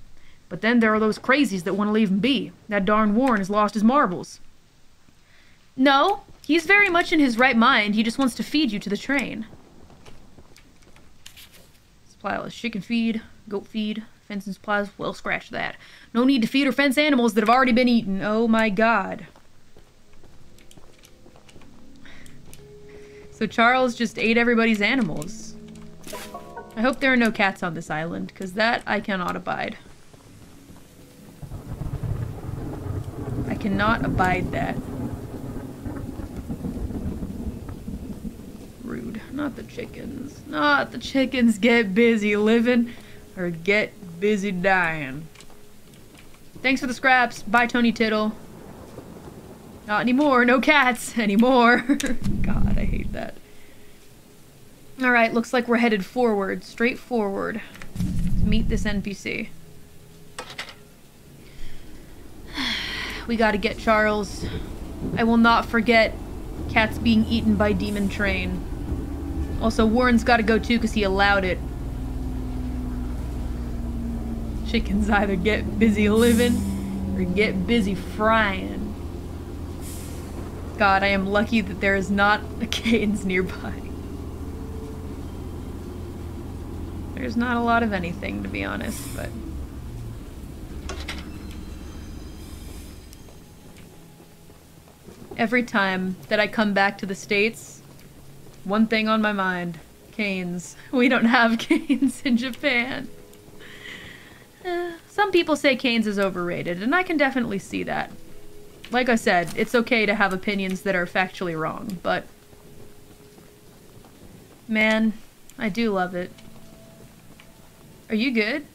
[SPEAKER 1] But then there are those crazies that want to leave him be. That darn Warren has lost his marbles. No, he's very much in his right mind. He just wants to feed you to the train. Supply. Chicken feed, goat feed, fence and supplies. Well, scratch that. No need to feed or fence animals that have already been eaten. Oh my god. So Charles just ate everybody's animals. I hope there are no cats on this island, because that I cannot abide. Cannot abide that. Rude. Not the chickens. Not the chickens get busy living or get busy dying. Thanks for the scraps. Bye, Tony Tittle. Not anymore. No cats anymore. God, I hate that. Alright, looks like we're headed forward. Straight forward. To meet this NPC. We gotta get Charles. I will not forget cats being eaten by Demon Train. Also, Warren's gotta go too because he allowed it. Chickens either get busy living or get busy frying. God, I am lucky that there is not a Canes nearby. There's not a lot of anything, to be honest, but... Every time that I come back to the States, one thing on my mind. Canes. We don't have canes in Japan. Some people say Canes is overrated, and I can definitely see that. Like I said, it's okay to have opinions that are factually wrong, but... Man, I do love it. Are you good?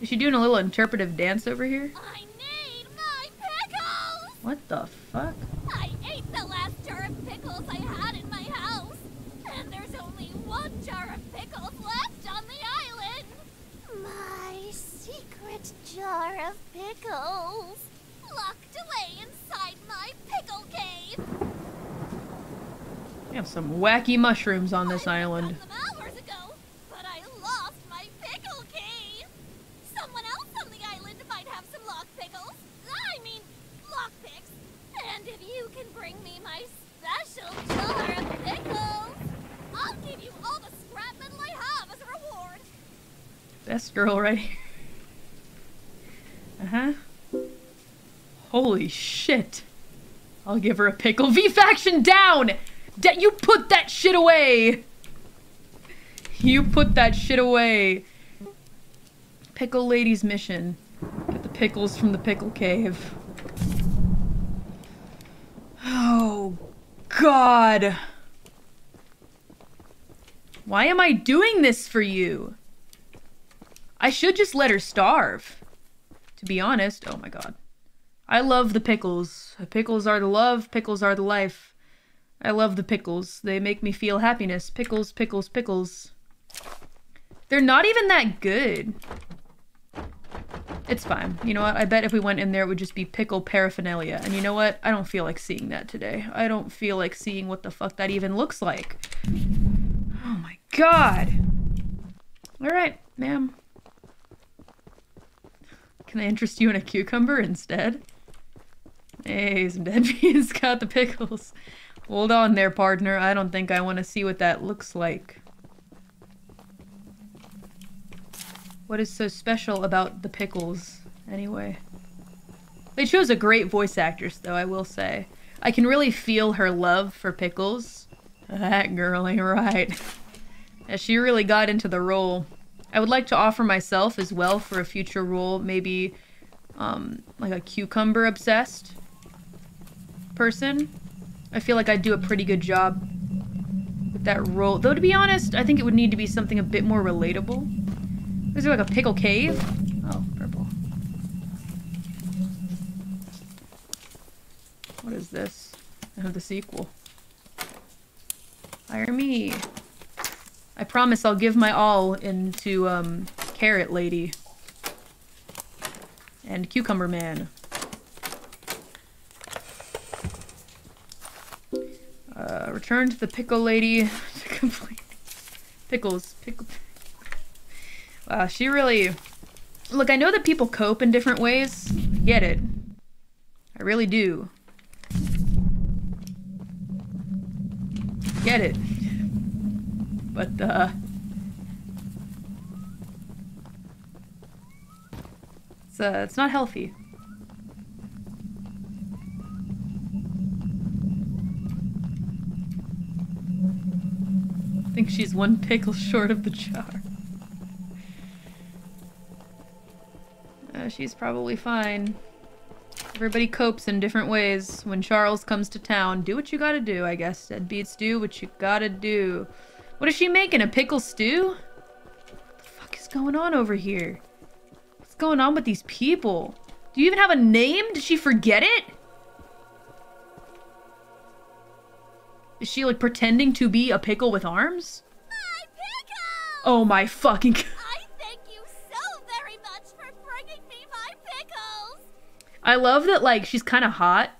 [SPEAKER 1] Is she doing a little interpretive dance over here?
[SPEAKER 18] I need my pickles!
[SPEAKER 1] What the fuck?
[SPEAKER 18] I the last jar of pickles I had in my house, and there's only one jar of pickles left on the island. My secret jar of pickles, locked away inside my pickle cave.
[SPEAKER 1] We have some wacky mushrooms on this island.
[SPEAKER 18] Some hours ago, but I lost my pickle cave. Someone else on the island might have some lock pickles. I mean, lock picks. And if you can bring me my special jar of pickles, I'll give you all the scrap metal I have as a reward.
[SPEAKER 1] Best girl right here. Uh-huh. Holy shit. I'll give her a pickle. V-Faction down! Da- you put that shit away! You put that shit away. Pickle Lady's mission. Get the pickles from the pickle cave. Oh, God. Why am I doing this for you? I should just let her starve. To be honest. Oh my god. I love the pickles. Pickles are the love, pickles are the life. I love the pickles. They make me feel happiness. Pickles, pickles, pickles. They're not even that good. It's fine. You know what? I bet if we went in there, it would just be pickle paraphernalia. And you know what? I don't feel like seeing that today. I don't feel like seeing what the fuck that even looks like. Oh my god. Alright, ma'am. Can I interest you in a cucumber instead? Hey, some dead deadbeats got the pickles. Hold on there, partner. I don't think I want to see what that looks like. What is so special about the pickles, anyway? They chose a great voice actress, though, I will say. I can really feel her love for pickles. That girl ain't right. Yeah, she really got into the role. I would like to offer myself as well for a future role, maybe um, like a cucumber obsessed person. I feel like I'd do a pretty good job with that role. Though to be honest, I think it would need to be something a bit more relatable. Is there like a pickle cave? Oh, purple. What is this? I have the sequel. Hire me. I promise I'll give my all into um, Carrot Lady and Cucumber Man. Uh, return to the Pickle Lady to complete pickles. Pickle. Wow, she really. Look, I know that people cope in different ways. Get it. I really do. Get it. But, uh... It's, uh, it's not healthy. I think she's one pickle short of the jar. Uh, she's probably fine. Everybody copes in different ways. When Charles comes to town, do what you gotta do, I guess. Deadbeats do what you gotta do. What is she making? A pickle stew? What the fuck is going on over here? What's going on with these people? Do you even have a name? Did she forget it? Is she like pretending to be a pickle with arms?
[SPEAKER 18] My pickle!
[SPEAKER 1] Oh my fucking
[SPEAKER 18] I thank you so very much for bringing me my pickles!
[SPEAKER 1] I love that like she's kind of hot.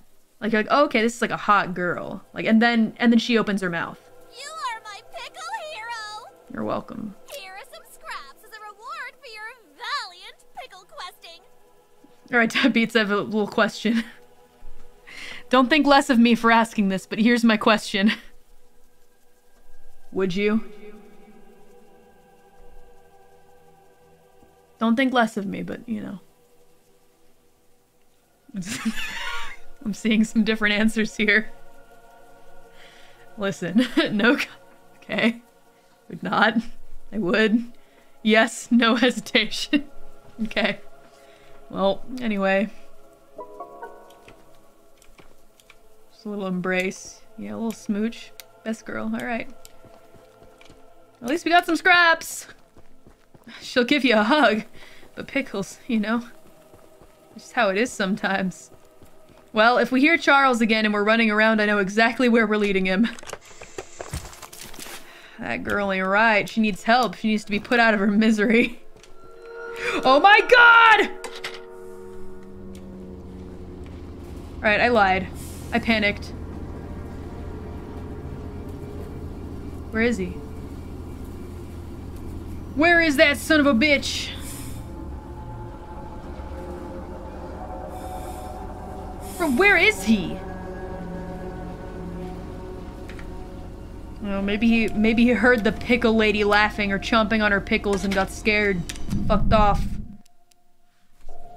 [SPEAKER 1] Like you're like, oh, okay, this is like a hot girl. Like and then and then she opens her mouth. You're welcome.
[SPEAKER 18] Here are some scraps as a reward for your valiant pickle questing.
[SPEAKER 1] All right, Deadbeats, I have a little question. Don't think less of me for asking this, but here's my question. Would you? Don't think less of me, but you know. I'm seeing some different answers here. Listen, no. Okay. Would not. I would. Yes, no hesitation. okay. Well, anyway. Just a little embrace. Yeah, a little smooch. Best girl, alright. At least we got some scraps! She'll give you a hug. But pickles, you know? Just how it is sometimes. Well, if we hear Charles again and we're running around, I know exactly where we're leading him. That girl ain't right. She needs help. She needs to be put out of her misery. Oh my god! Alright, I lied. I panicked. Where is he? Where is that son of a bitch? From where is he? Oh, maybe he maybe he heard the pickle lady laughing or chomping on her pickles and got scared. Fucked off.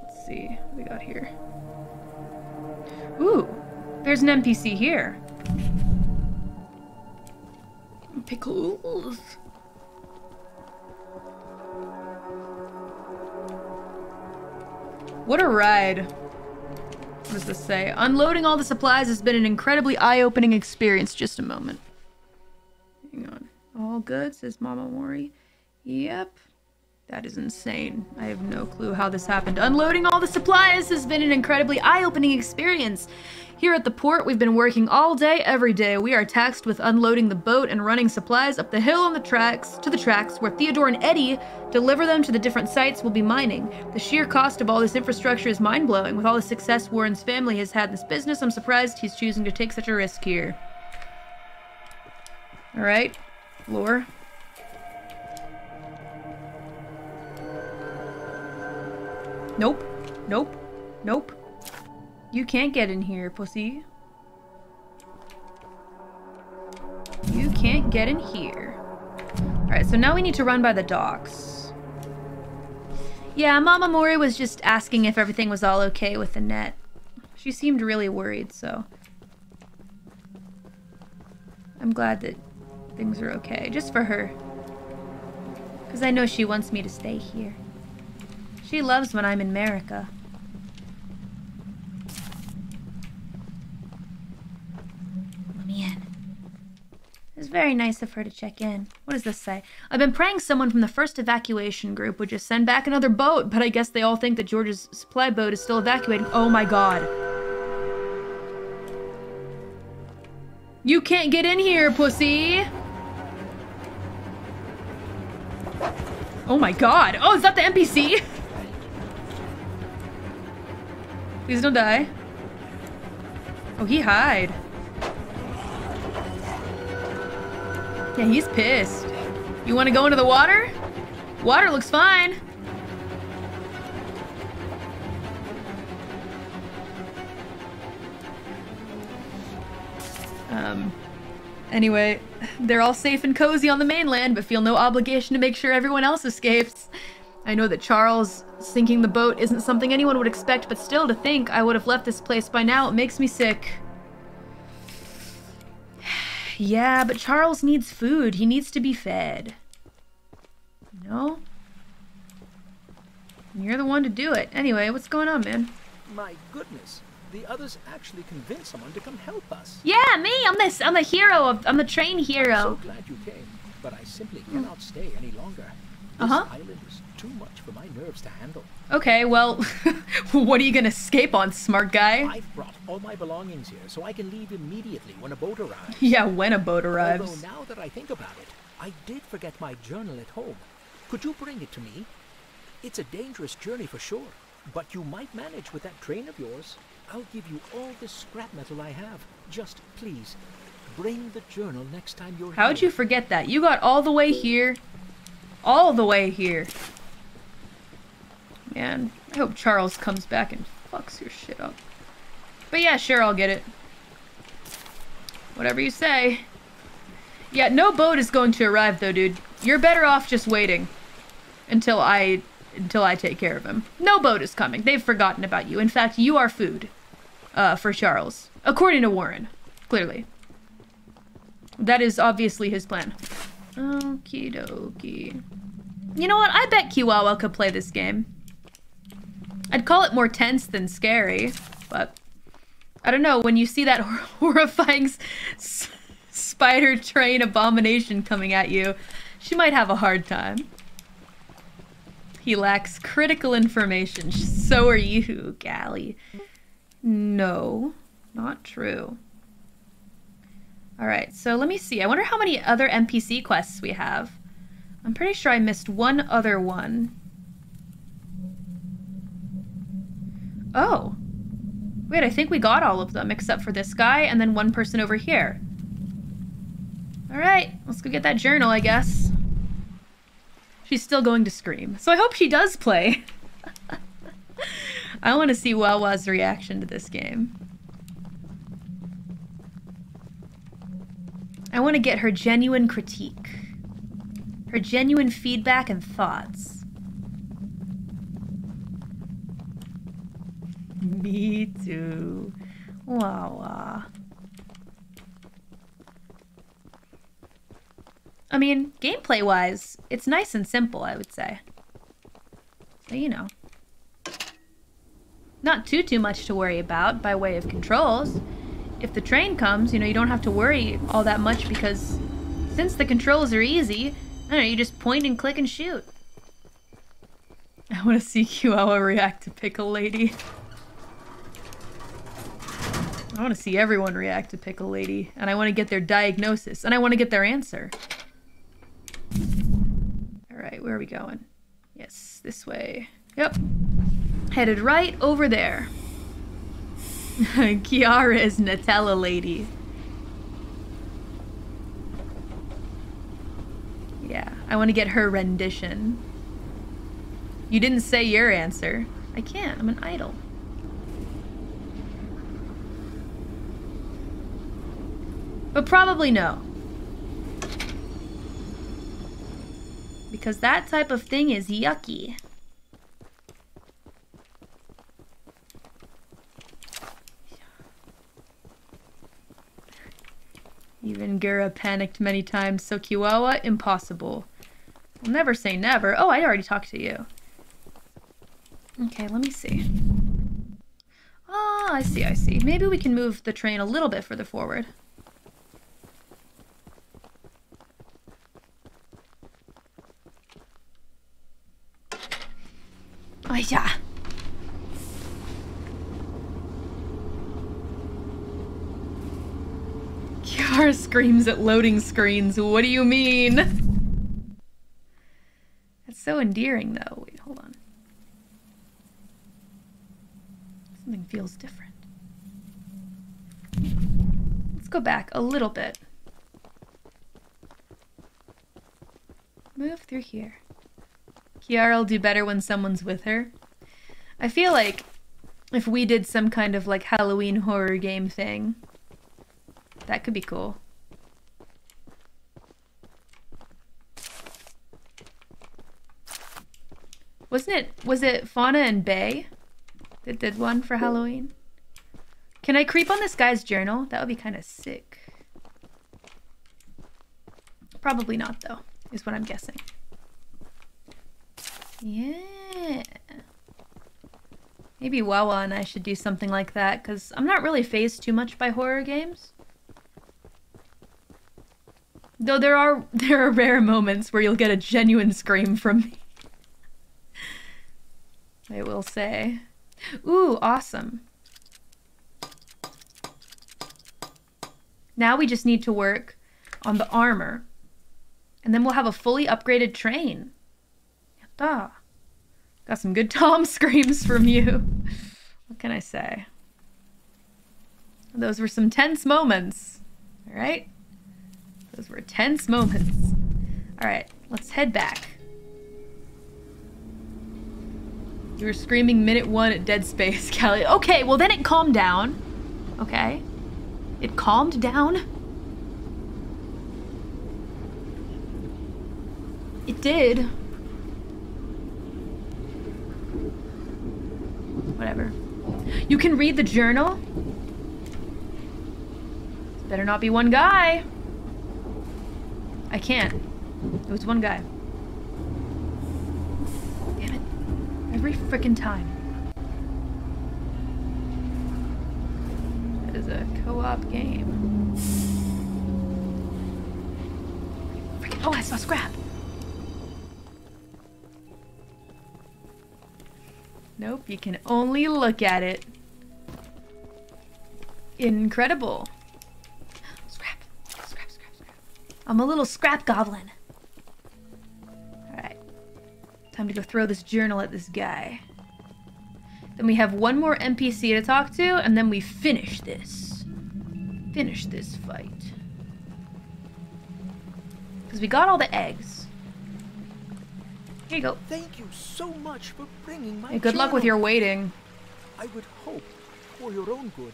[SPEAKER 1] Let's see what we got here. Ooh, there's an NPC here. Pickles. What a ride. What does this say? Unloading all the supplies has been an incredibly eye-opening experience. Just a moment. On. All good, says Mama Mori. Yep. That is insane. I have no clue how this happened. Unloading all the supplies has been an incredibly eye-opening experience. Here at the port, we've been working all day, every day. We are taxed with unloading the boat and running supplies up the hill on the tracks to the tracks where Theodore and Eddie deliver them to the different sites we'll be mining. The sheer cost of all this infrastructure is mind-blowing. With all the success Warren's family has had in this business, I'm surprised he's choosing to take such a risk here. Alright, floor. Nope. Nope. Nope. You can't get in here, pussy. You can't get in here. Alright, so now we need to run by the docks. Yeah, Mama Mori was just asking if everything was all okay with the net. She seemed really worried, so... I'm glad that things are okay, just for her. Because I know she wants me to stay here. She loves when I'm in America. Man. It was very nice of her to check in. What does this say? I've been praying someone from the first evacuation group would just send back another boat, but I guess they all think that George's supply boat is still evacuating. Oh my god. You can't get in here, pussy! Oh my god. Oh, is that the NPC? Please don't die. Oh, he hide. Yeah, he's pissed. You want to go into the water? Water looks fine. Um, anyway, they're all safe and cozy on the mainland, but feel no obligation to make sure everyone else escapes. I know that Charles sinking the boat isn't something anyone would expect, but still to think I would have left this place by now, it makes me sick. yeah, but Charles needs food. He needs to be fed. No? You're the one to do it. Anyway, what's going on, man?
[SPEAKER 19] My goodness. The others actually convinced someone to come help us.
[SPEAKER 1] Yeah, me. I'm this. I'm the hero of. I'm the train hero.
[SPEAKER 19] So glad you came, but I simply cannot stay any longer. This
[SPEAKER 1] Uh-huh.
[SPEAKER 19] island is too much for my nerves to handle.
[SPEAKER 1] Okay, well, what are you gonna escape on, smart guy?
[SPEAKER 19] I've brought all my belongings here, so I can leave immediately when a boat arrives.
[SPEAKER 1] Yeah, when a boat arrives.
[SPEAKER 19] Although
[SPEAKER 1] arrives.
[SPEAKER 19] now that I think about it, I did forget my journal at home. Could you bring it to me? It's a dangerous journey for sure, but you might manage with that train of yours. I'll give you all the scrap metal I have. Just please, bring the journal next time you're here.
[SPEAKER 1] How'd
[SPEAKER 19] here.
[SPEAKER 1] you forget that? You got all the way here. All the way here. Man, I hope Charles comes back and fucks your shit up. But yeah, sure, I'll get it. Whatever you say. Yeah, no boat is going to arrive though, dude. You're better off just waiting. Until I... Until I take care of him. No boat is coming. They've forgotten about you. In fact, you are food. Uh, for Charles. According to Warren. Clearly. That is obviously his plan. Okie dokie. You know what? I bet Kiwawa could play this game. I'd call it more tense than scary, but I don't know. When you see that horrifying spider train abomination coming at you, she might have a hard time. He lacks critical information. So are you, Calli. No, not true. Alright, so let me see. I wonder how many other NPC quests we have. I'm pretty sure I missed one other one. Oh. Wait, I think we got all of them except for this guy and then one person over here. Alright, let's go get that journal, I guess. She's still going to scream. So I hope she does play. I want to see Wawa's reaction to this game. I want to get her genuine critique. Her genuine feedback and thoughts. Me too. Wawa. I mean, gameplay-wise, it's nice and simple, I would say. So, you know. Not too, too much to worry about by way of controls. If the train comes, you know, you don't have to worry all that much because since the controls are easy, I don't know, you just point and click and shoot. I want to see Kiwawa react to Pickle Lady. I want to see everyone react to Pickle Lady, and I want to get their diagnosis, and I want to get their answer. Alright, where are we going? Yes, this way. Yep. Headed right over there. Kiara is Nutella lady. Yeah, I want to get her rendition. You didn't say your answer. I can't, I'm an idol. But probably no. Because that type of thing is yucky. Even Gura panicked many times, so Kiwawa, impossible. I'll never say never. Oh, I already talked to you. Okay, let me see. Oh, I see, I see. Maybe we can move the train a little bit further forward. Oh, yeah. Screams at loading screens. What do you mean? That's so endearing, though. Wait, hold on. Something feels different. Let's go back a little bit. Move through here. Kiara will do better when someone's with her. I feel like if we did some kind of like Halloween horror game thing, that could be cool. Wasn't it, was it Fauna and Bae that did one for Halloween? Can I creep on this guy's journal? That would be kind of sick. Probably not though, is what I'm guessing. Yeah. Maybe Wawa and I should do something like that, because I'm not really phased too much by horror games. Though there are there are rare moments where you'll get a genuine scream from me. I will say. Ooh, awesome. Now we just need to work on the armor. And then we'll have a fully upgraded train. Yatta. Ah. Got some good Tom screams from you. What can I say? Those were some tense moments. Alright? Those were tense moments. Alright, let's head back. You were screaming minute one at Dead Space, Calli. Okay, well then it calmed down. Okay. It calmed down. It did. Whatever. You can read the journal? Better not be one guy. I can't. It was one guy. Damn it. Every frickin' time. That is a co-op game. Frickin' oh, I saw scrap. Nope, you can only look at it. Incredible. I'm a little scrap goblin. Alright. Time to go throw this journal at this guy. Then we have one more NPC to talk to, and then we finish this. Finish this fight. Because we got all the eggs. Here you go.
[SPEAKER 19] Thank you so much for bringing my
[SPEAKER 1] Hey, good luck with your waiting.
[SPEAKER 19] I would hope, for your own good,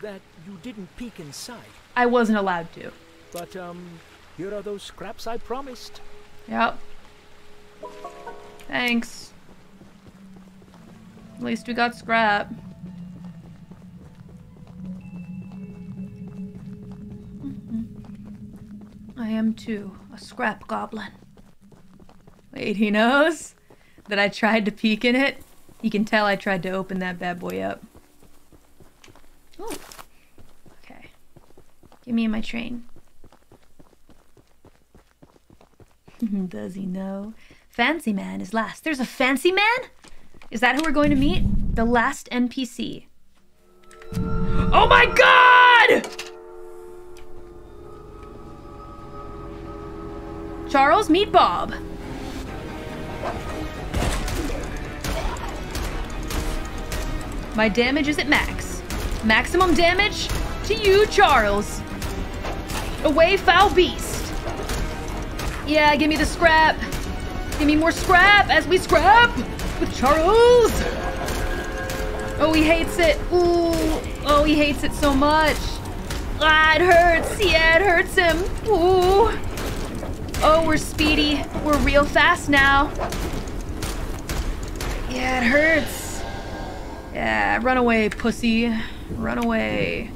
[SPEAKER 19] that you didn't peek inside.
[SPEAKER 1] I wasn't allowed to.
[SPEAKER 19] But, um, here are those scraps I promised.
[SPEAKER 1] Yep. Thanks. At least we got scrap. Mm-hmm. I am too a scrap goblin. Wait, he knows that I tried to peek in it. He can tell I tried to open that bad boy up. Oh. Okay. Give me my train. Mm-hmm. Does he know? Fancy man is last. There's a fancy man? Is that who we're going to meet? The last NPC. Oh my god! Charles, meet Bob. My damage is at max. Maximum damage to you, Charles. Away, foul beast. Yeah, give me the scrap. Give me more scrap as we scrap with Charles. Oh, he hates it. Ooh. Oh, he hates it so much. Ah, it hurts. Yeah, it hurts him. Ooh. Oh, we're speedy. We're real fast now. Yeah, it hurts. Yeah, run away, pussy. Run away.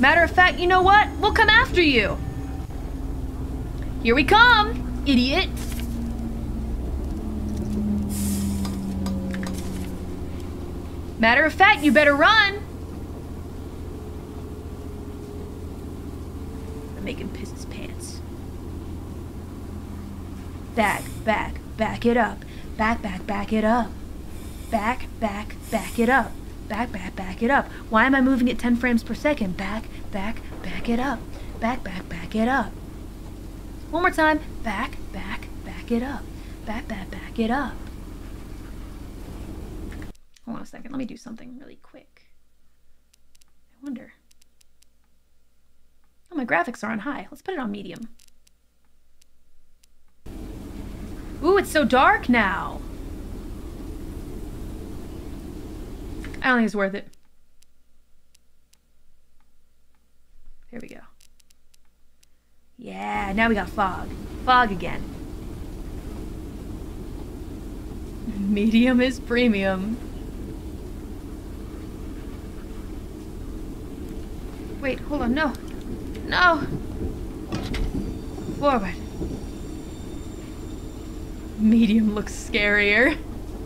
[SPEAKER 1] Matter of fact, you know what? We'll come after you. Here we come, idiot. Matter of fact, you better run. I'm making piss his pants. Back, back, back it up. Back, back, back it up. Back, back, back it up. Back, back, back it up. Why am I moving at 10 frames per second? Back, back, back it up. Back, back, back it up. One more time. Back, back, back it up. Back, back, back it up. Hold on a second. Let me do something really quick. I wonder. Oh, my graphics are on high. Let's put it on medium. Ooh, it's so dark now. I don't think it's worth it. Here we go. Yeah, now we got fog. Fog again. Medium is premium. Wait, hold on, no. No! Forward. Medium looks scarier.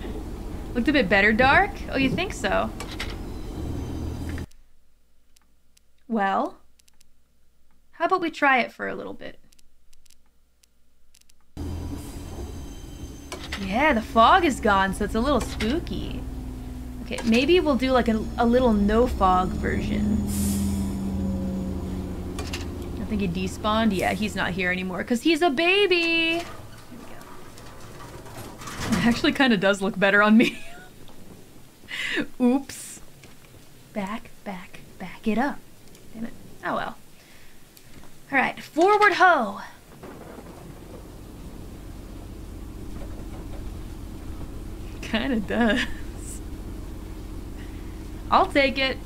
[SPEAKER 1] Looked a bit better dark? Oh, you think so? Well, how about we try it for a little bit? Yeah, the fog is gone, so it's a little spooky. Okay, maybe we'll do like a, a little no fog version. I think he despawned. Yeah, he's not here anymore because he's a baby. Here we go. It actually kind of does look better on me. Oops. Back, back, back it up. Damn it. Oh well. Alright, forward ho! Kinda does. I'll take it.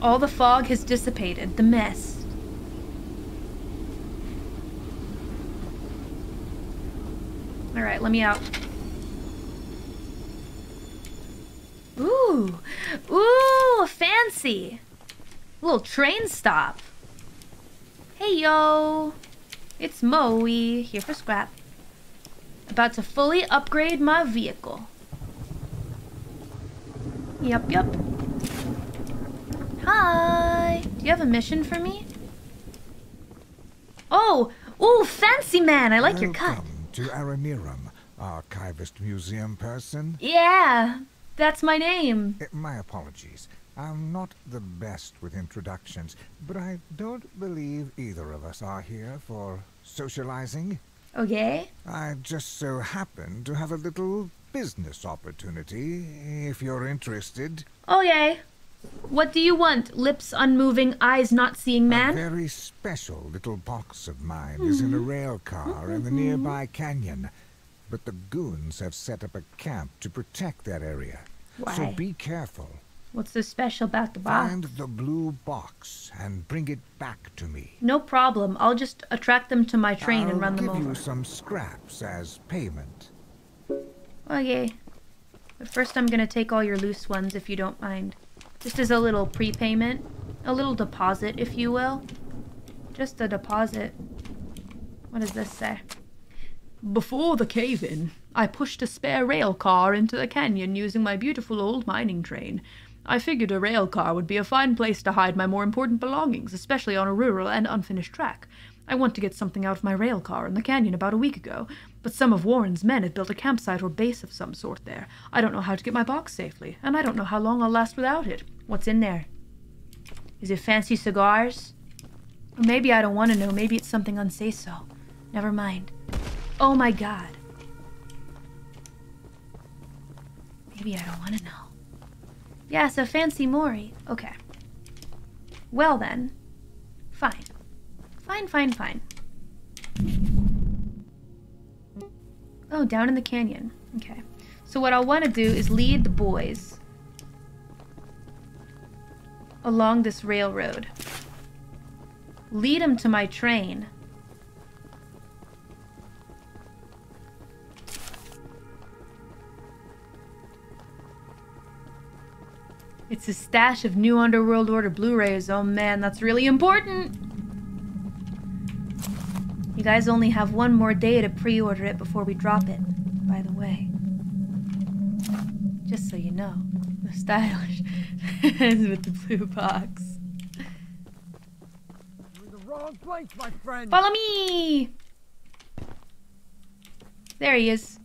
[SPEAKER 1] All the fog has dissipated, the mist. Alright, let me out. Ooh, ooh, fancy. Little train stop. Hey yo, it's Moe here for scrap. About to fully upgrade my vehicle. Yup, yup. Hi. Do you have a mission for me? Oh, ooh, fancy man. I like your cut.
[SPEAKER 20] To Aranearum, archivist museum person.
[SPEAKER 1] Yeah, that's my name.
[SPEAKER 20] Uh, My apologies. I'm not the best with introductions, but I don't believe either of us are here for socializing.
[SPEAKER 1] Okay.
[SPEAKER 20] I just so happen to have a little business opportunity, if you're interested.
[SPEAKER 1] Okay. What do you want? Lips unmoving, eyes not seeing man?
[SPEAKER 20] A very special little box of mine is in a rail car in the nearby canyon. But the goons have set up a camp to protect that area. So be careful.
[SPEAKER 1] What's so special about the box?
[SPEAKER 20] Find the blue box and bring it back to me.
[SPEAKER 1] No problem. I'll just attract them to my train
[SPEAKER 20] I'll
[SPEAKER 1] and run them over.
[SPEAKER 20] give
[SPEAKER 1] over.
[SPEAKER 20] you some scraps as payment.
[SPEAKER 1] Okay. But first I'm gonna take all your loose ones if you don't mind. Just as a little prepayment. A little deposit, if you will. Just a deposit. What does this say? Before the cave-in, I pushed a spare rail car into the canyon using my beautiful old mining train. I figured a rail car would be a fine place to hide my more important belongings, especially on a rural and unfinished track. I want to get something out of my rail car in the canyon about a week ago, but some of Warren's men had built a campsite or base of some sort there. I don't know how to get my box safely, and I don't know how long I'll last without it. What's in there? Is it fancy cigars? Or maybe I don't want to know. Maybe it's something unsay so. Never mind. Oh my god. Maybe I don't want to know. Yeah, so fancy Mori. Okay. Well then. Fine. Fine, fine, fine. Oh, down in the canyon. Okay. So what I want to do is lead the boys along this railroad. Lead them to my train. It's a stash of new Underworld Order Blu-rays. Oh man, that's really important. You guys only have one more day to pre-order it before we drop it, by the way. Just so you know, the stylish is with the blue box.
[SPEAKER 7] You're in the wrong place, my friend.
[SPEAKER 1] Follow me! There he is.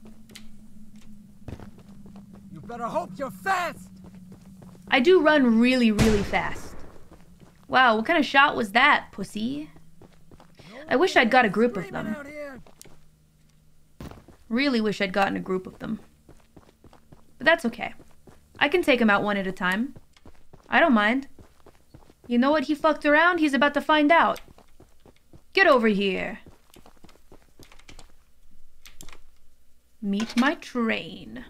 [SPEAKER 7] You better hope you're fast.
[SPEAKER 1] I do run really, really fast. Wow, what kind of shot was that, pussy? I wish I'd got a group of them. Really wish I'd gotten a group of them. But that's okay. I can take them out one at a time. I don't mind. You know what he fucked around? He's about to find out. Get over here. Meet my train.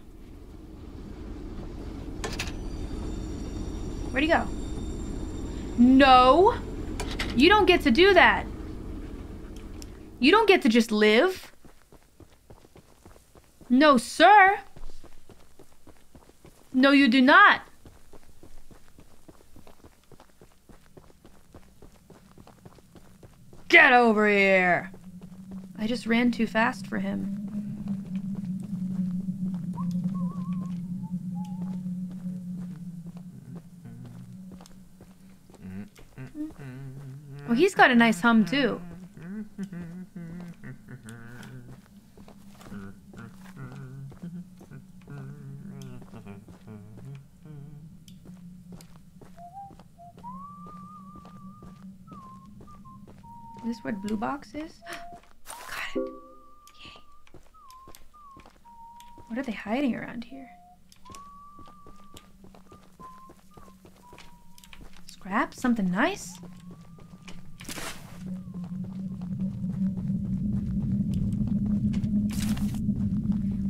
[SPEAKER 1] Where'd he go? No! You don't get to do that. You don't get to just live. No, sir. No, you do not. Get over here. I just ran too fast for him. Well, he's got a nice hum too. Is this where blue box is? Got it. Yay. What are they hiding around here? Scrap? Something nice?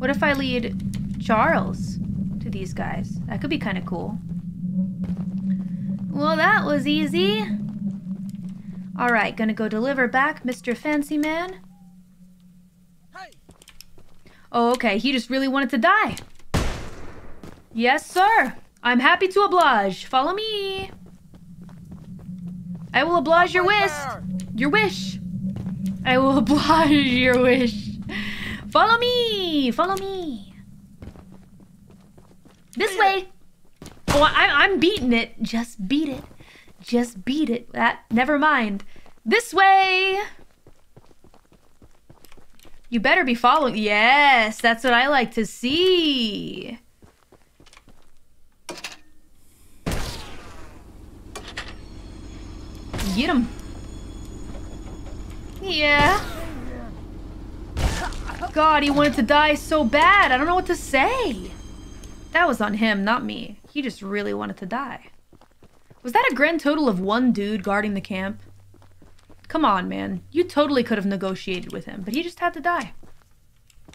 [SPEAKER 1] What if I lead Charles to these guys? That could be kind of cool. Well, that was easy. Alright, gonna go deliver back Mr. Fancy Man. Oh, okay, he just really wanted to die. Yes, sir. I'm happy to oblige. Follow me. I will oblige your wish. Your wish. I will oblige your wish. Follow me. Follow me. This way. Oh, I, I'm beating it. Just beat it. Just beat it. That. Never mind. This way. You better be following. Yes, that's what I like to see. Get him. Yeah. God, he wanted to die so bad. I don't know what to say. That was on him, not me. He just really wanted to die. Was that a grand total of one dude guarding the camp? Come on, man. You totally could have negotiated with him, but he just had to die.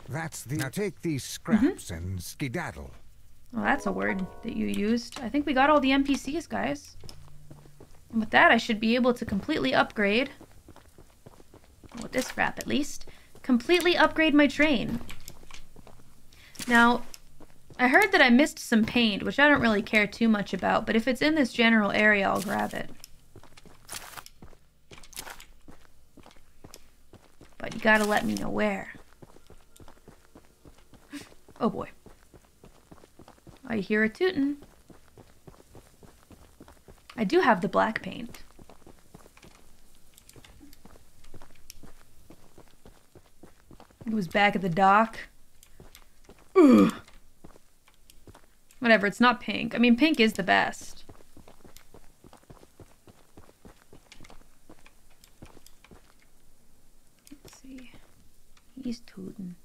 [SPEAKER 20] That's the. Now take these mm-hmm. scraps and skedaddle.
[SPEAKER 1] Well, that's a word that you used. I think we got all the NPCs, guys. And with that, I should be able to completely upgrade. With this scrap, at least. Completely upgrade my train. Now, I heard that I missed some paint, which I don't really care too much about, but if it's in this general area, I'll grab it. But you gotta let me know where. Oh boy. I hear a tootin'. I do have the black paint. It was back at the dock. Ugh. Whatever, it's not pink. I mean, pink is the best. Let's see. He's tootin'.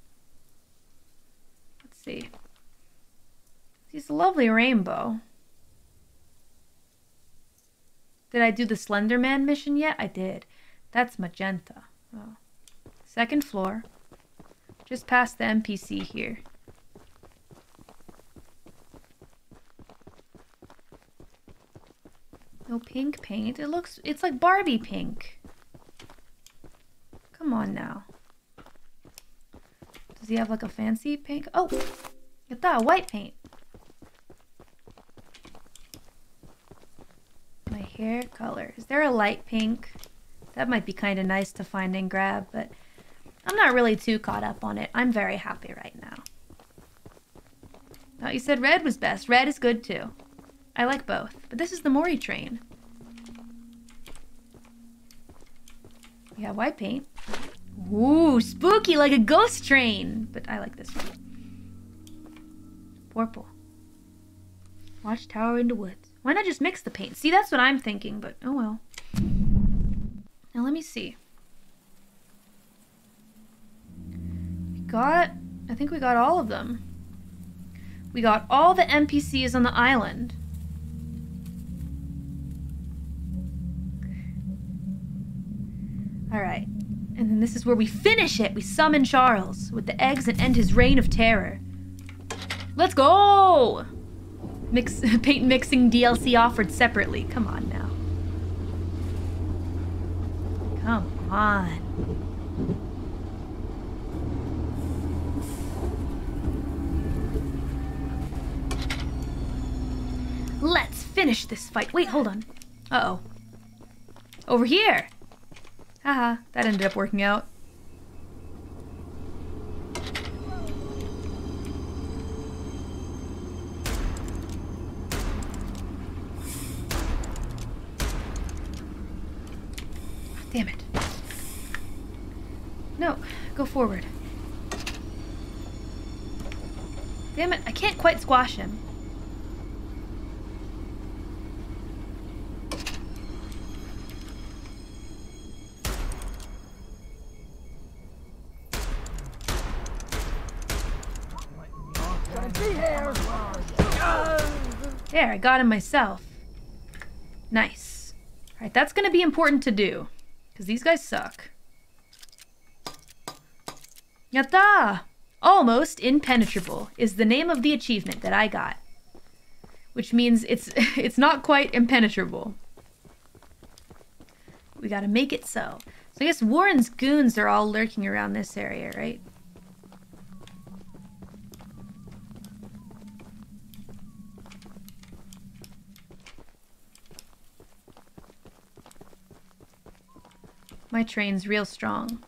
[SPEAKER 1] Let's see. He's a lovely rainbow. Did I do the Slender Man mission yet? I did. That's magenta. Oh. Second floor. Just past the NPC here. No pink paint. It looks, it's like Barbie pink. Come on now. Does he have like a fancy pink? Oh, get that white paint. My hair color. Is there a light pink? That might be kind of nice to find and grab, but I'm not really too caught up on it. I'm very happy right now. Thought you said red was best. Red is good too. I like both, but this is the Mori train. Yeah, white paint. Ooh, spooky like a ghost train. But I like this one. Purple. Watchtower into woods. Why not just mix the paint? See, that's what I'm thinking, but oh well. Now let me see. Got, I think we got all of them. We got all the NPCs on the island. Alright. And then this is where we finish it. We summon Charles with the eggs and end his reign of terror. Let's go! Mix paint mixing DLC offered separately. Come on now. Come on. Let's finish this fight. Wait, hold on. Uh-oh. Over here. Haha, that ended up working out. Damn it. No, go forward. Damn it, I can't quite squash him. There, I got him myself. Nice. Alright, that's gonna be important to do. Because these guys suck. Yatta! Almost impenetrable is the name of the achievement that I got. Which means it's it's not quite impenetrable. We gotta make it so. So I guess Warren's goons are all lurking around this area, right? My train's real strong.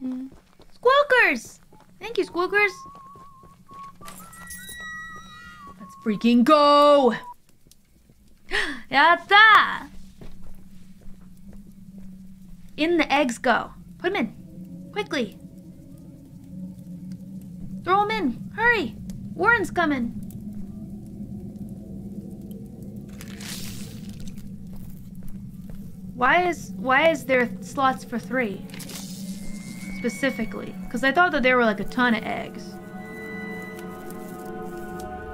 [SPEAKER 1] Hmm. Squawkers! Thank you, Squawkers. Let's freaking go! Yatta! In the eggs go. Put them in. Quickly. Throw them in. Hurry. Warren's coming. Why is why is there slots for three? Specifically. Because I thought that there were like a ton of eggs.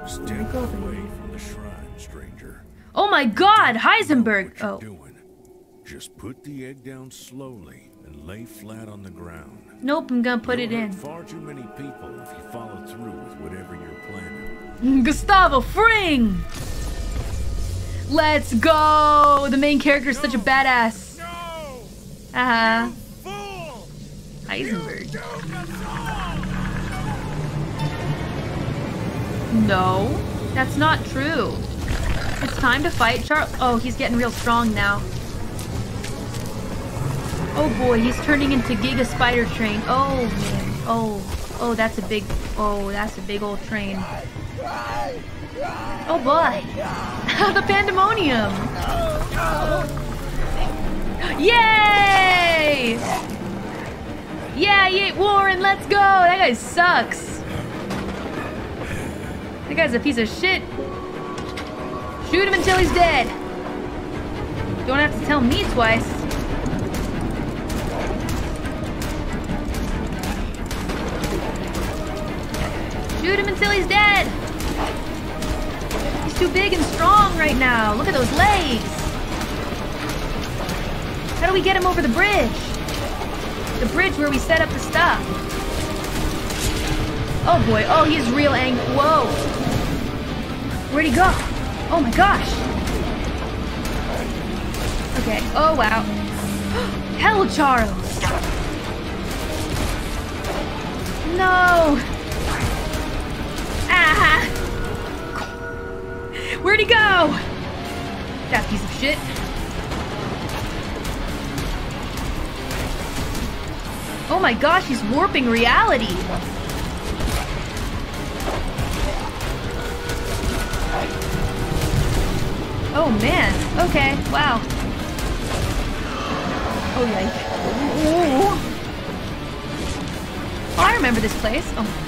[SPEAKER 2] Step away from the shrine, stranger.
[SPEAKER 1] Oh my god, Heisenberg! Oh. Doing.
[SPEAKER 2] Just put the egg down slowly and lay flat on the ground.
[SPEAKER 1] Nope, I'm gonna put
[SPEAKER 2] You'll
[SPEAKER 1] it in.
[SPEAKER 2] Far too many people if you follow through with whatever you're planning.
[SPEAKER 1] Gustavo Fring! Let's go! The main character is such a badass. Uh huh. Heisenberg. No, that's not true. It's time to fight Charles. Oh, he's getting real strong now. Oh boy, he's turning into Giga Spider Train. Oh man. Oh, oh, that's a big. Oh, that's a big old train. Oh boy, the pandemonium! Yay! Yeah, yay, Warren, let's go! That guy sucks. That guy's a piece of shit. Shoot him until he's dead. Don't have to tell me twice. Shoot him until he's dead. Too big and strong right now. Look at those legs. How do we get him over the bridge? The bridge where we set up the stuff. Oh boy. Oh, he's real angry. Whoa. Where'd he go? Oh my gosh. Okay. Oh wow. Hell, Charles. No. Ah. Where'd he go? That piece of shit. Oh my gosh, he's warping reality. Oh man. Okay. Wow. Oh yikes. I remember this place. Oh.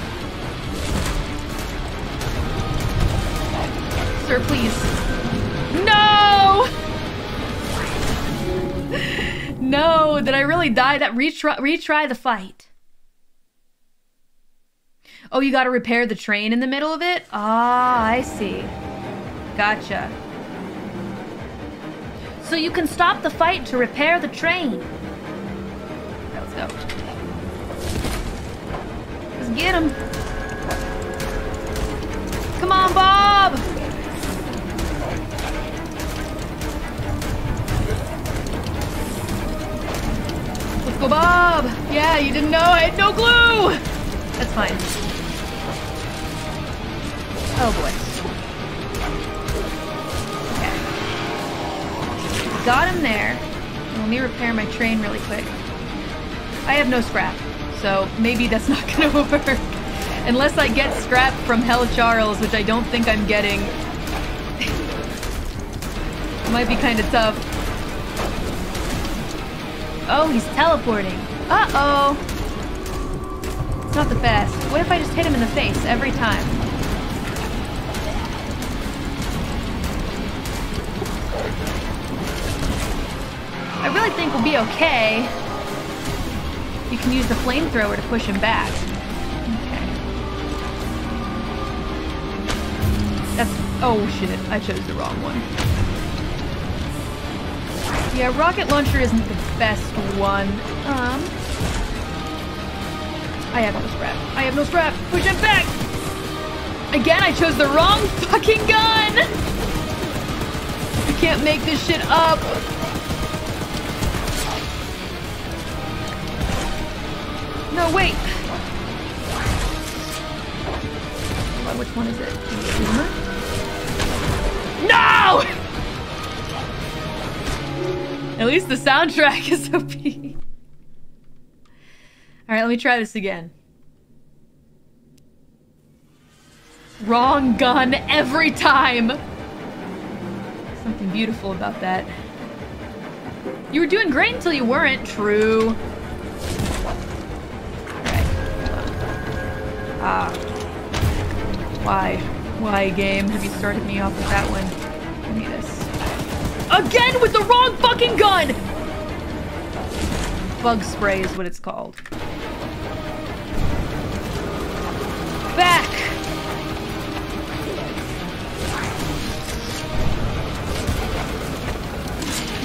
[SPEAKER 1] Please. No! no, did I really die? That retry, retry the fight. Oh, you gotta repair the train in the middle of it? Ah, I see. Gotcha. So you can stop the fight to repair the train. Let's go. Let's get him. Come on, Bob! Go, Bob! Yeah, you didn't know. I had no clue! That's fine. Oh, boy. Okay. Got him there. Let me repair my train really quick. I have no scrap, so maybe that's not gonna work. Unless I get scrap from Hell Charles, which I don't think I'm getting. Might be kind of tough. Oh, he's teleporting. Uh-oh. It's not the best. What if I just hit him in the face every time? I really think we'll be okay. You can use the flamethrower to push him back. Okay. That's... Oh, shit. I chose the wrong one. Yeah, rocket launcher isn't the best one. Um... I have no scrap. I have no scrap. Push him back! Again, I chose the wrong fucking gun! I can't make this shit up. No, wait. Which one is it? No! At least the soundtrack is OP. Alright, let me try this again. Wrong gun every time! Something beautiful about that. You were doing great until you weren't. True. Ah. Why? Why, game? Have you started me off with that one? Give me this. Again with the wrong fucking gun! Bug spray is what it's called. Back!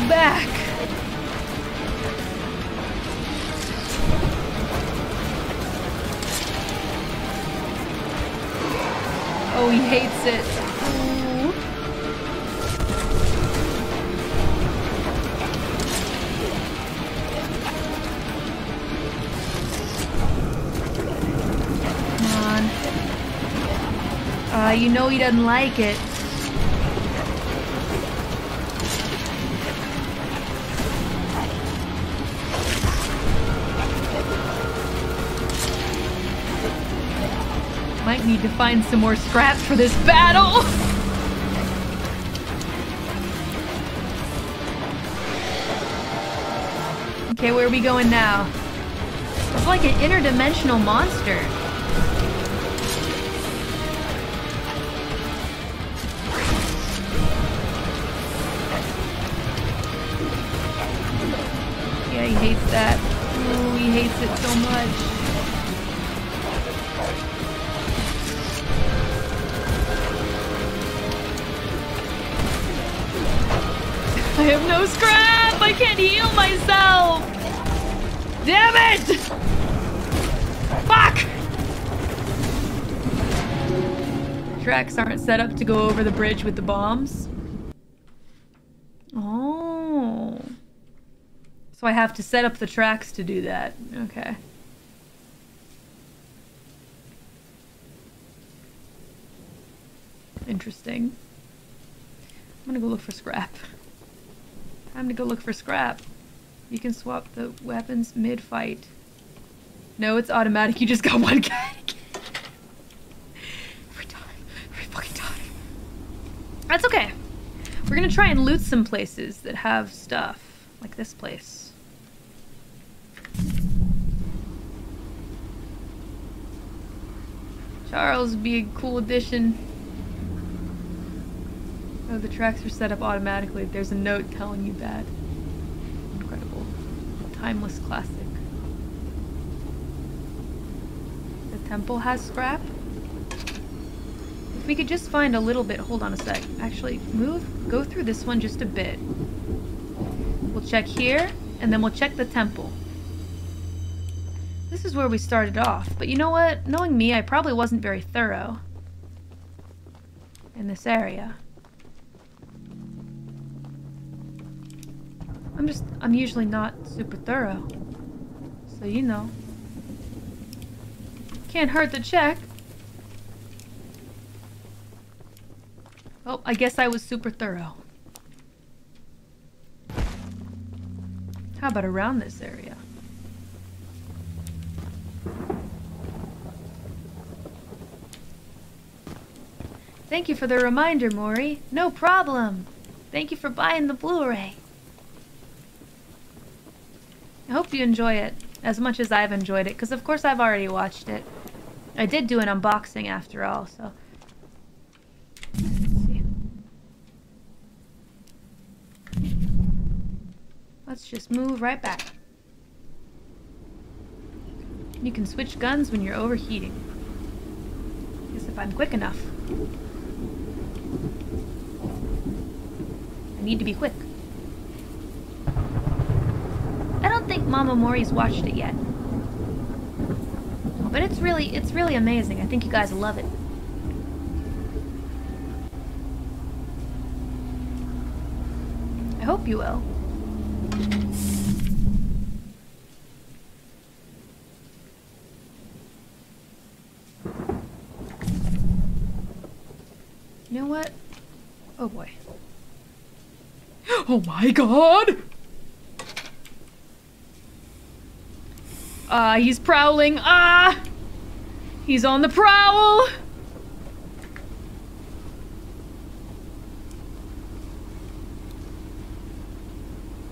[SPEAKER 1] Back! Oh, he hates it. Uh, you know he doesn't like it. Might need to find some more scraps for this battle. okay, where are we going now? It's like an interdimensional monster. Hates that. Ooh, he hates it so much. I have no scrap! I can't heal myself! Damn it! Fuck! Tracks aren't set up to go over the bridge with the bombs. Oh. So I have to set up the tracks to do that. Okay. Interesting. I'm gonna go look for scrap. Time to go look for scrap. You can swap the weapons mid-fight. No, it's automatic. You just got one. Every fucking. That's okay. We're gonna try and loot some places that have stuff. Like this place. Charles would be a cool addition. Oh, the tracks are set up automatically. There's a note telling you that. Incredible. Timeless classic. The temple has scrap? If we could just find a little bit. Hold on a sec. Actually, move. Go through this one just a bit. We'll check here, and then we'll check the temple. This is where we started off. But you know what? Knowing me, I probably wasn't very thorough in this area. I'm just, I'm usually not super thorough. So, you know. Can't hurt to check. Oh, I guess I was super thorough. How about around this area? Thank you for the reminder, Mori. No problem. Thank you for buying the Blu-ray. I hope you enjoy it as much as I've enjoyed it, because of course I've already watched it. I did do an unboxing after all, so... Let's just move right back. You can switch guns when you're overheating. Guess if I'm quick enough. I need to be quick. I don't think Mama Mori's watched it yet. But it's really, it's really amazing. I think you guys will love it. I hope you will. You know what? Oh boy. Oh my god! Ah, uh, he's prowling. Ah! He's on the prowl!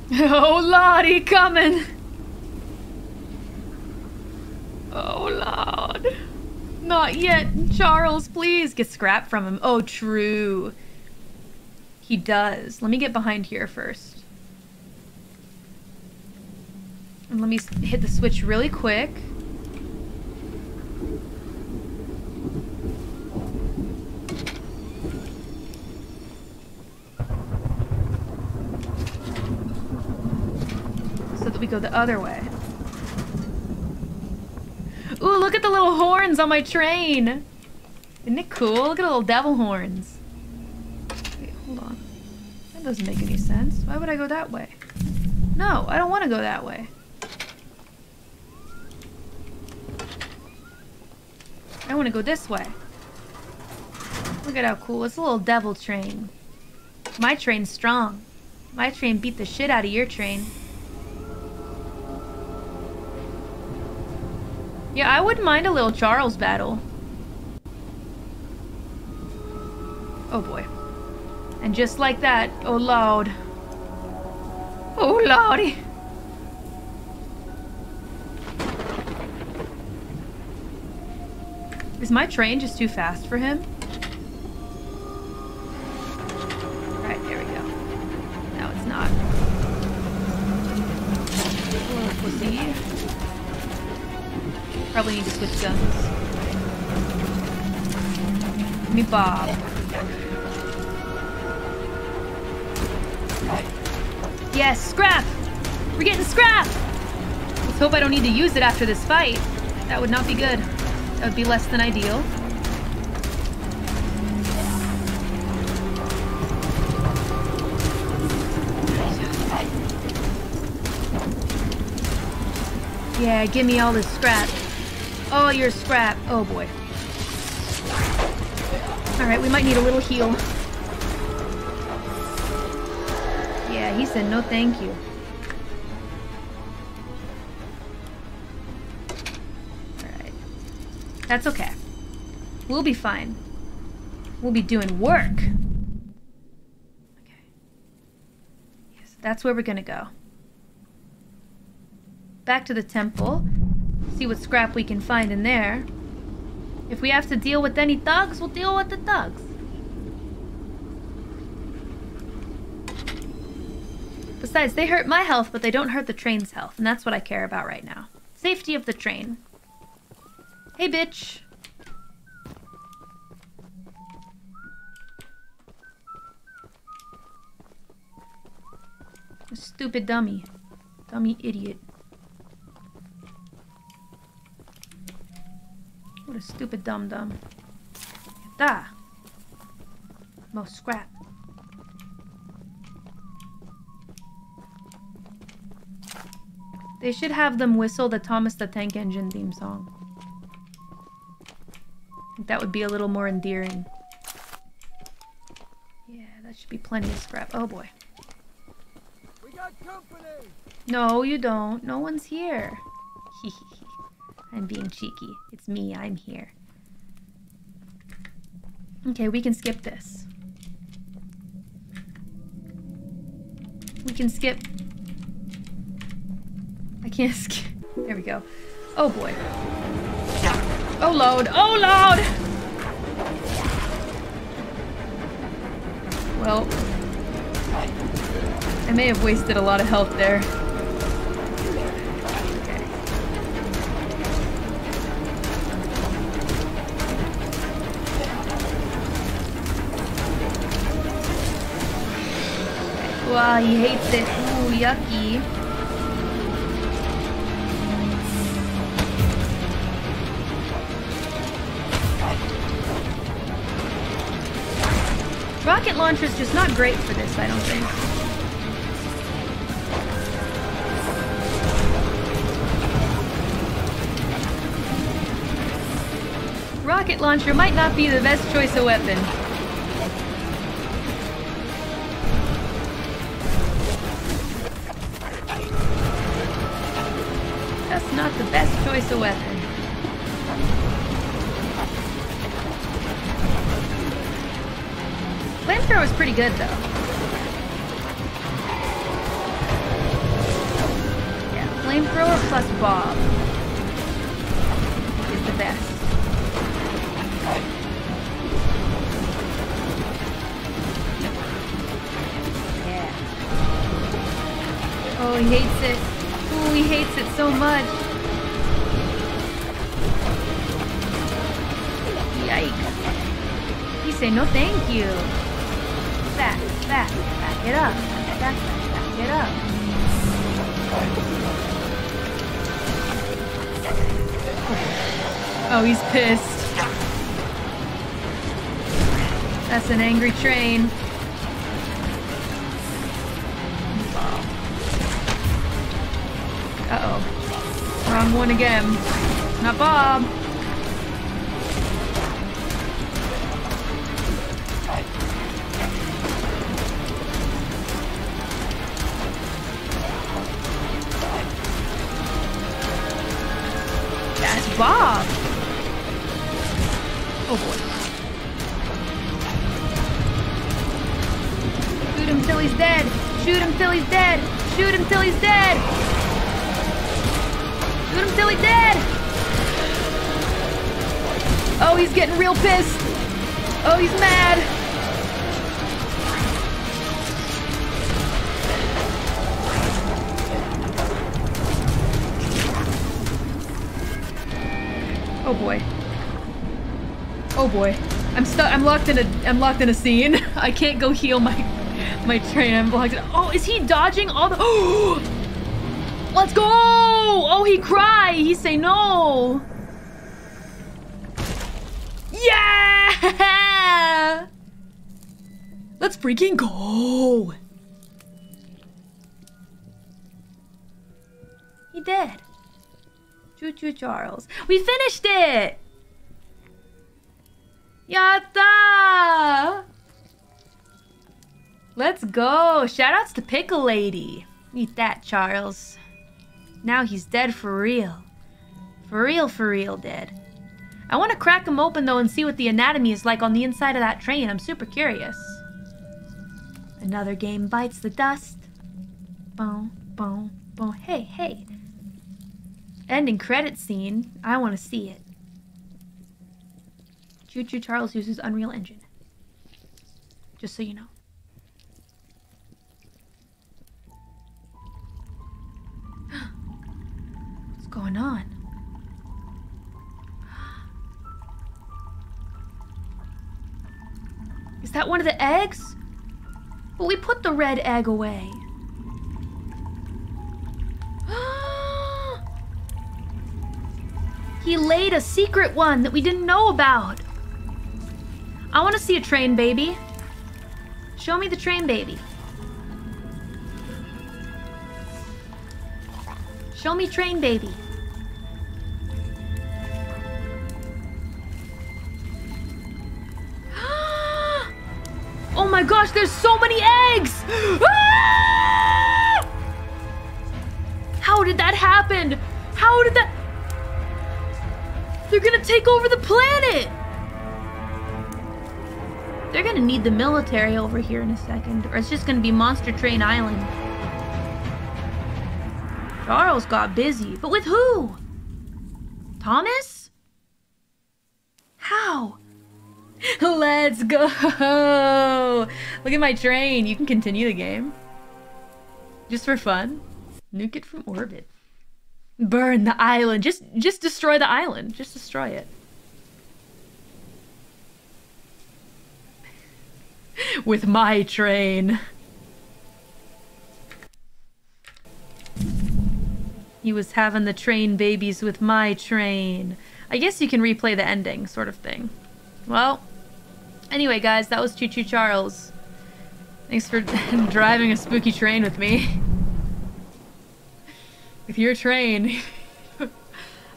[SPEAKER 1] Oh, Lottie coming! Not yet. Charles, please. Get scrap from him. Oh, true. He does. Let me get behind here first. And let me hit the switch really quick. So that we go the other way. Ooh, look at the little horns on my train. Isn't it cool? Look at the little devil horns. Wait, hold on. That doesn't make any sense. Why would I go that way? No, I don't want to go that way. I want to go this way. Look at how cool. It's a little devil train. My train's strong. My train beat the shit out of your train. Yeah, I wouldn't mind a little Charles battle. Oh boy. And just like that, oh lord. Oh lordy. Is my train just too fast for him? Probably need to switch guns. Me Bob. Yes, scrap! We're getting scrap! Let's hope I don't need to use it after this fight. That would not be good. That would be less than ideal. Yeah, give me all this scrap. All your scrap. Oh boy. Alright, we might need a little heal. Yeah, he said no thank you. Alright. That's okay. We'll be fine. We'll be doing work. Okay. Yes, that's where we're gonna go. Back to the temple. See what scrap we can find in there. If we have to deal with any thugs, we'll deal with the thugs. Besides, they hurt my health, but they don't hurt the train's health, and that's what I care about right now. Safety of the train. Hey, bitch. Stupid dummy. Dummy idiot. What a stupid dum dum. Da. Most scrap. They should have them whistle the Thomas the Tank Engine theme song. That would be a little more endearing. Yeah, that should be plenty of scrap. Oh boy.
[SPEAKER 7] We got company.
[SPEAKER 1] No, you don't. No one's here. I'm being cheeky. It's me. I'm here. Okay, we can skip this. We can skip. I can't skip. There we go. Oh boy. Oh load. Oh load! Well, I may have wasted a lot of health there. Wow, he hates it. Ooh, yucky. Rocket launcher is just not great for this, I don't think. Rocket launcher might not be the best choice of weapon. Just not the best choice of weapon. Flamethrower is pretty good though. Yeah, flamethrower plus Bob is the best. Yeah. Oh, he hates it. He hates it so much. Yikes. He say no thank you. Back, back, back it up. Back, back, back it up. Oh, he's pissed. That's an angry train. Wrong one again. Not Bob. He's getting real pissed. Oh, he's mad. Oh boy. Oh boy. I'm stuck. I'm locked in a. I'm locked in a scene. I can't go heal my my train. I'm locked. In, oh, is he dodging all the? Oh, let's go! Oh, he cry. He say no. Let's freaking go. He dead. Choo choo Charles. We finished it! Yatta! Let's go! Shoutouts to Pickle Lady. Eat that, Charles. Now he's dead for real. For real, for real dead. I want to crack them open though and see what the anatomy is like on the inside of that train. I'm super curious. Another game bites the dust. Boom, boom, boom. Hey, hey. Ending credit scene. I want to see it. Choo Choo Charles uses Unreal Engine. Just so you know. What's going on? That one of the eggs? But we put the red egg away. He laid a secret one that we didn't know about. I want to see a train baby. Show me the train baby. Show me train baby. My gosh, there's so many eggs! Ah! How did that happen? How did that... They're gonna take over the planet! They're gonna need the military over here in a second, or it's just gonna be Monster Train Island. Charles got busy, but with who? Thomas? How? Let's go! Look at my train. You can continue the game. Just for fun. Nuke it from orbit. Burn the island. Just just destroy the island. Just destroy it. With my train. He was having the train babies with my train. I guess you can replay the ending, sort of thing. Well, anyway, guys, that was Choo Choo Charles. Thanks for driving a spooky train with me. with your train.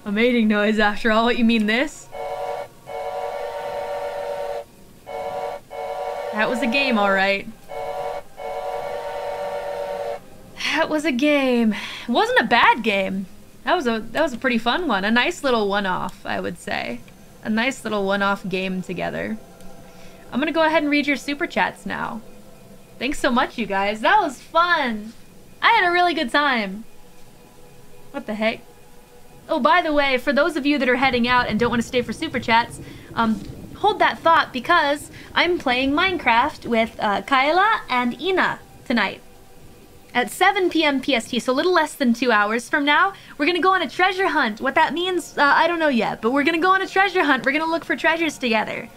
[SPEAKER 1] a mating noise after all. What, you mean this? That was a game, alright. That was a game. It wasn't a bad game. That was a that was a pretty fun one. A nice little one-off, I would say. A nice little one-off game together. I'm gonna go ahead and read your super chats now. Thanks so much, you guys. That was fun. I had a really good time. What the heck? Oh, by the way, for those of you that are heading out and don't want to stay for super chats, um, hold that thought because I'm playing Minecraft with uh, Kiara and Ina tonight at 7 p.m. PST, so a little less than two hours from now, we're gonna go on a treasure hunt. What that means, uh, I don't know yet, but we're gonna go on a treasure hunt. We're gonna look for treasures together.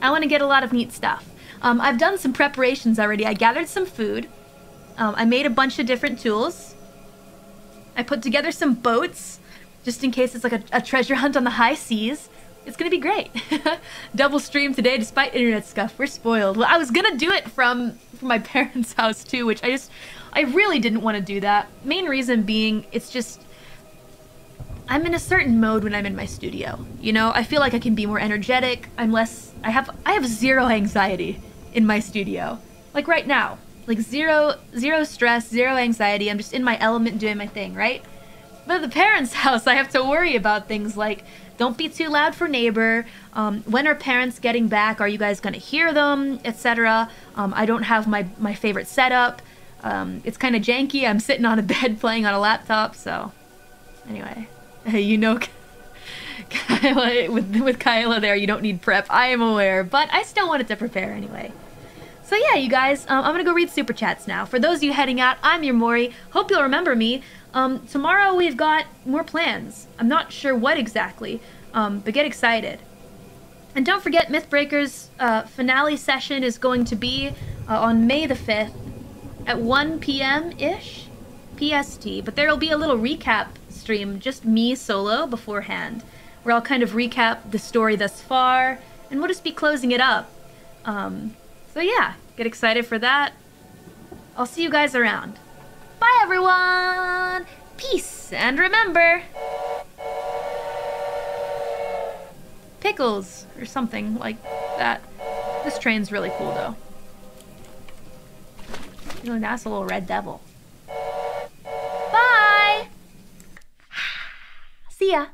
[SPEAKER 1] I want to get a lot of neat stuff. Um, I've done some preparations already. I gathered some food. Um, I made a bunch of different tools. I put together some boats, just in case it's like a, a treasure hunt on the high seas. It's gonna be great. Double stream today despite internet scuff. We're spoiled. Well, I was gonna do it from from my parents' house too, which I just I really didn't want to do that. Main reason being it's just I'm in a certain mode when I'm in my studio. You know, I feel like I can be more energetic. I'm less I have I have zero anxiety in my studio. Like right now. Like zero zero stress, zero anxiety. I'm just in my element doing my thing, right? But at the parents' house, I have to worry about things like don't be too loud for neighbor. Um, when are parents getting back? Are you guys gonna hear them, etc. Um, I don't have my my favorite setup. Um, it's kind of janky. I'm sitting on a bed playing on a laptop. So, anyway, you know, Kiara with with Kiara there, you don't need prep. I am aware, but I still wanted to prepare anyway. So yeah, you guys, um, I'm gonna go read super chats now. For those of you heading out, I'm your Mori. Hope you'll remember me. Um, tomorrow we've got more plans. I'm not sure what exactly, um, but get excited. And don't forget, Mythbreakers uh, finale session is going to be uh, on May the 5th at 1 p.m.-ish PST. But there will be a little recap stream, just me solo beforehand, where I'll kind of recap the story thus far, and we'll just be closing it up. Um, so yeah, get excited for that. I'll see you guys around. Bye, everyone! Peace, and remember... Pickles, or something like that. This train's really cool, though. You know, that's a little red devil. See ya!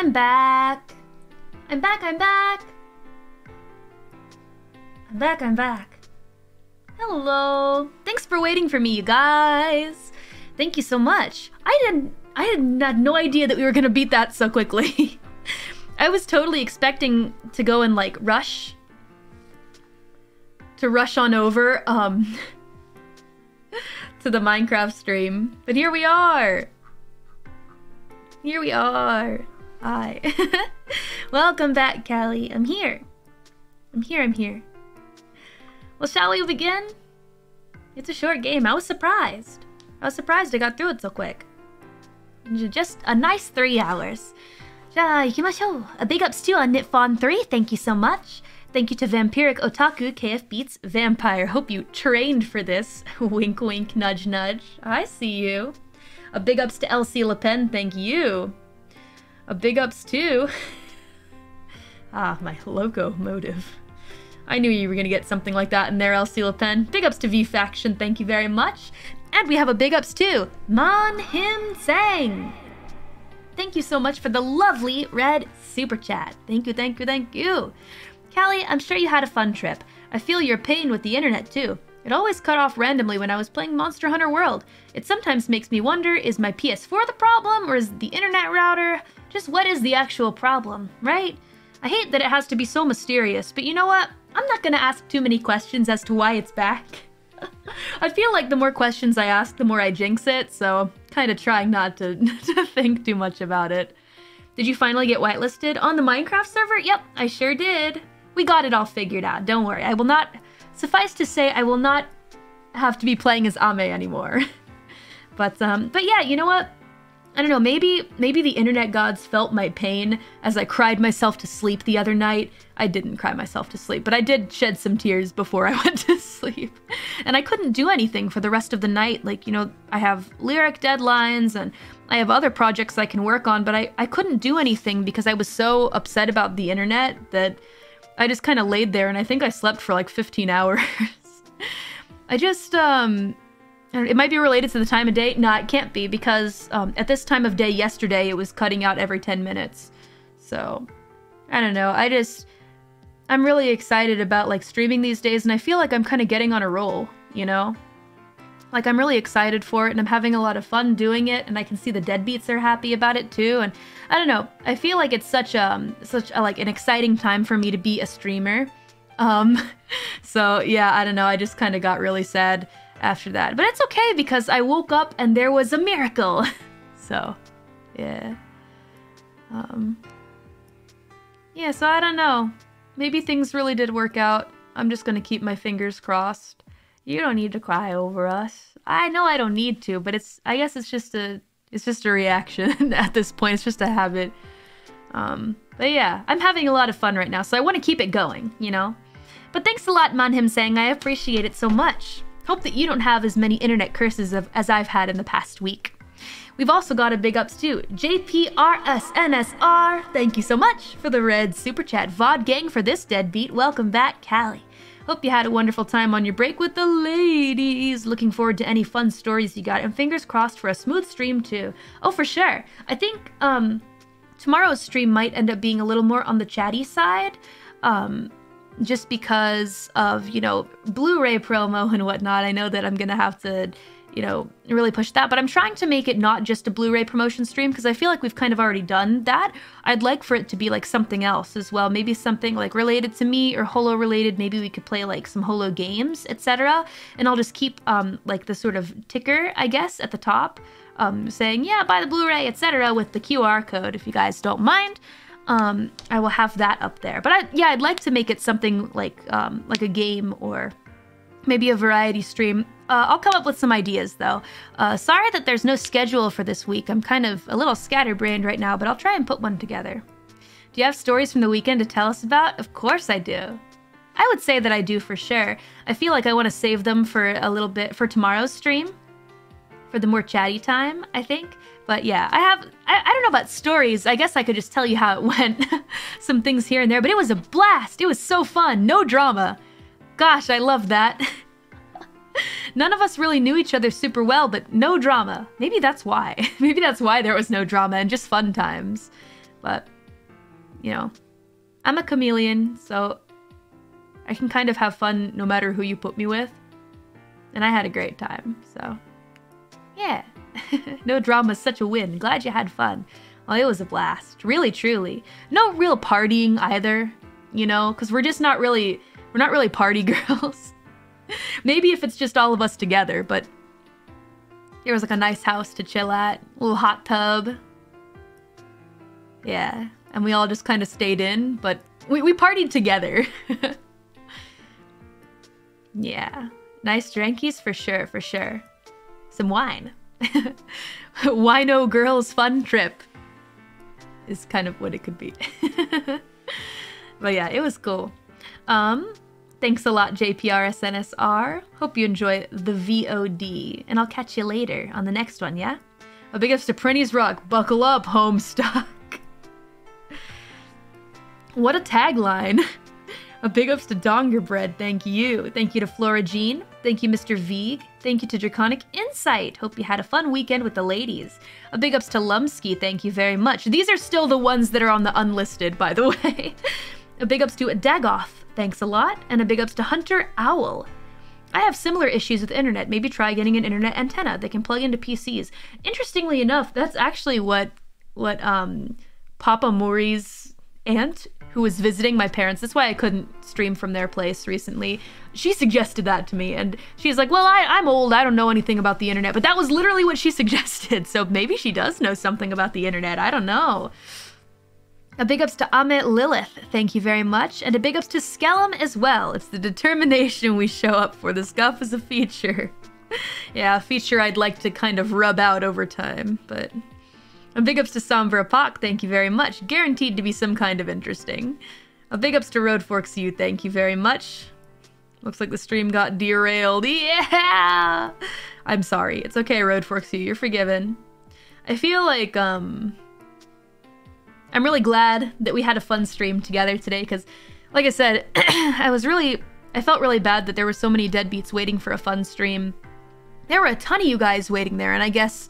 [SPEAKER 1] I'm back. I'm back, I'm back. I'm back, I'm back. Hello. Thanks for waiting for me, you guys. Thank you so much. I didn't I had no idea that we were gonna beat that so quickly. I was totally expecting to go and like rush to rush on over um to the Minecraft stream. But here we are. Here we are. Hi. Welcome back, Calli. I'm here. I'm here, I'm here. Well, shall we begin? It's a short game. I was surprised. I was surprised I got through it so quick. Just a nice three hours. A big ups to on Nitfon3. Thank you so much. Thank you to Vampiric Otaku KF Beats Vampire. Hope you trained for this. wink, wink, nudge, nudge. I see you. A big ups to LC Le Pen. Thank you. A big ups too. ah, my locomotive. I knew you were gonna get something like that in there, Le Pen. Big ups to V Faction, thank you very much. And we have a big ups too, Man Him Sang. Thank you so much for the lovely red super chat. Thank you, thank you, thank you. Calli, I'm sure you had a fun trip. I feel your pain with the internet too. It always cut off randomly when I was playing Monster Hunter World. It sometimes makes me wonder, is my PS4 the problem or is the internet router? Just what is the actual problem, right? I hate that it has to be so mysterious, but you know what? I'm not gonna ask too many questions as to why it's back. I feel like the more questions I ask, the more I jinx it, so kind of trying not to, to think too much about it. Did you finally get whitelisted on the Minecraft server? Yep, I sure did. We got it all figured out, don't worry. I will not, suffice to say, I will not have to be playing as Ame anymore. but, um, but yeah, you know what? I don't know, maybe maybe the internet gods felt my pain as I cried myself to sleep the other night. I didn't cry myself to sleep, but I did shed some tears before I went to sleep. And I couldn't do anything for the rest of the night. Like, you know, I have lyric deadlines and I have other projects I can work on, but I, I couldn't do anything because I was so upset about the internet that I just kind of laid there and I think I slept for like 15 hours. I just, um, it might be related to the time of day. No, it can't be because um, at this time of day yesterday, it was cutting out every 10 minutes. So, I don't know. I just, I'm really excited about like streaming these days and I feel like I'm kind of getting on a roll, you know? Like I'm really excited for it and I'm having a lot of fun doing it and I can see the deadbeats are happy about it too and I don't know. I feel like it's such um such a, like an exciting time for me to be a streamer. Um so yeah, I don't know. I just kind of got really sad after that. But it's okay because I woke up and there was a miracle. so, yeah. Um, yeah, so I don't know. Maybe things really did work out. I'm just gonna keep my fingers crossed. You don't need to cry over us. I know I don't need to, but it's I guess it's just a it's just a reaction at this point. It's just a habit. Um, but yeah, I'm having a lot of fun right now, so I want to keep it going, you know? But thanks a lot, Man Him Sang I appreciate it so much. Hope that you don't have as many internet curses of, as I've had in the past week. We've also got a big ups to JPRSNSR. Thank you so much for the red super chat. VOD gang for this deadbeat. Welcome back, Calli. Hope you had a wonderful time on your break with the ladies. Looking forward to any fun stories you got, and fingers crossed for a smooth stream too. Oh, for sure. I think um, tomorrow's stream might end up being a little more on the chatty side. Um, just because of, you know, Blu-ray promo and whatnot. I know that I'm gonna have to, you know, really push that, but I'm trying to make it not just a Blu-ray promotion stream because I feel like we've kind of already done that. I'd like for it to be like something else as well. Maybe something like related to me or Holo related. Maybe we could play like some Holo games, etc. And I'll just keep um like the sort of ticker, I guess, at the top. Um, saying, yeah, buy the Blu-ray, etc. with the QR code if you guys don't mind um, I will have that up there. But I, yeah, I'd like to make it something like um, like a game or maybe a variety stream. Uh, I'll come up with some ideas though. Uh, sorry that there's no schedule for this week. I'm kind of a little scatterbrained right now, but I'll try and put one together. Do you have stories from the weekend to tell us about? Of course I do. I would say that I do for sure. I feel like I want to save them for a little bit for tomorrow's stream. For the more chatty time, I think. But yeah, I have, I, I don't know about stories. I guess I could just tell you how it went. Some things here and there, but it was a blast. It was so fun. No drama. Gosh, I love that. None of us really knew each other super well, but no drama. Maybe that's why. Maybe that's why there was no drama and just fun times. But, you know, I'm a chameleon, so I can kind of have fun no matter who you put me with. And I had a great time, so yeah. no drama such a win. Glad you had fun. Oh, it was a blast. Really, truly. No real partying either, you know, because we're just not really, we're not really party girls. Maybe if it's just all of us together, but there was like a nice house to chill at, a little hot tub. Yeah, and we all just kind of stayed in, but we, we partied together. yeah, nice drinkies for sure, for sure. Some wine. Wino girls fun trip is kind of what it could be. but yeah, it was cool. Um, thanks a lot, JPRSNSR. Hope you enjoy the VOD, and I'll catch you later on the next one, yeah? A big ups to Prinny's Rock. Buckle up, Homestuck. what a tagline. A big ups to Donger Bread, thank you. Thank you to Flora Jean. Thank you, Mr. Veeg. Thank you to Draconic Insight. Hope you had a fun weekend with the ladies. A big ups to Lumsky, thank you very much. These are still the ones that are on the unlisted, by the way. a big ups to Dagoth, thanks a lot. And a big ups to Hunter Owl. I have similar issues with internet. Maybe try getting an internet antenna that can plug into PCs. Interestingly enough, that's actually what what um Papa Mori's aunt who was visiting my parents. That's why I couldn't stream from their place recently. She suggested that to me, and she's like, Well, I, I'm old. I don't know anything about the internet. But that was literally what she suggested. So maybe she does know something about the internet. I don't know. A big ups to Amit Lilith, thank you very much. And a big ups to Skellum as well. It's the determination we show up for. The scuff is a feature. yeah, a feature I'd like to kind of rub out over time, but a big ups to Sombra Pak, thank you very much. Guaranteed to be some kind of interesting. A big ups to Road Forks You, thank you very much. Looks like the stream got derailed. Yeah! I'm sorry. It's okay, Road Forks You, you're forgiven. I feel like, um... I'm really glad that we had a fun stream together today, because, like I said, I was really... I felt really bad that there were so many deadbeats waiting for a fun stream. There were a ton of you guys waiting there, and I guess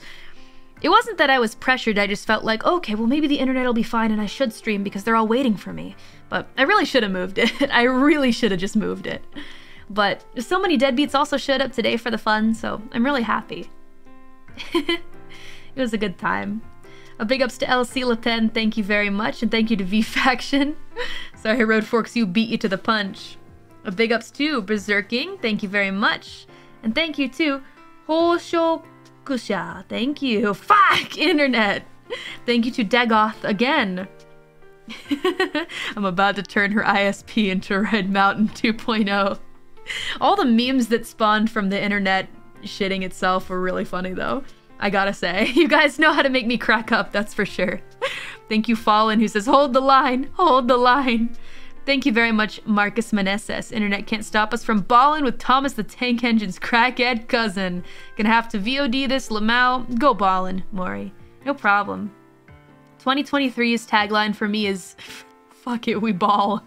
[SPEAKER 1] it wasn't that I was pressured, I just felt like, okay, well, maybe the internet will be fine and I should stream because they're all waiting for me. But I really should have moved it. I really should have just moved it. But so many deadbeats also showed up today for the fun, so I'm really happy. it was a good time. A big ups to LC Le Pen, thank you very much, and thank you to V Faction. Sorry, Road Forks, you beat you to the punch. A big ups to Berserking, thank you very much. And thank you to Hosho Kusha, thank you. Fuck, internet. Thank you to Dagoth again. I'm about to turn her ISP into Red Mountain 2.0. All the memes that spawned from the internet shitting itself were really funny though. I gotta say, you guys know how to make me crack up, that's for sure. Thank you, Fallen, who says, hold the line, hold the line. Thank you very much, Marcus Meneses. Internet can't stop us from balling with Thomas the Tank Engine's crackhead cousin. Gonna have to VOD this, Lamau. Go ballin', Mori. No problem. 2023's tagline for me is, fuck it, we ball.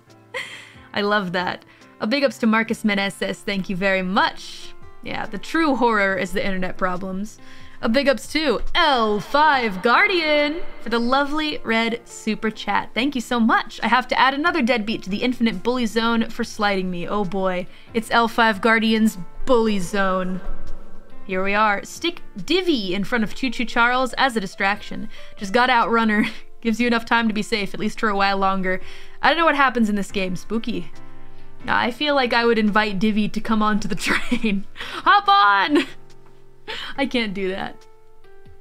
[SPEAKER 1] I love that. A big ups to Marcus Meneses, thank you very much. Yeah, the true horror is the internet problems. A big ups to L5 Guardian for the lovely red super chat. Thank you so much. I have to add another deadbeat to the infinite bully zone for sliding me. Oh boy, it's L5 Guardian's bully zone. Here we are. Stick Divvy in front of Choo Choo Charles as a distraction. Just got Outrunner. Gives you enough time to be safe, at least for a while longer. I don't know what happens in this game. Spooky. I feel like I would invite Divvy to come onto the train. Hop on! I can't do that.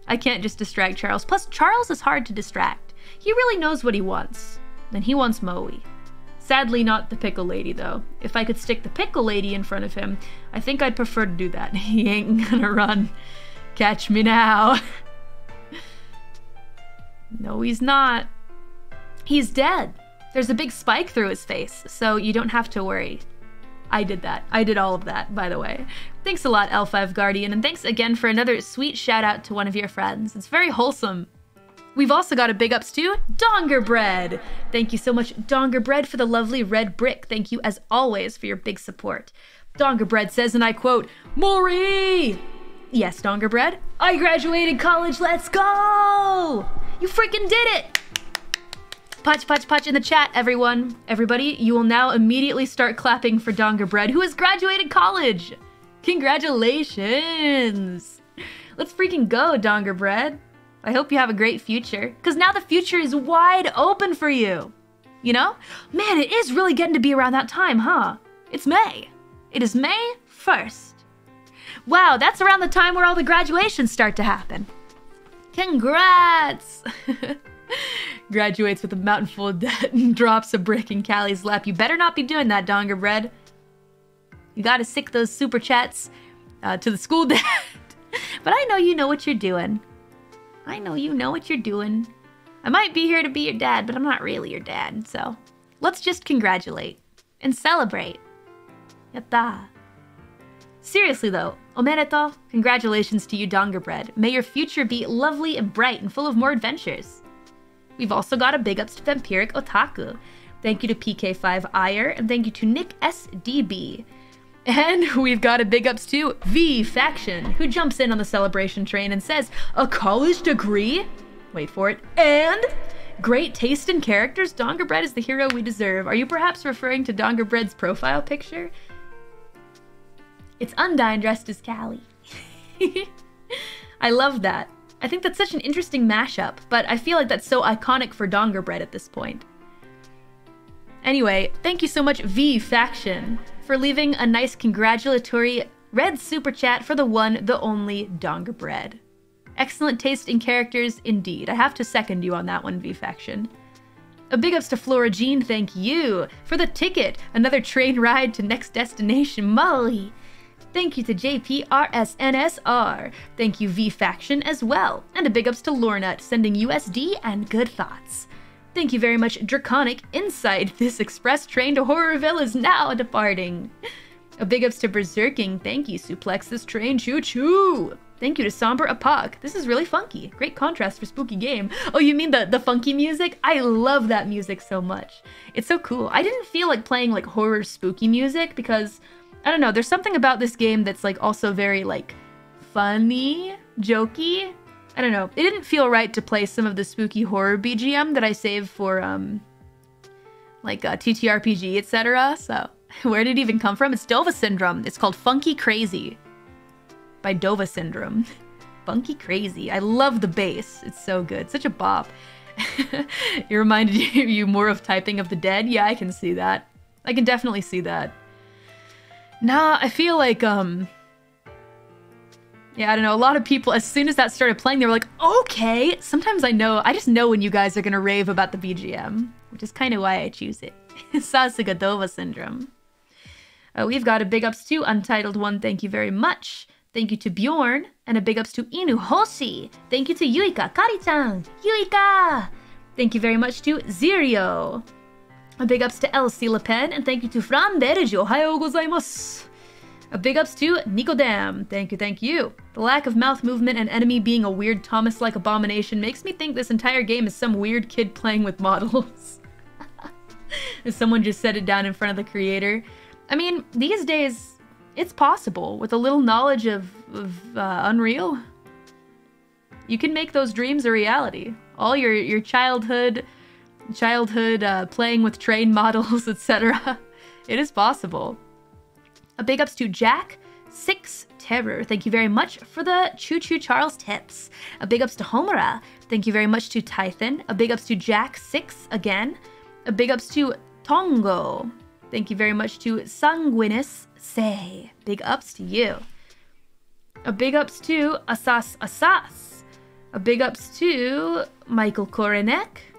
[SPEAKER 1] I can't just distract Charles. Plus, Charles is hard to distract. He really knows what he wants. And he wants Moe. Sadly, not the pickle lady, though. If I could stick the pickle lady in front of him, I think I'd prefer to do that. He ain't gonna run. Catch me now. no, he's not. He's dead. There's a big spike through his face, so you don't have to worry. I did that. I did all of that, by the way. Thanks a lot, L5 Guardian, and thanks again for another sweet shout out to one of your friends. It's very wholesome. We've also got a big ups to Donger Bread. Thank you so much, Donger Bread, for the lovely red brick. Thank you, as always, for your big support. Dongerbread says, and I quote, Mori! Yes, Dongerbread, I graduated college, let's go! You freaking did it! Punch, punch, punch in the chat, everyone. Everybody, you will now immediately start clapping for Dongerbread, who has graduated college! Congratulations! Let's freaking go, Dongerbread. I hope you have a great future, because now the future is wide open for you. You know? Man, it is really getting to be around that time, huh? It's May. It is May 1st. Wow, that's around the time where all the graduations start to happen. Congrats! Graduates with a mountain full of debt and drops a brick in Calli's lap. You better not be doing that, Dongerbread. You gotta stick those super chats uh, to the school debt. but I know you know what you're doing. I know you know what you're doing. I might be here to be your dad, but I'm not really your dad, so let's just congratulate and celebrate. Yatta. Seriously though, omedeto, congratulations to you, Dongerbread. May your future be lovely and bright and full of more adventures. We've also got a big ups to Vampiric Otaku. Thank you to PK5 Ire, and thank you to Nick SDB. And we've got a big ups to V Faction, who jumps in on the celebration train and says, A college degree? Wait for it. And great taste in characters? Dongerbread is the hero we deserve. Are you perhaps referring to Dongerbread's profile picture? It's Undyne dressed as Calli. I love that. I think that's such an interesting mashup, but I feel like that's so iconic for Dongerbread at this point. Anyway, thank you so much, V Faction, for leaving a nice congratulatory red super chat for the one, the only Dongerbread. Excellent taste in characters indeed. I have to second you on that one, V Faction. A big ups to Flora Jean, thank you for the ticket. Another train ride to next destination, Molly. Thank you to JPRSNSR. Thank you V Faction as well. And a big ups to Lornut, sending USD and good thoughts. Thank you very much, Draconic Insight. This express train to Horrorville is now departing. A big ups to Berserking. Thank you, Suplex this train. Choo choo. Thank you to Somber Apoc. This is really funky. Great contrast for spooky game. Oh, you mean the, the funky music? I love that music so much. It's so cool. I didn't feel like playing like horror spooky music because, I don't know, there's something about this game that's like also very like funny, jokey. I don't know. It didn't feel right to play some of the spooky horror BGM that I save for um like uh, TTRPG, etc. So where did it even come from? It's Dova Syndrome. It's called Funky Crazy by Dova Syndrome. Funky Crazy. I love the bass. It's so good. Such a bop. it reminded you more of Typing of the Dead? Yeah, I can see that. I can definitely see that. Nah, I feel like, um... Yeah, I don't know. A lot of people, as soon as that started playing, they were like, okay. Sometimes I know, I just know when you guys are gonna rave about the BGM, which is kind of why I choose it. Sasugadova Syndrome. Uh, we've got a big ups to Untitled One, thank you very much. Thank you to Bjorn, and a big ups to Inu Hoshi. Thank you to Yuika Kari-chan. Yuika! Thank you very much to Zirio. A big ups to Elsie Le Pen, and thank you to Fran Berge. Ohayo gozaimasu. A big ups to Nicodam. Thank you, thank you. The lack of mouth movement and enemy being a weird Thomas-like abomination makes me think this entire game is some weird kid playing with models. Someone just said it down in front of the creator. I mean, these days, it's possible with a little knowledge of, of uh, Unreal. You can make those dreams a reality. All your your childhood, childhood uh, playing with train models, etc. It is possible. A big ups to Jack Six Terror. Thank you very much for the Choo Choo Charles tips. A big ups to Homura. Thank you very much to Tython. A big ups to Jack Six again. A big ups to Tongo. Thank you very much to Sanguinus Say. Big ups to you. A big ups to Asas Asas. A big ups to Michael Korenek.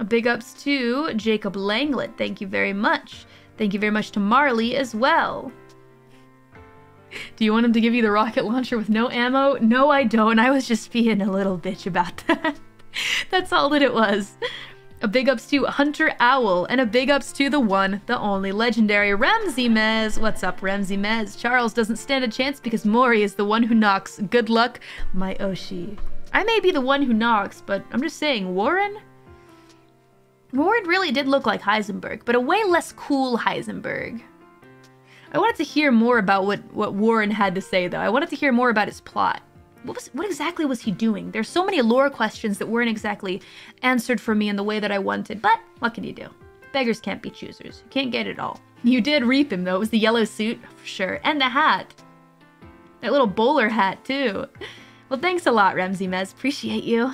[SPEAKER 1] A big ups to Jacob Langlet. Thank you very much. Thank you very much to Marley as well. Do you want him to give you the rocket launcher with no ammo? No, I don't. I was just being a little bitch about that. That's all that it was. A big ups to Hunter Owl, and a big ups to the one, the only legendary Ramsey Mez. What's up, Ramsey Mez? Charles doesn't stand a chance because Mori is the one who knocks. Good luck, my Oshi. I may be the one who knocks, but I'm just saying, Warren? Warren really did look like Heisenberg, but a way less cool Heisenberg. I wanted to hear more about what, what Warren had to say, though. I wanted to hear more about his plot. What, was, what exactly was he doing? There's so many lore questions that weren't exactly answered for me in the way that I wanted, but what can you do? Beggars can't be choosers. You can't get it all. You did reap him, though. It was the yellow suit, for sure. And the hat. That little bowler hat, too. Well, thanks a lot, Remzi Mez. Appreciate you.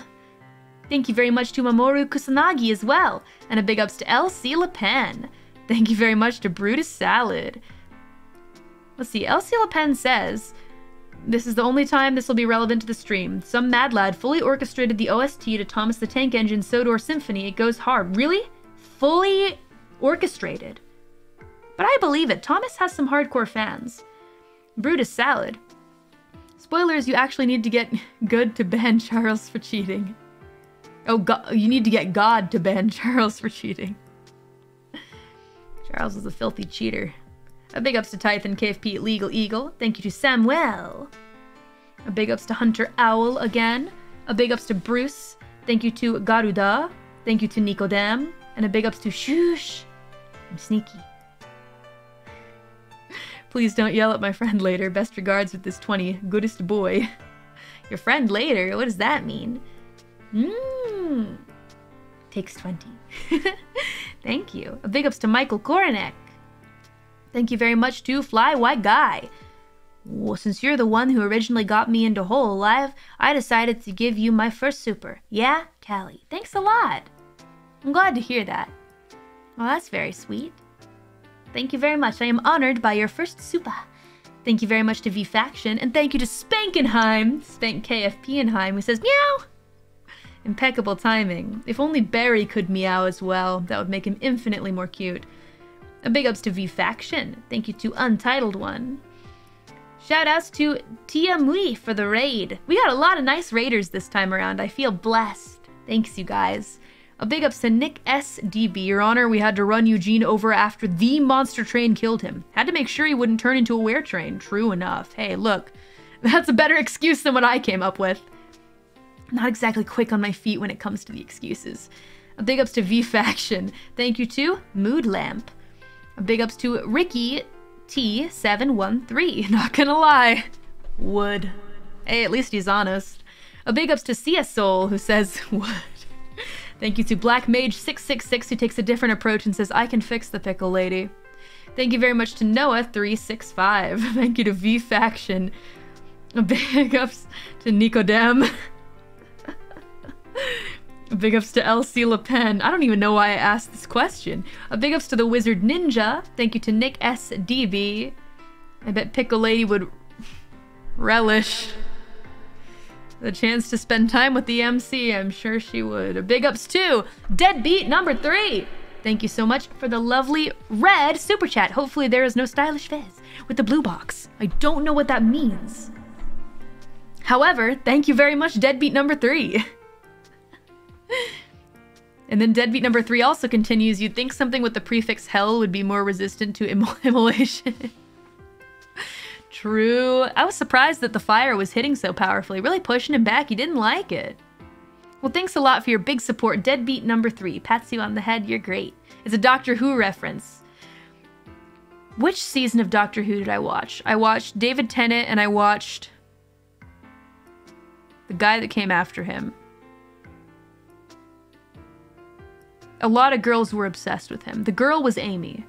[SPEAKER 1] Thank you very much to Mamoru Kusanagi as well. And a big ups to Le Pen. Thank you very much to Brutus Salad. Let's see, Le Pen says, This is the only time this will be relevant to the stream. Some mad lad fully orchestrated the OST to Thomas the Tank Engine Sodor Symphony. It goes hard. Really? Fully orchestrated. But I believe it. Thomas has some hardcore fans. Brutus Salad. Spoilers, you actually need to get good to ban Charles for cheating. Oh, God, you need to get God to ban Charles for cheating. Charles is a filthy cheater. A big ups to Tython KFP Legal Eagle. Thank you to Samuel. A big ups to Hunter Owl again. A big ups to Bruce. Thank you to Garuda. Thank you to Nicodem. And a big ups to Shush. I'm sneaky. Please don't yell at my friend later. Best regards with this 20. Goodest boy. Your friend later? What does that mean? Mmm. Takes 20. Thank you. A big ups to Michael Koronek. Thank you very much to Fly White Guy. Well, since you're the one who originally got me into hololive, I decided to give you my first super. Yeah, Calli. Thanks a lot. I'm glad to hear that. Well, that's very sweet. Thank you very much. I am honored by your first super. Thank you very much to V-Faction, and thank you to Spankenheim, Spank KFPenheim, who says, Meow! Impeccable timing. If only Barry could meow as well, that would make him infinitely more cute. A big ups to V-Faction. Thank you to Untitled One. Shoutouts to Tia Mui for the raid. We got a lot of nice raiders this time around. I feel blessed. Thanks, you guys. A big ups to Nick SDB. Your Honor, we had to run Eugene over after the monster train killed him. Had to make sure he wouldn't turn into a were train. True enough. Hey, look, that's a better excuse than what I came up with. Not exactly quick on my feet when it comes to the excuses. A big ups to V-Faction. Thank you to Mood Lamp. A big ups to Ricky T713. Not gonna lie. Would. Hey, at least he's honest. A big ups to CS Soul, who says, would. Thank you to Black Mage 666 who takes a different approach and says, I can fix the pickle lady. Thank you very much to Noah365. Thank you to V Faction. A big ups to Nicodem. Big ups to LC Le Pen. I don't even know why I asked this question. A big ups to the Wizard Ninja. Thank you to Nick SDB. I bet Pickle Lady would relish the chance to spend time with the MC. I'm sure she would. A big ups to Deadbeat number three. Thank you so much for the lovely red super chat. Hopefully there is no stylish fizz with the blue box. I don't know what that means. However, thank you very much, Deadbeat number three. and then Deadbeat number three also continues, you'd think something with the prefix hell would be more resistant to immol immolation. True. I was surprised that the fire was hitting so powerfully, really pushing him back. He didn't like it. Well, thanks a lot for your big support. Deadbeat number three. Pats you on the head. You're great. It's a Doctor Who reference. Which season of Doctor Who did I watch? I watched David Tennant and I watched the guy that came after him. A lot of girls were obsessed with him. The girl was Amy.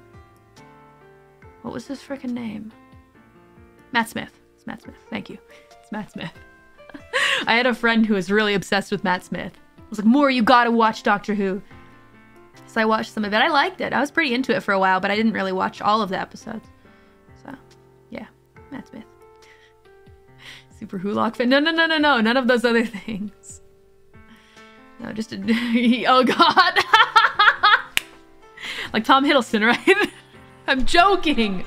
[SPEAKER 1] What was his freaking name? Matt Smith. It's Matt Smith. Thank you. It's Matt Smith. I had a friend who was really obsessed with Matt Smith. I was like, More, you gotta watch Doctor Who. So I watched some of it. I liked it. I was pretty into it for a while, but I didn't really watch all of the episodes. So, yeah, Matt Smith. Superwholock fan. No, no, no, no, no. None of those other things. No, just a. oh, God. Like Tom Hiddleston, right? I'm joking.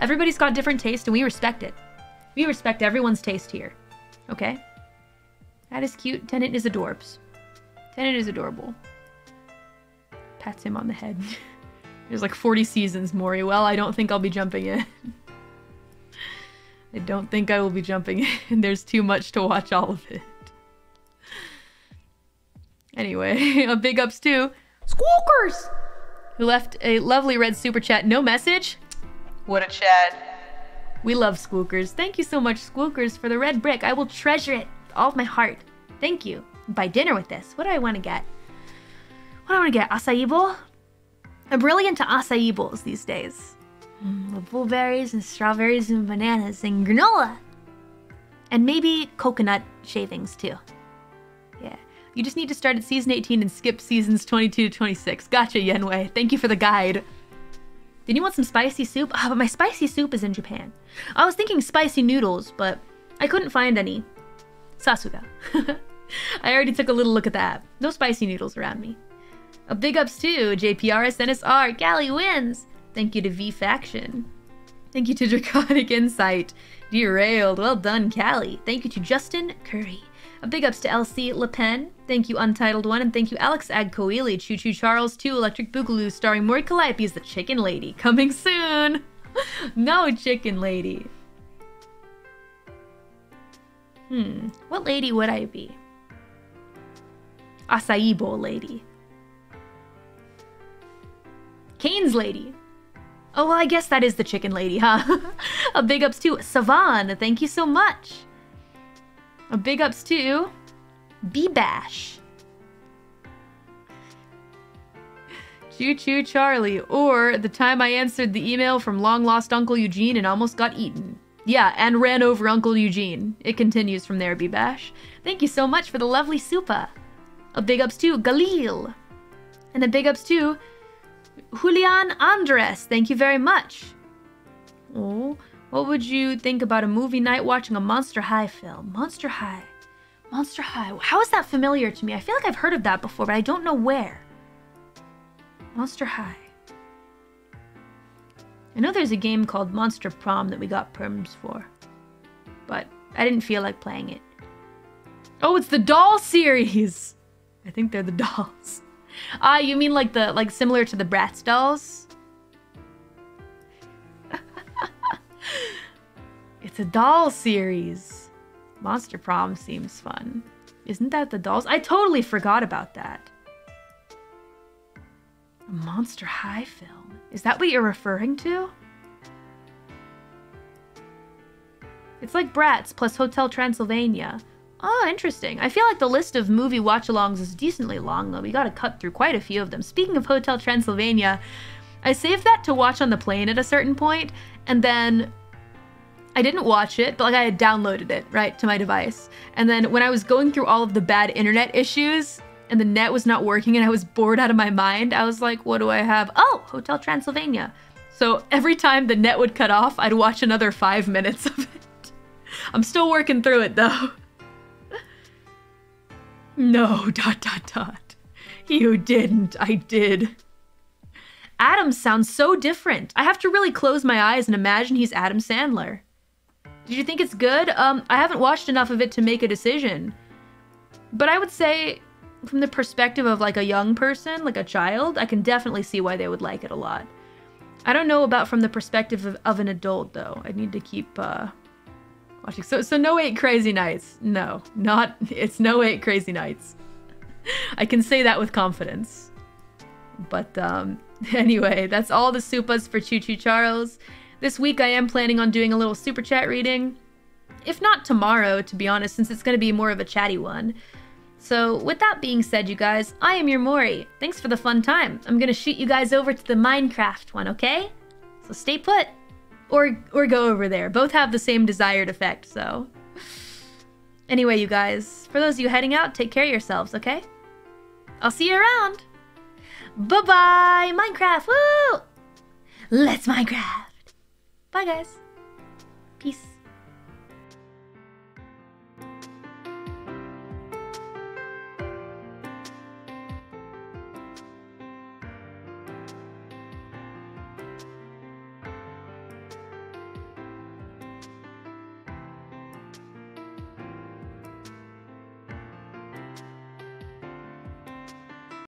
[SPEAKER 1] Everybody's got different taste and we respect it. We respect everyone's taste here. Okay? That is cute. Tennant is adorbs. Tennant is adorable. Pats him on the head. There's like 40 seasons, Mori. Well, I don't think I'll be jumping in. I don't think I will be jumping in. There's too much to watch all of it. Anyway, a big ups to Squawkers! Who left a lovely red super chat. No message? What a chat. We love Squookers. Thank you so much, Squookers, for the red brick. I will treasure it with all of my heart. Thank you. Buy dinner with this. What do I want to get? What do I want to get? Acai bowl? I'm really into acai bowls these days. Mm, with blueberries and strawberries and bananas and granola. And maybe coconut shavings too. You just need to start at season 18 and skip seasons 22 to 26. Gotcha, Yenwei. Thank you for the guide. Did you want some spicy soup? Ah, but my spicy soup is in Japan. I was thinking spicy noodles, but I couldn't find any. Sasuga. I already took a little look at that. No spicy noodles around me. A big ups to JPRS NSR. Gally wins. Thank you to V Faction. Thank you to Draconic Insight. Derailed. Well done, Calli. Thank you to Justin Curry. A big ups to LC Le Pen. Thank you, Untitled One. And thank you, Alex Agcoeli, Choo Choo Charles 2, Electric Boogaloo, starring Mori Calliope as the Chicken Lady. Coming soon. no Chicken Lady. Hmm. What lady would I be? Acai bowl lady. Kane's lady. Oh, well, I guess that is the chicken lady, huh? A big ups to Savan. Thank you so much. A big ups to B-Bash. Choo Choo Charlie. Or the time I answered the email from long lost Uncle Eugene and almost got eaten. Yeah, and ran over Uncle Eugene. It continues from there, B-Bash. Thank you so much for the lovely supa. A big ups to Galil. And a big ups to Julian Andres. Thank you very much. Oh, what would you think about a movie night watching a Monster High film? Monster High. Monster High. How is that familiar to me? I feel like I've heard of that before, but I don't know where. Monster High. I know there's a game called Monster Prom that we got perms for, but I didn't feel like playing it. Oh, it's the doll series! I think they're the dolls. Ah, you mean like the like similar to the Bratz dolls? It's a doll series. Monster Prom seems fun. Isn't that the dolls? I totally forgot about that. A Monster High film. Is that what you're referring to? It's like Bratz plus Hotel Transylvania. Oh, interesting. I feel like the list of movie watch-alongs is decently long, though. We gotta cut through quite a few of them. Speaking of Hotel Transylvania, I saved that to watch on the plane at a certain point, and then I didn't watch it, but like I had downloaded it, right, to my device. And then when I was going through all of the bad internet issues, and the net was not working and I was bored out of my mind, I was like, what do I have? Oh, Hotel Transylvania. So every time the net would cut off, I'd watch another five minutes of it. I'm still working through it though. No, dot dot dot. You didn't. I did. Adam sounds so different. I have to really close my eyes and imagine he's Adam Sandler. Did you think it's good? Um, I haven't watched enough of it to make a decision. But I would say, from the perspective of like a young person, like a child, I can definitely see why they would like it a lot. I don't know about from the perspective of, of an adult though. I need to keep uh, watching. So, so no eight crazy nights. No, not. It's no eight crazy nights. I can say that with confidence. But um, anyway, that's all the supas for Choo Choo Charles. This week I am planning on doing a little super chat reading. If not tomorrow, to be honest, since it's going to be more of a chatty one. So, with that being said, you guys, I am your Mori. Thanks for the fun time. I'm gonna shoot you guys over to the Minecraft one, okay? So stay put. Or, or go over there. Both have the same desired effect, so... Anyway, you guys, for those of you heading out, take care of yourselves, okay? I'll see you around. Bye-bye, Minecraft, woo! Let's Minecraft. Bye, guys.